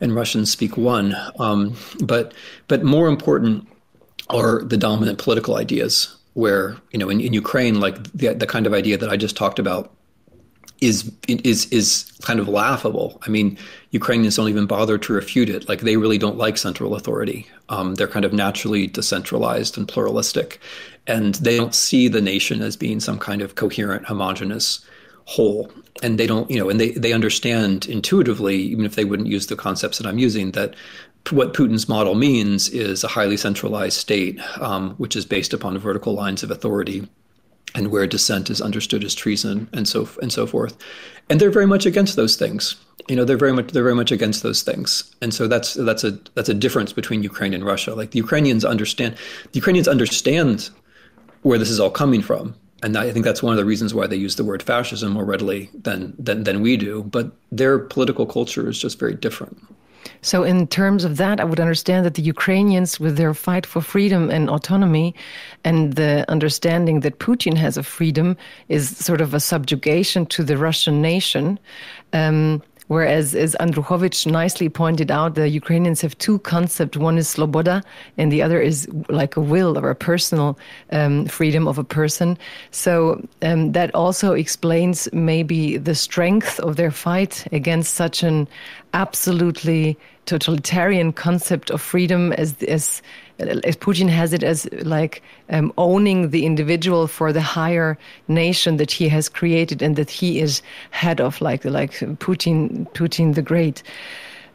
and Russians speak one. Um, but but more important are the dominant political ideas where, you know, in, in Ukraine, like the, the kind of idea that I just talked about is is is kind of laughable. I mean, Ukrainians don't even bother to refute it. Like they really don't like central authority. Um, they're kind of naturally decentralized and pluralistic, and they don't see the nation as being some kind of coherent, homogenous whole. And they don't, you know, and they they understand intuitively, even if they wouldn't use the concepts that I'm using, that what Putin's model means is a highly centralized state, um, which is based upon vertical lines of authority and where dissent is understood as treason and so and so forth. And they're very much against those things. You know, they're very much they're very much against those things. And so that's that's a that's a difference between Ukraine and Russia. Like the Ukrainians understand the Ukrainians understand where this is all coming from. And I think that's one of the reasons why they use the word fascism more readily than than, than we do. But their political culture is just very different. So, in terms of that, I would understand that the Ukrainians, with their fight for freedom and autonomy, and the understanding that Putin has of freedom, is sort of a subjugation to the Russian nation. Um, Whereas, as Andruchovich nicely pointed out, the Ukrainians have two concepts. One is sloboda, and the other is like a will or a personal um, freedom of a person. So um, that also explains maybe the strength of their fight against such an absolutely totalitarian concept of freedom as as as Putin has it as like um, owning the individual for the higher nation that he has created and that he is head of, like like Putin Putin the Great.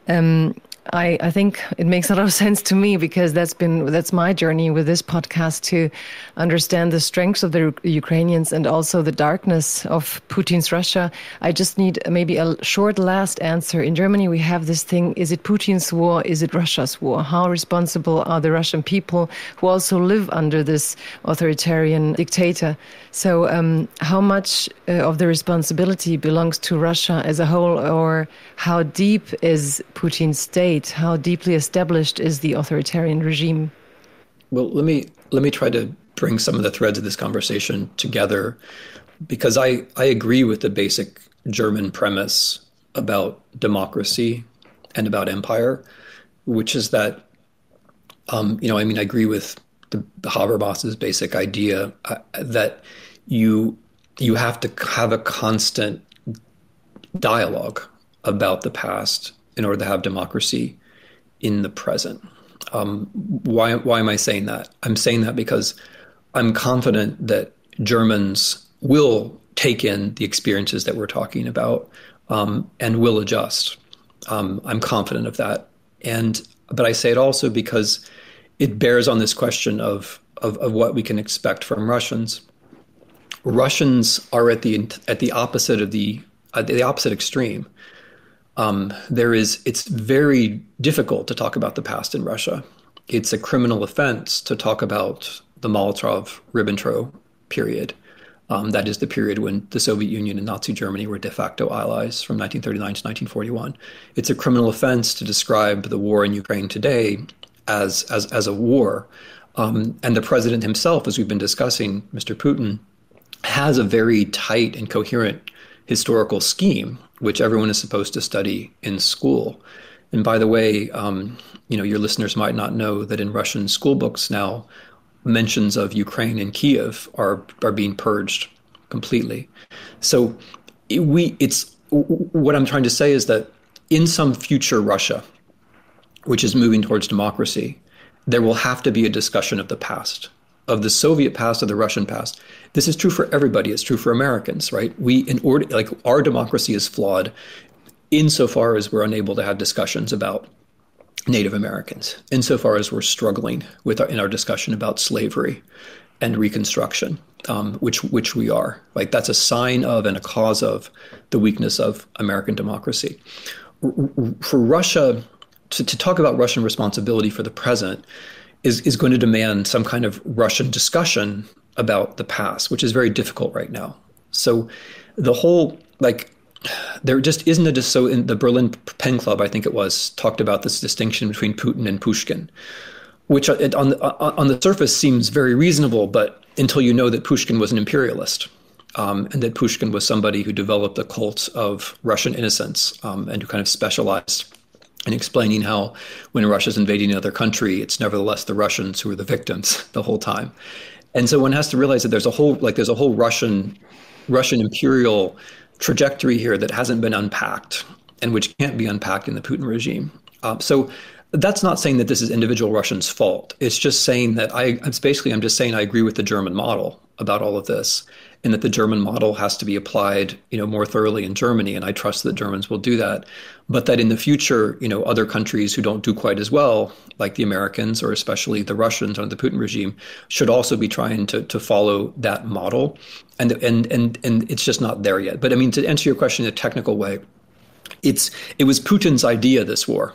Um, I, I think it makes a lot of sense to me because that's been that's my journey with this podcast to understand the strengths of the Ukrainians and also the darkness of Putin's Russia. I just need maybe a short last answer. In Germany, we have this thing: is it Putin's war? Is it Russia's war? How responsible are the Russian people who also live under this authoritarian dictator? So, um, how much uh, of the responsibility belongs to Russia as a whole, or how deep is Putin's state? How deeply established is the authoritarian regime? Well, let me let me try to bring some of the threads of this conversation together, because I I agree with the basic German premise about democracy and about empire, which is that, um, you know, I mean, I agree with the, the Habermas's basic idea uh, that you you have to have a constant dialogue about the past in order to have democracy in the present. Um, why why am I saying that? I'm saying that because I'm confident that Germans will take in the experiences that we're talking about um, and will adjust. Um, I'm confident of that, and but I say it also because it bears on this question of, of, of what we can expect from Russians. Russians are at the at the opposite of the the opposite extreme. Um, there is it's very difficult to talk about the past in Russia. It's a criminal offense to talk about the Molotov-Ribbentrop period. Um, that is the period when the Soviet Union and Nazi Germany were de facto allies from 1939 to 1941. It's a criminal offense to describe the war in Ukraine today as as as a war. Um, and the president himself, as we've been discussing, Mr. Putin, has a very tight and coherent historical scheme, which everyone is supposed to study in school. And by the way, um, you know, your listeners might not know that in Russian school books now, mentions of Ukraine and Kiev are are being purged completely. So we, it's what I'm trying to say is that in some future Russia, which is moving towards democracy, there will have to be a discussion of the past, of the Soviet past, or the Russian past. This is true for everybody. It's true for Americans, right? We, in order, like our democracy is flawed insofar as we're unable to have discussions about Native Americans, insofar as we're struggling with our, in our discussion about slavery and Reconstruction, um, which which we are. Like that's a sign of and a cause of the weakness of American democracy. For Russia to, to talk about Russian responsibility for the present is is going to demand some kind of Russian discussion about the past, which is very difficult right now. So the whole like there just isn't a so in the Berlin Pen Club, I think it was, talked about this distinction between Putin and Pushkin, which on the, on the surface seems very reasonable, but until you know that Pushkin was an imperialist. Um, and that Pushkin was somebody who developed the cult of Russian innocence um, and who kind of specialized in explaining how when Russia's invading another country, it's nevertheless the Russians who are the victims the whole time. And so one has to realize that there's a whole like there's a whole Russian Russian imperial trajectory here that hasn't been unpacked and which can't be unpacked in the Putin regime. Uh, so that's not saying that this is individual Russians' fault. It's just saying that I, it's basically, I'm just saying I agree with the German model about all of this and that the German model has to be applied, you know, more thoroughly in Germany. And I trust that Germans will do that. But that in the future, you know, other countries who don't do quite as well, like the Americans or especially the Russians under the Putin regime, should also be trying to, to follow that model. And, and, and, and it's just not there yet. But I mean, to answer your question in a technical way, it's, it was Putin's idea, this war.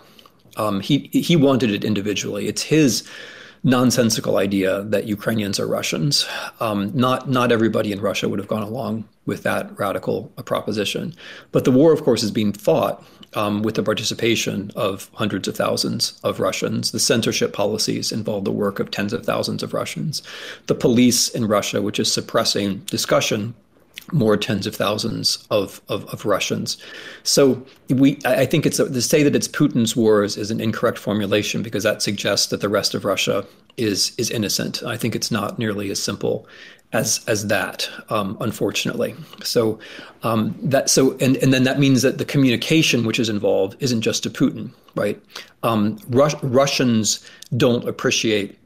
Um, he, he wanted it individually. It's his nonsensical idea that Ukrainians are Russians. Um, not not everybody in Russia would have gone along with that radical proposition. But the war, of course, is being fought um, with the participation of hundreds of thousands of Russians. The censorship policies involve the work of tens of thousands of Russians. The police in Russia, which is suppressing discussion more tens of thousands of, of, of, Russians. So we, I think it's a, to say that it's Putin's wars is an incorrect formulation because that suggests that the rest of Russia is is innocent. I think it's not nearly as simple as as that, um, unfortunately. So um, that so and and then that means that the communication which is involved isn't just to Putin, right? Um, Rus- Russians don't appreciate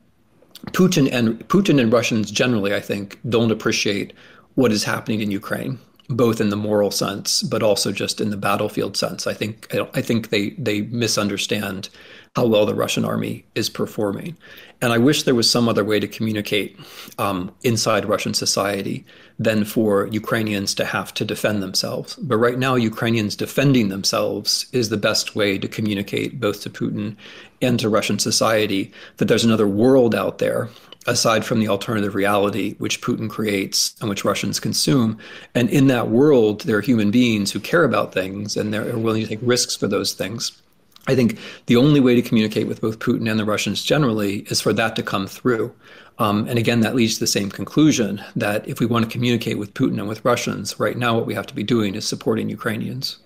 Putin and Putin and Russians generally, I think, don't appreciate what is happening in Ukraine, both in the moral sense, but also just in the battlefield sense. I think I think they they misunderstand how well the Russian army is performing, and I wish there was some other way to communicate um, inside Russian society than for Ukrainians to have to defend themselves. But right now, Ukrainians defending themselves is the best way to communicate both to Putin and to Russian society that there's another world out there aside from the alternative reality which Putin creates and which Russians consume. And in that world, there are human beings who care about things and they're willing to take risks for those things. I think the only way to communicate with both Putin and the Russians generally is for that to come through. Um, and again, that leads to the same conclusion that if we want to communicate with Putin and with Russians, right now what we have to be doing is supporting Ukrainians.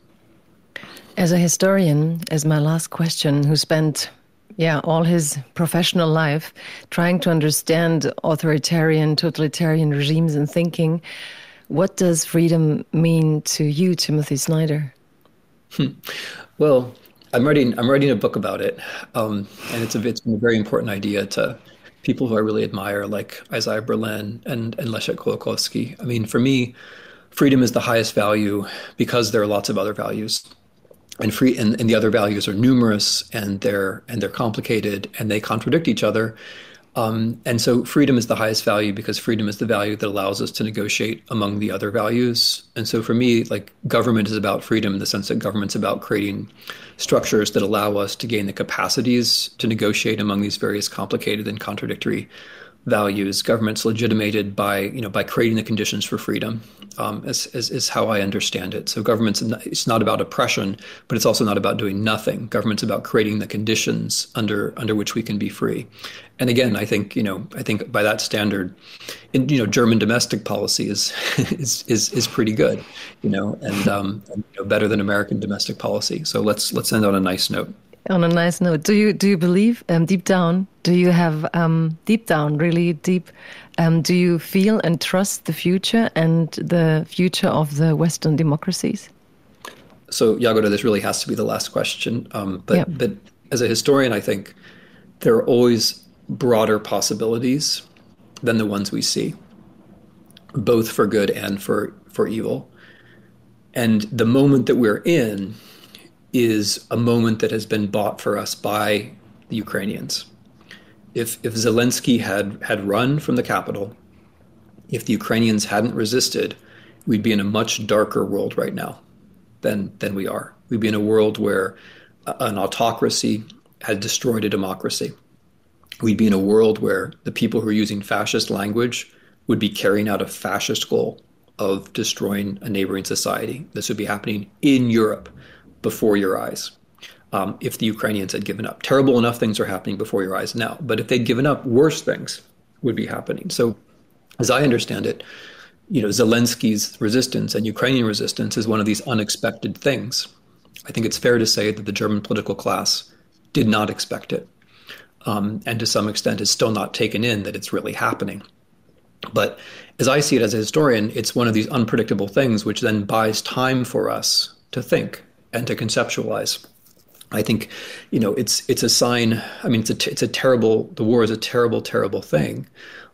As a historian, as my last question, who spent yeah, all his professional life trying to understand authoritarian, totalitarian regimes and thinking. What does freedom mean to you, Timothy Snyder? Hmm. Well, I'm writing. I'm writing a book about it, um, and it's a it's a very important idea to people who I really admire, like Isaiah Berlin and and Leszek Kolakowski. I mean, for me, freedom is the highest value because there are lots of other values and free and, and the other values are numerous and they're and they're complicated and they contradict each other. Um, and so freedom is the highest value because freedom is the value that allows us to negotiate among the other values. And so for me like government is about freedom in the sense that government's about creating structures that allow us to gain the capacities to negotiate among these various complicated and contradictory values. Government's legitimated by you know by creating the conditions for freedom. Um, is, is, is how I understand it. So government's it's not about oppression, but it's also not about doing nothing. Government's about creating the conditions under under which we can be free. And again, I think you know I think by that standard, in, you know German domestic policy is is is, is pretty good, you know, and, um, and you know, better than American domestic policy. So let's let's end on a nice note. On a nice note, do you do you believe um, deep down? Do you have um, deep down, really deep? Um, do you feel and trust the future and the future of the Western democracies? so Jagoda, this really has to be the last question. Um, but yeah. but as a historian, I think there are always broader possibilities than the ones we see, both for good and for for evil. And the moment that we're in is a moment that has been bought for us by the Ukrainians. If if Zelensky had had run from the capital, if the Ukrainians hadn't resisted, we'd be in a much darker world right now than than we are. We'd be in a world where an autocracy had destroyed a democracy. We'd be in a world where the people who are using fascist language would be carrying out a fascist goal of destroying a neighboring society. This would be happening in Europe before your eyes. Um, if the Ukrainians had given up, terrible enough things are happening before your eyes now. But if they'd given up, worse things would be happening. So, as I understand it, you know, Zelensky's resistance and Ukrainian resistance is one of these unexpected things. I think it's fair to say that the German political class did not expect it, um, and to some extent is still not taken in that it's really happening. But as I see it as a historian, it's one of these unpredictable things which then buys time for us to think and to conceptualize. I think, you know, it's it's a sign. I mean, it's a it's a terrible. The war is a terrible, terrible thing,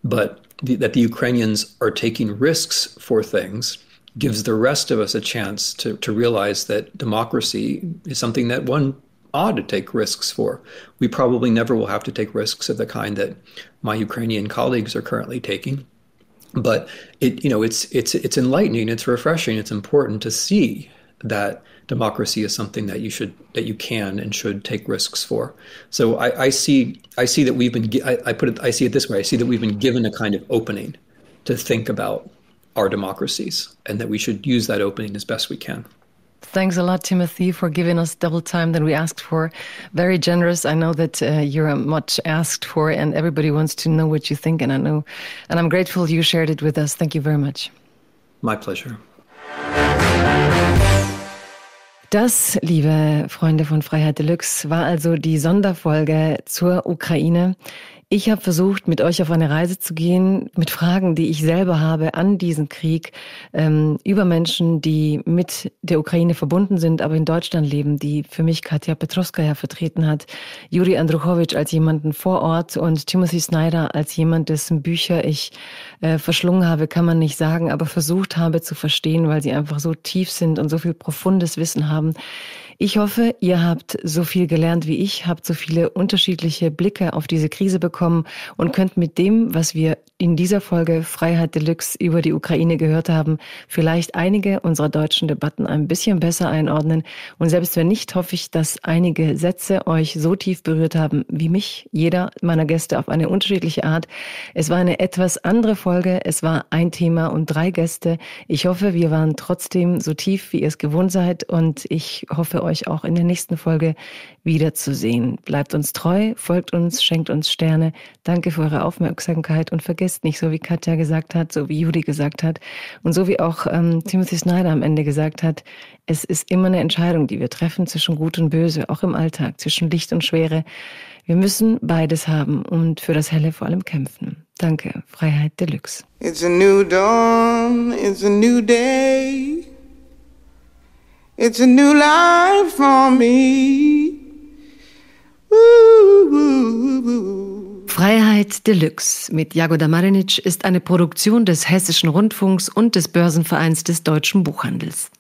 but the, that the Ukrainians are taking risks for things gives the rest of us a chance to to realize that democracy is something that one ought to take risks for. We probably never will have to take risks of the kind that my Ukrainian colleagues are currently taking. But it, you know, it's it's it's enlightening, it's refreshing, it's important to see that democracy is something that you should that you can and should take risks for. So I, I see I see that we've been I, I, put it I see it this way I see that we've been given a kind of opening to think about our democracies and that we should use that opening as best we can. Thanks a lot, Timothy, for giving us double time than we asked for. Very generous. I know that uh, you're much asked for, and everybody wants to know what you think. And I know, and I'm grateful you shared it with us. Thank you very much. My pleasure. Das, liebe Freunde von Freiheit Deluxe, war also die Sonderfolge zur Ukraine. Ich habe versucht, mit euch auf eine Reise zu gehen, mit Fragen, die ich selber habe an diesen Krieg, ähm, über Menschen, die mit der Ukraine verbunden sind, aber in Deutschland leben, die für mich Katja Petrovskaya vertreten hat, Juri Andruchowitsch als jemanden vor Ort und Timothy Snyder als jemand, dessen Bücher ich äh, verschlungen habe, kann man nicht sagen, aber versucht habe zu verstehen, weil sie einfach so tief sind und so viel profundes Wissen haben. Ich hoffe, ihr habt so viel gelernt wie ich, habt so viele unterschiedliche Blicke auf diese Krise bekommen und könnt mit dem, was wir in dieser Folge Freiheit Deluxe über die Ukraine gehört haben, vielleicht einige unserer deutschen Debatten ein bisschen besser einordnen. Und selbst wenn nicht, hoffe ich, dass einige Sätze euch so tief berührt haben wie mich, jeder meiner Gäste auf eine unterschiedliche Art. Es war eine etwas andere Folge. Es war ein Thema und drei Gäste. Ich hoffe, wir waren trotzdem so tief, wie ihr es gewohnt seid. Und ich hoffe, auch in der nächsten Folge wiederzusehen. Bleibt uns treu, folgt uns, schenkt uns Sterne. Danke für eure Aufmerksamkeit und vergesst nicht, so wie Katja gesagt hat, so wie Judy gesagt hat und so wie auch ähm, Timothy Snyder am Ende gesagt hat, es ist immer eine Entscheidung, die wir treffen zwischen Gut und Böse, auch im Alltag, zwischen Licht und Schwere. Wir müssen beides haben und für das Helle vor allem kämpfen. Danke, Freiheit Deluxe. It's a new dawn, it's a new day. It's a new life for me. Freiheit Deluxe mit Jagoda Marinic ist eine Produktion des Hessischen Rundfunks und des Börsenvereins des Deutschen Buchhandels.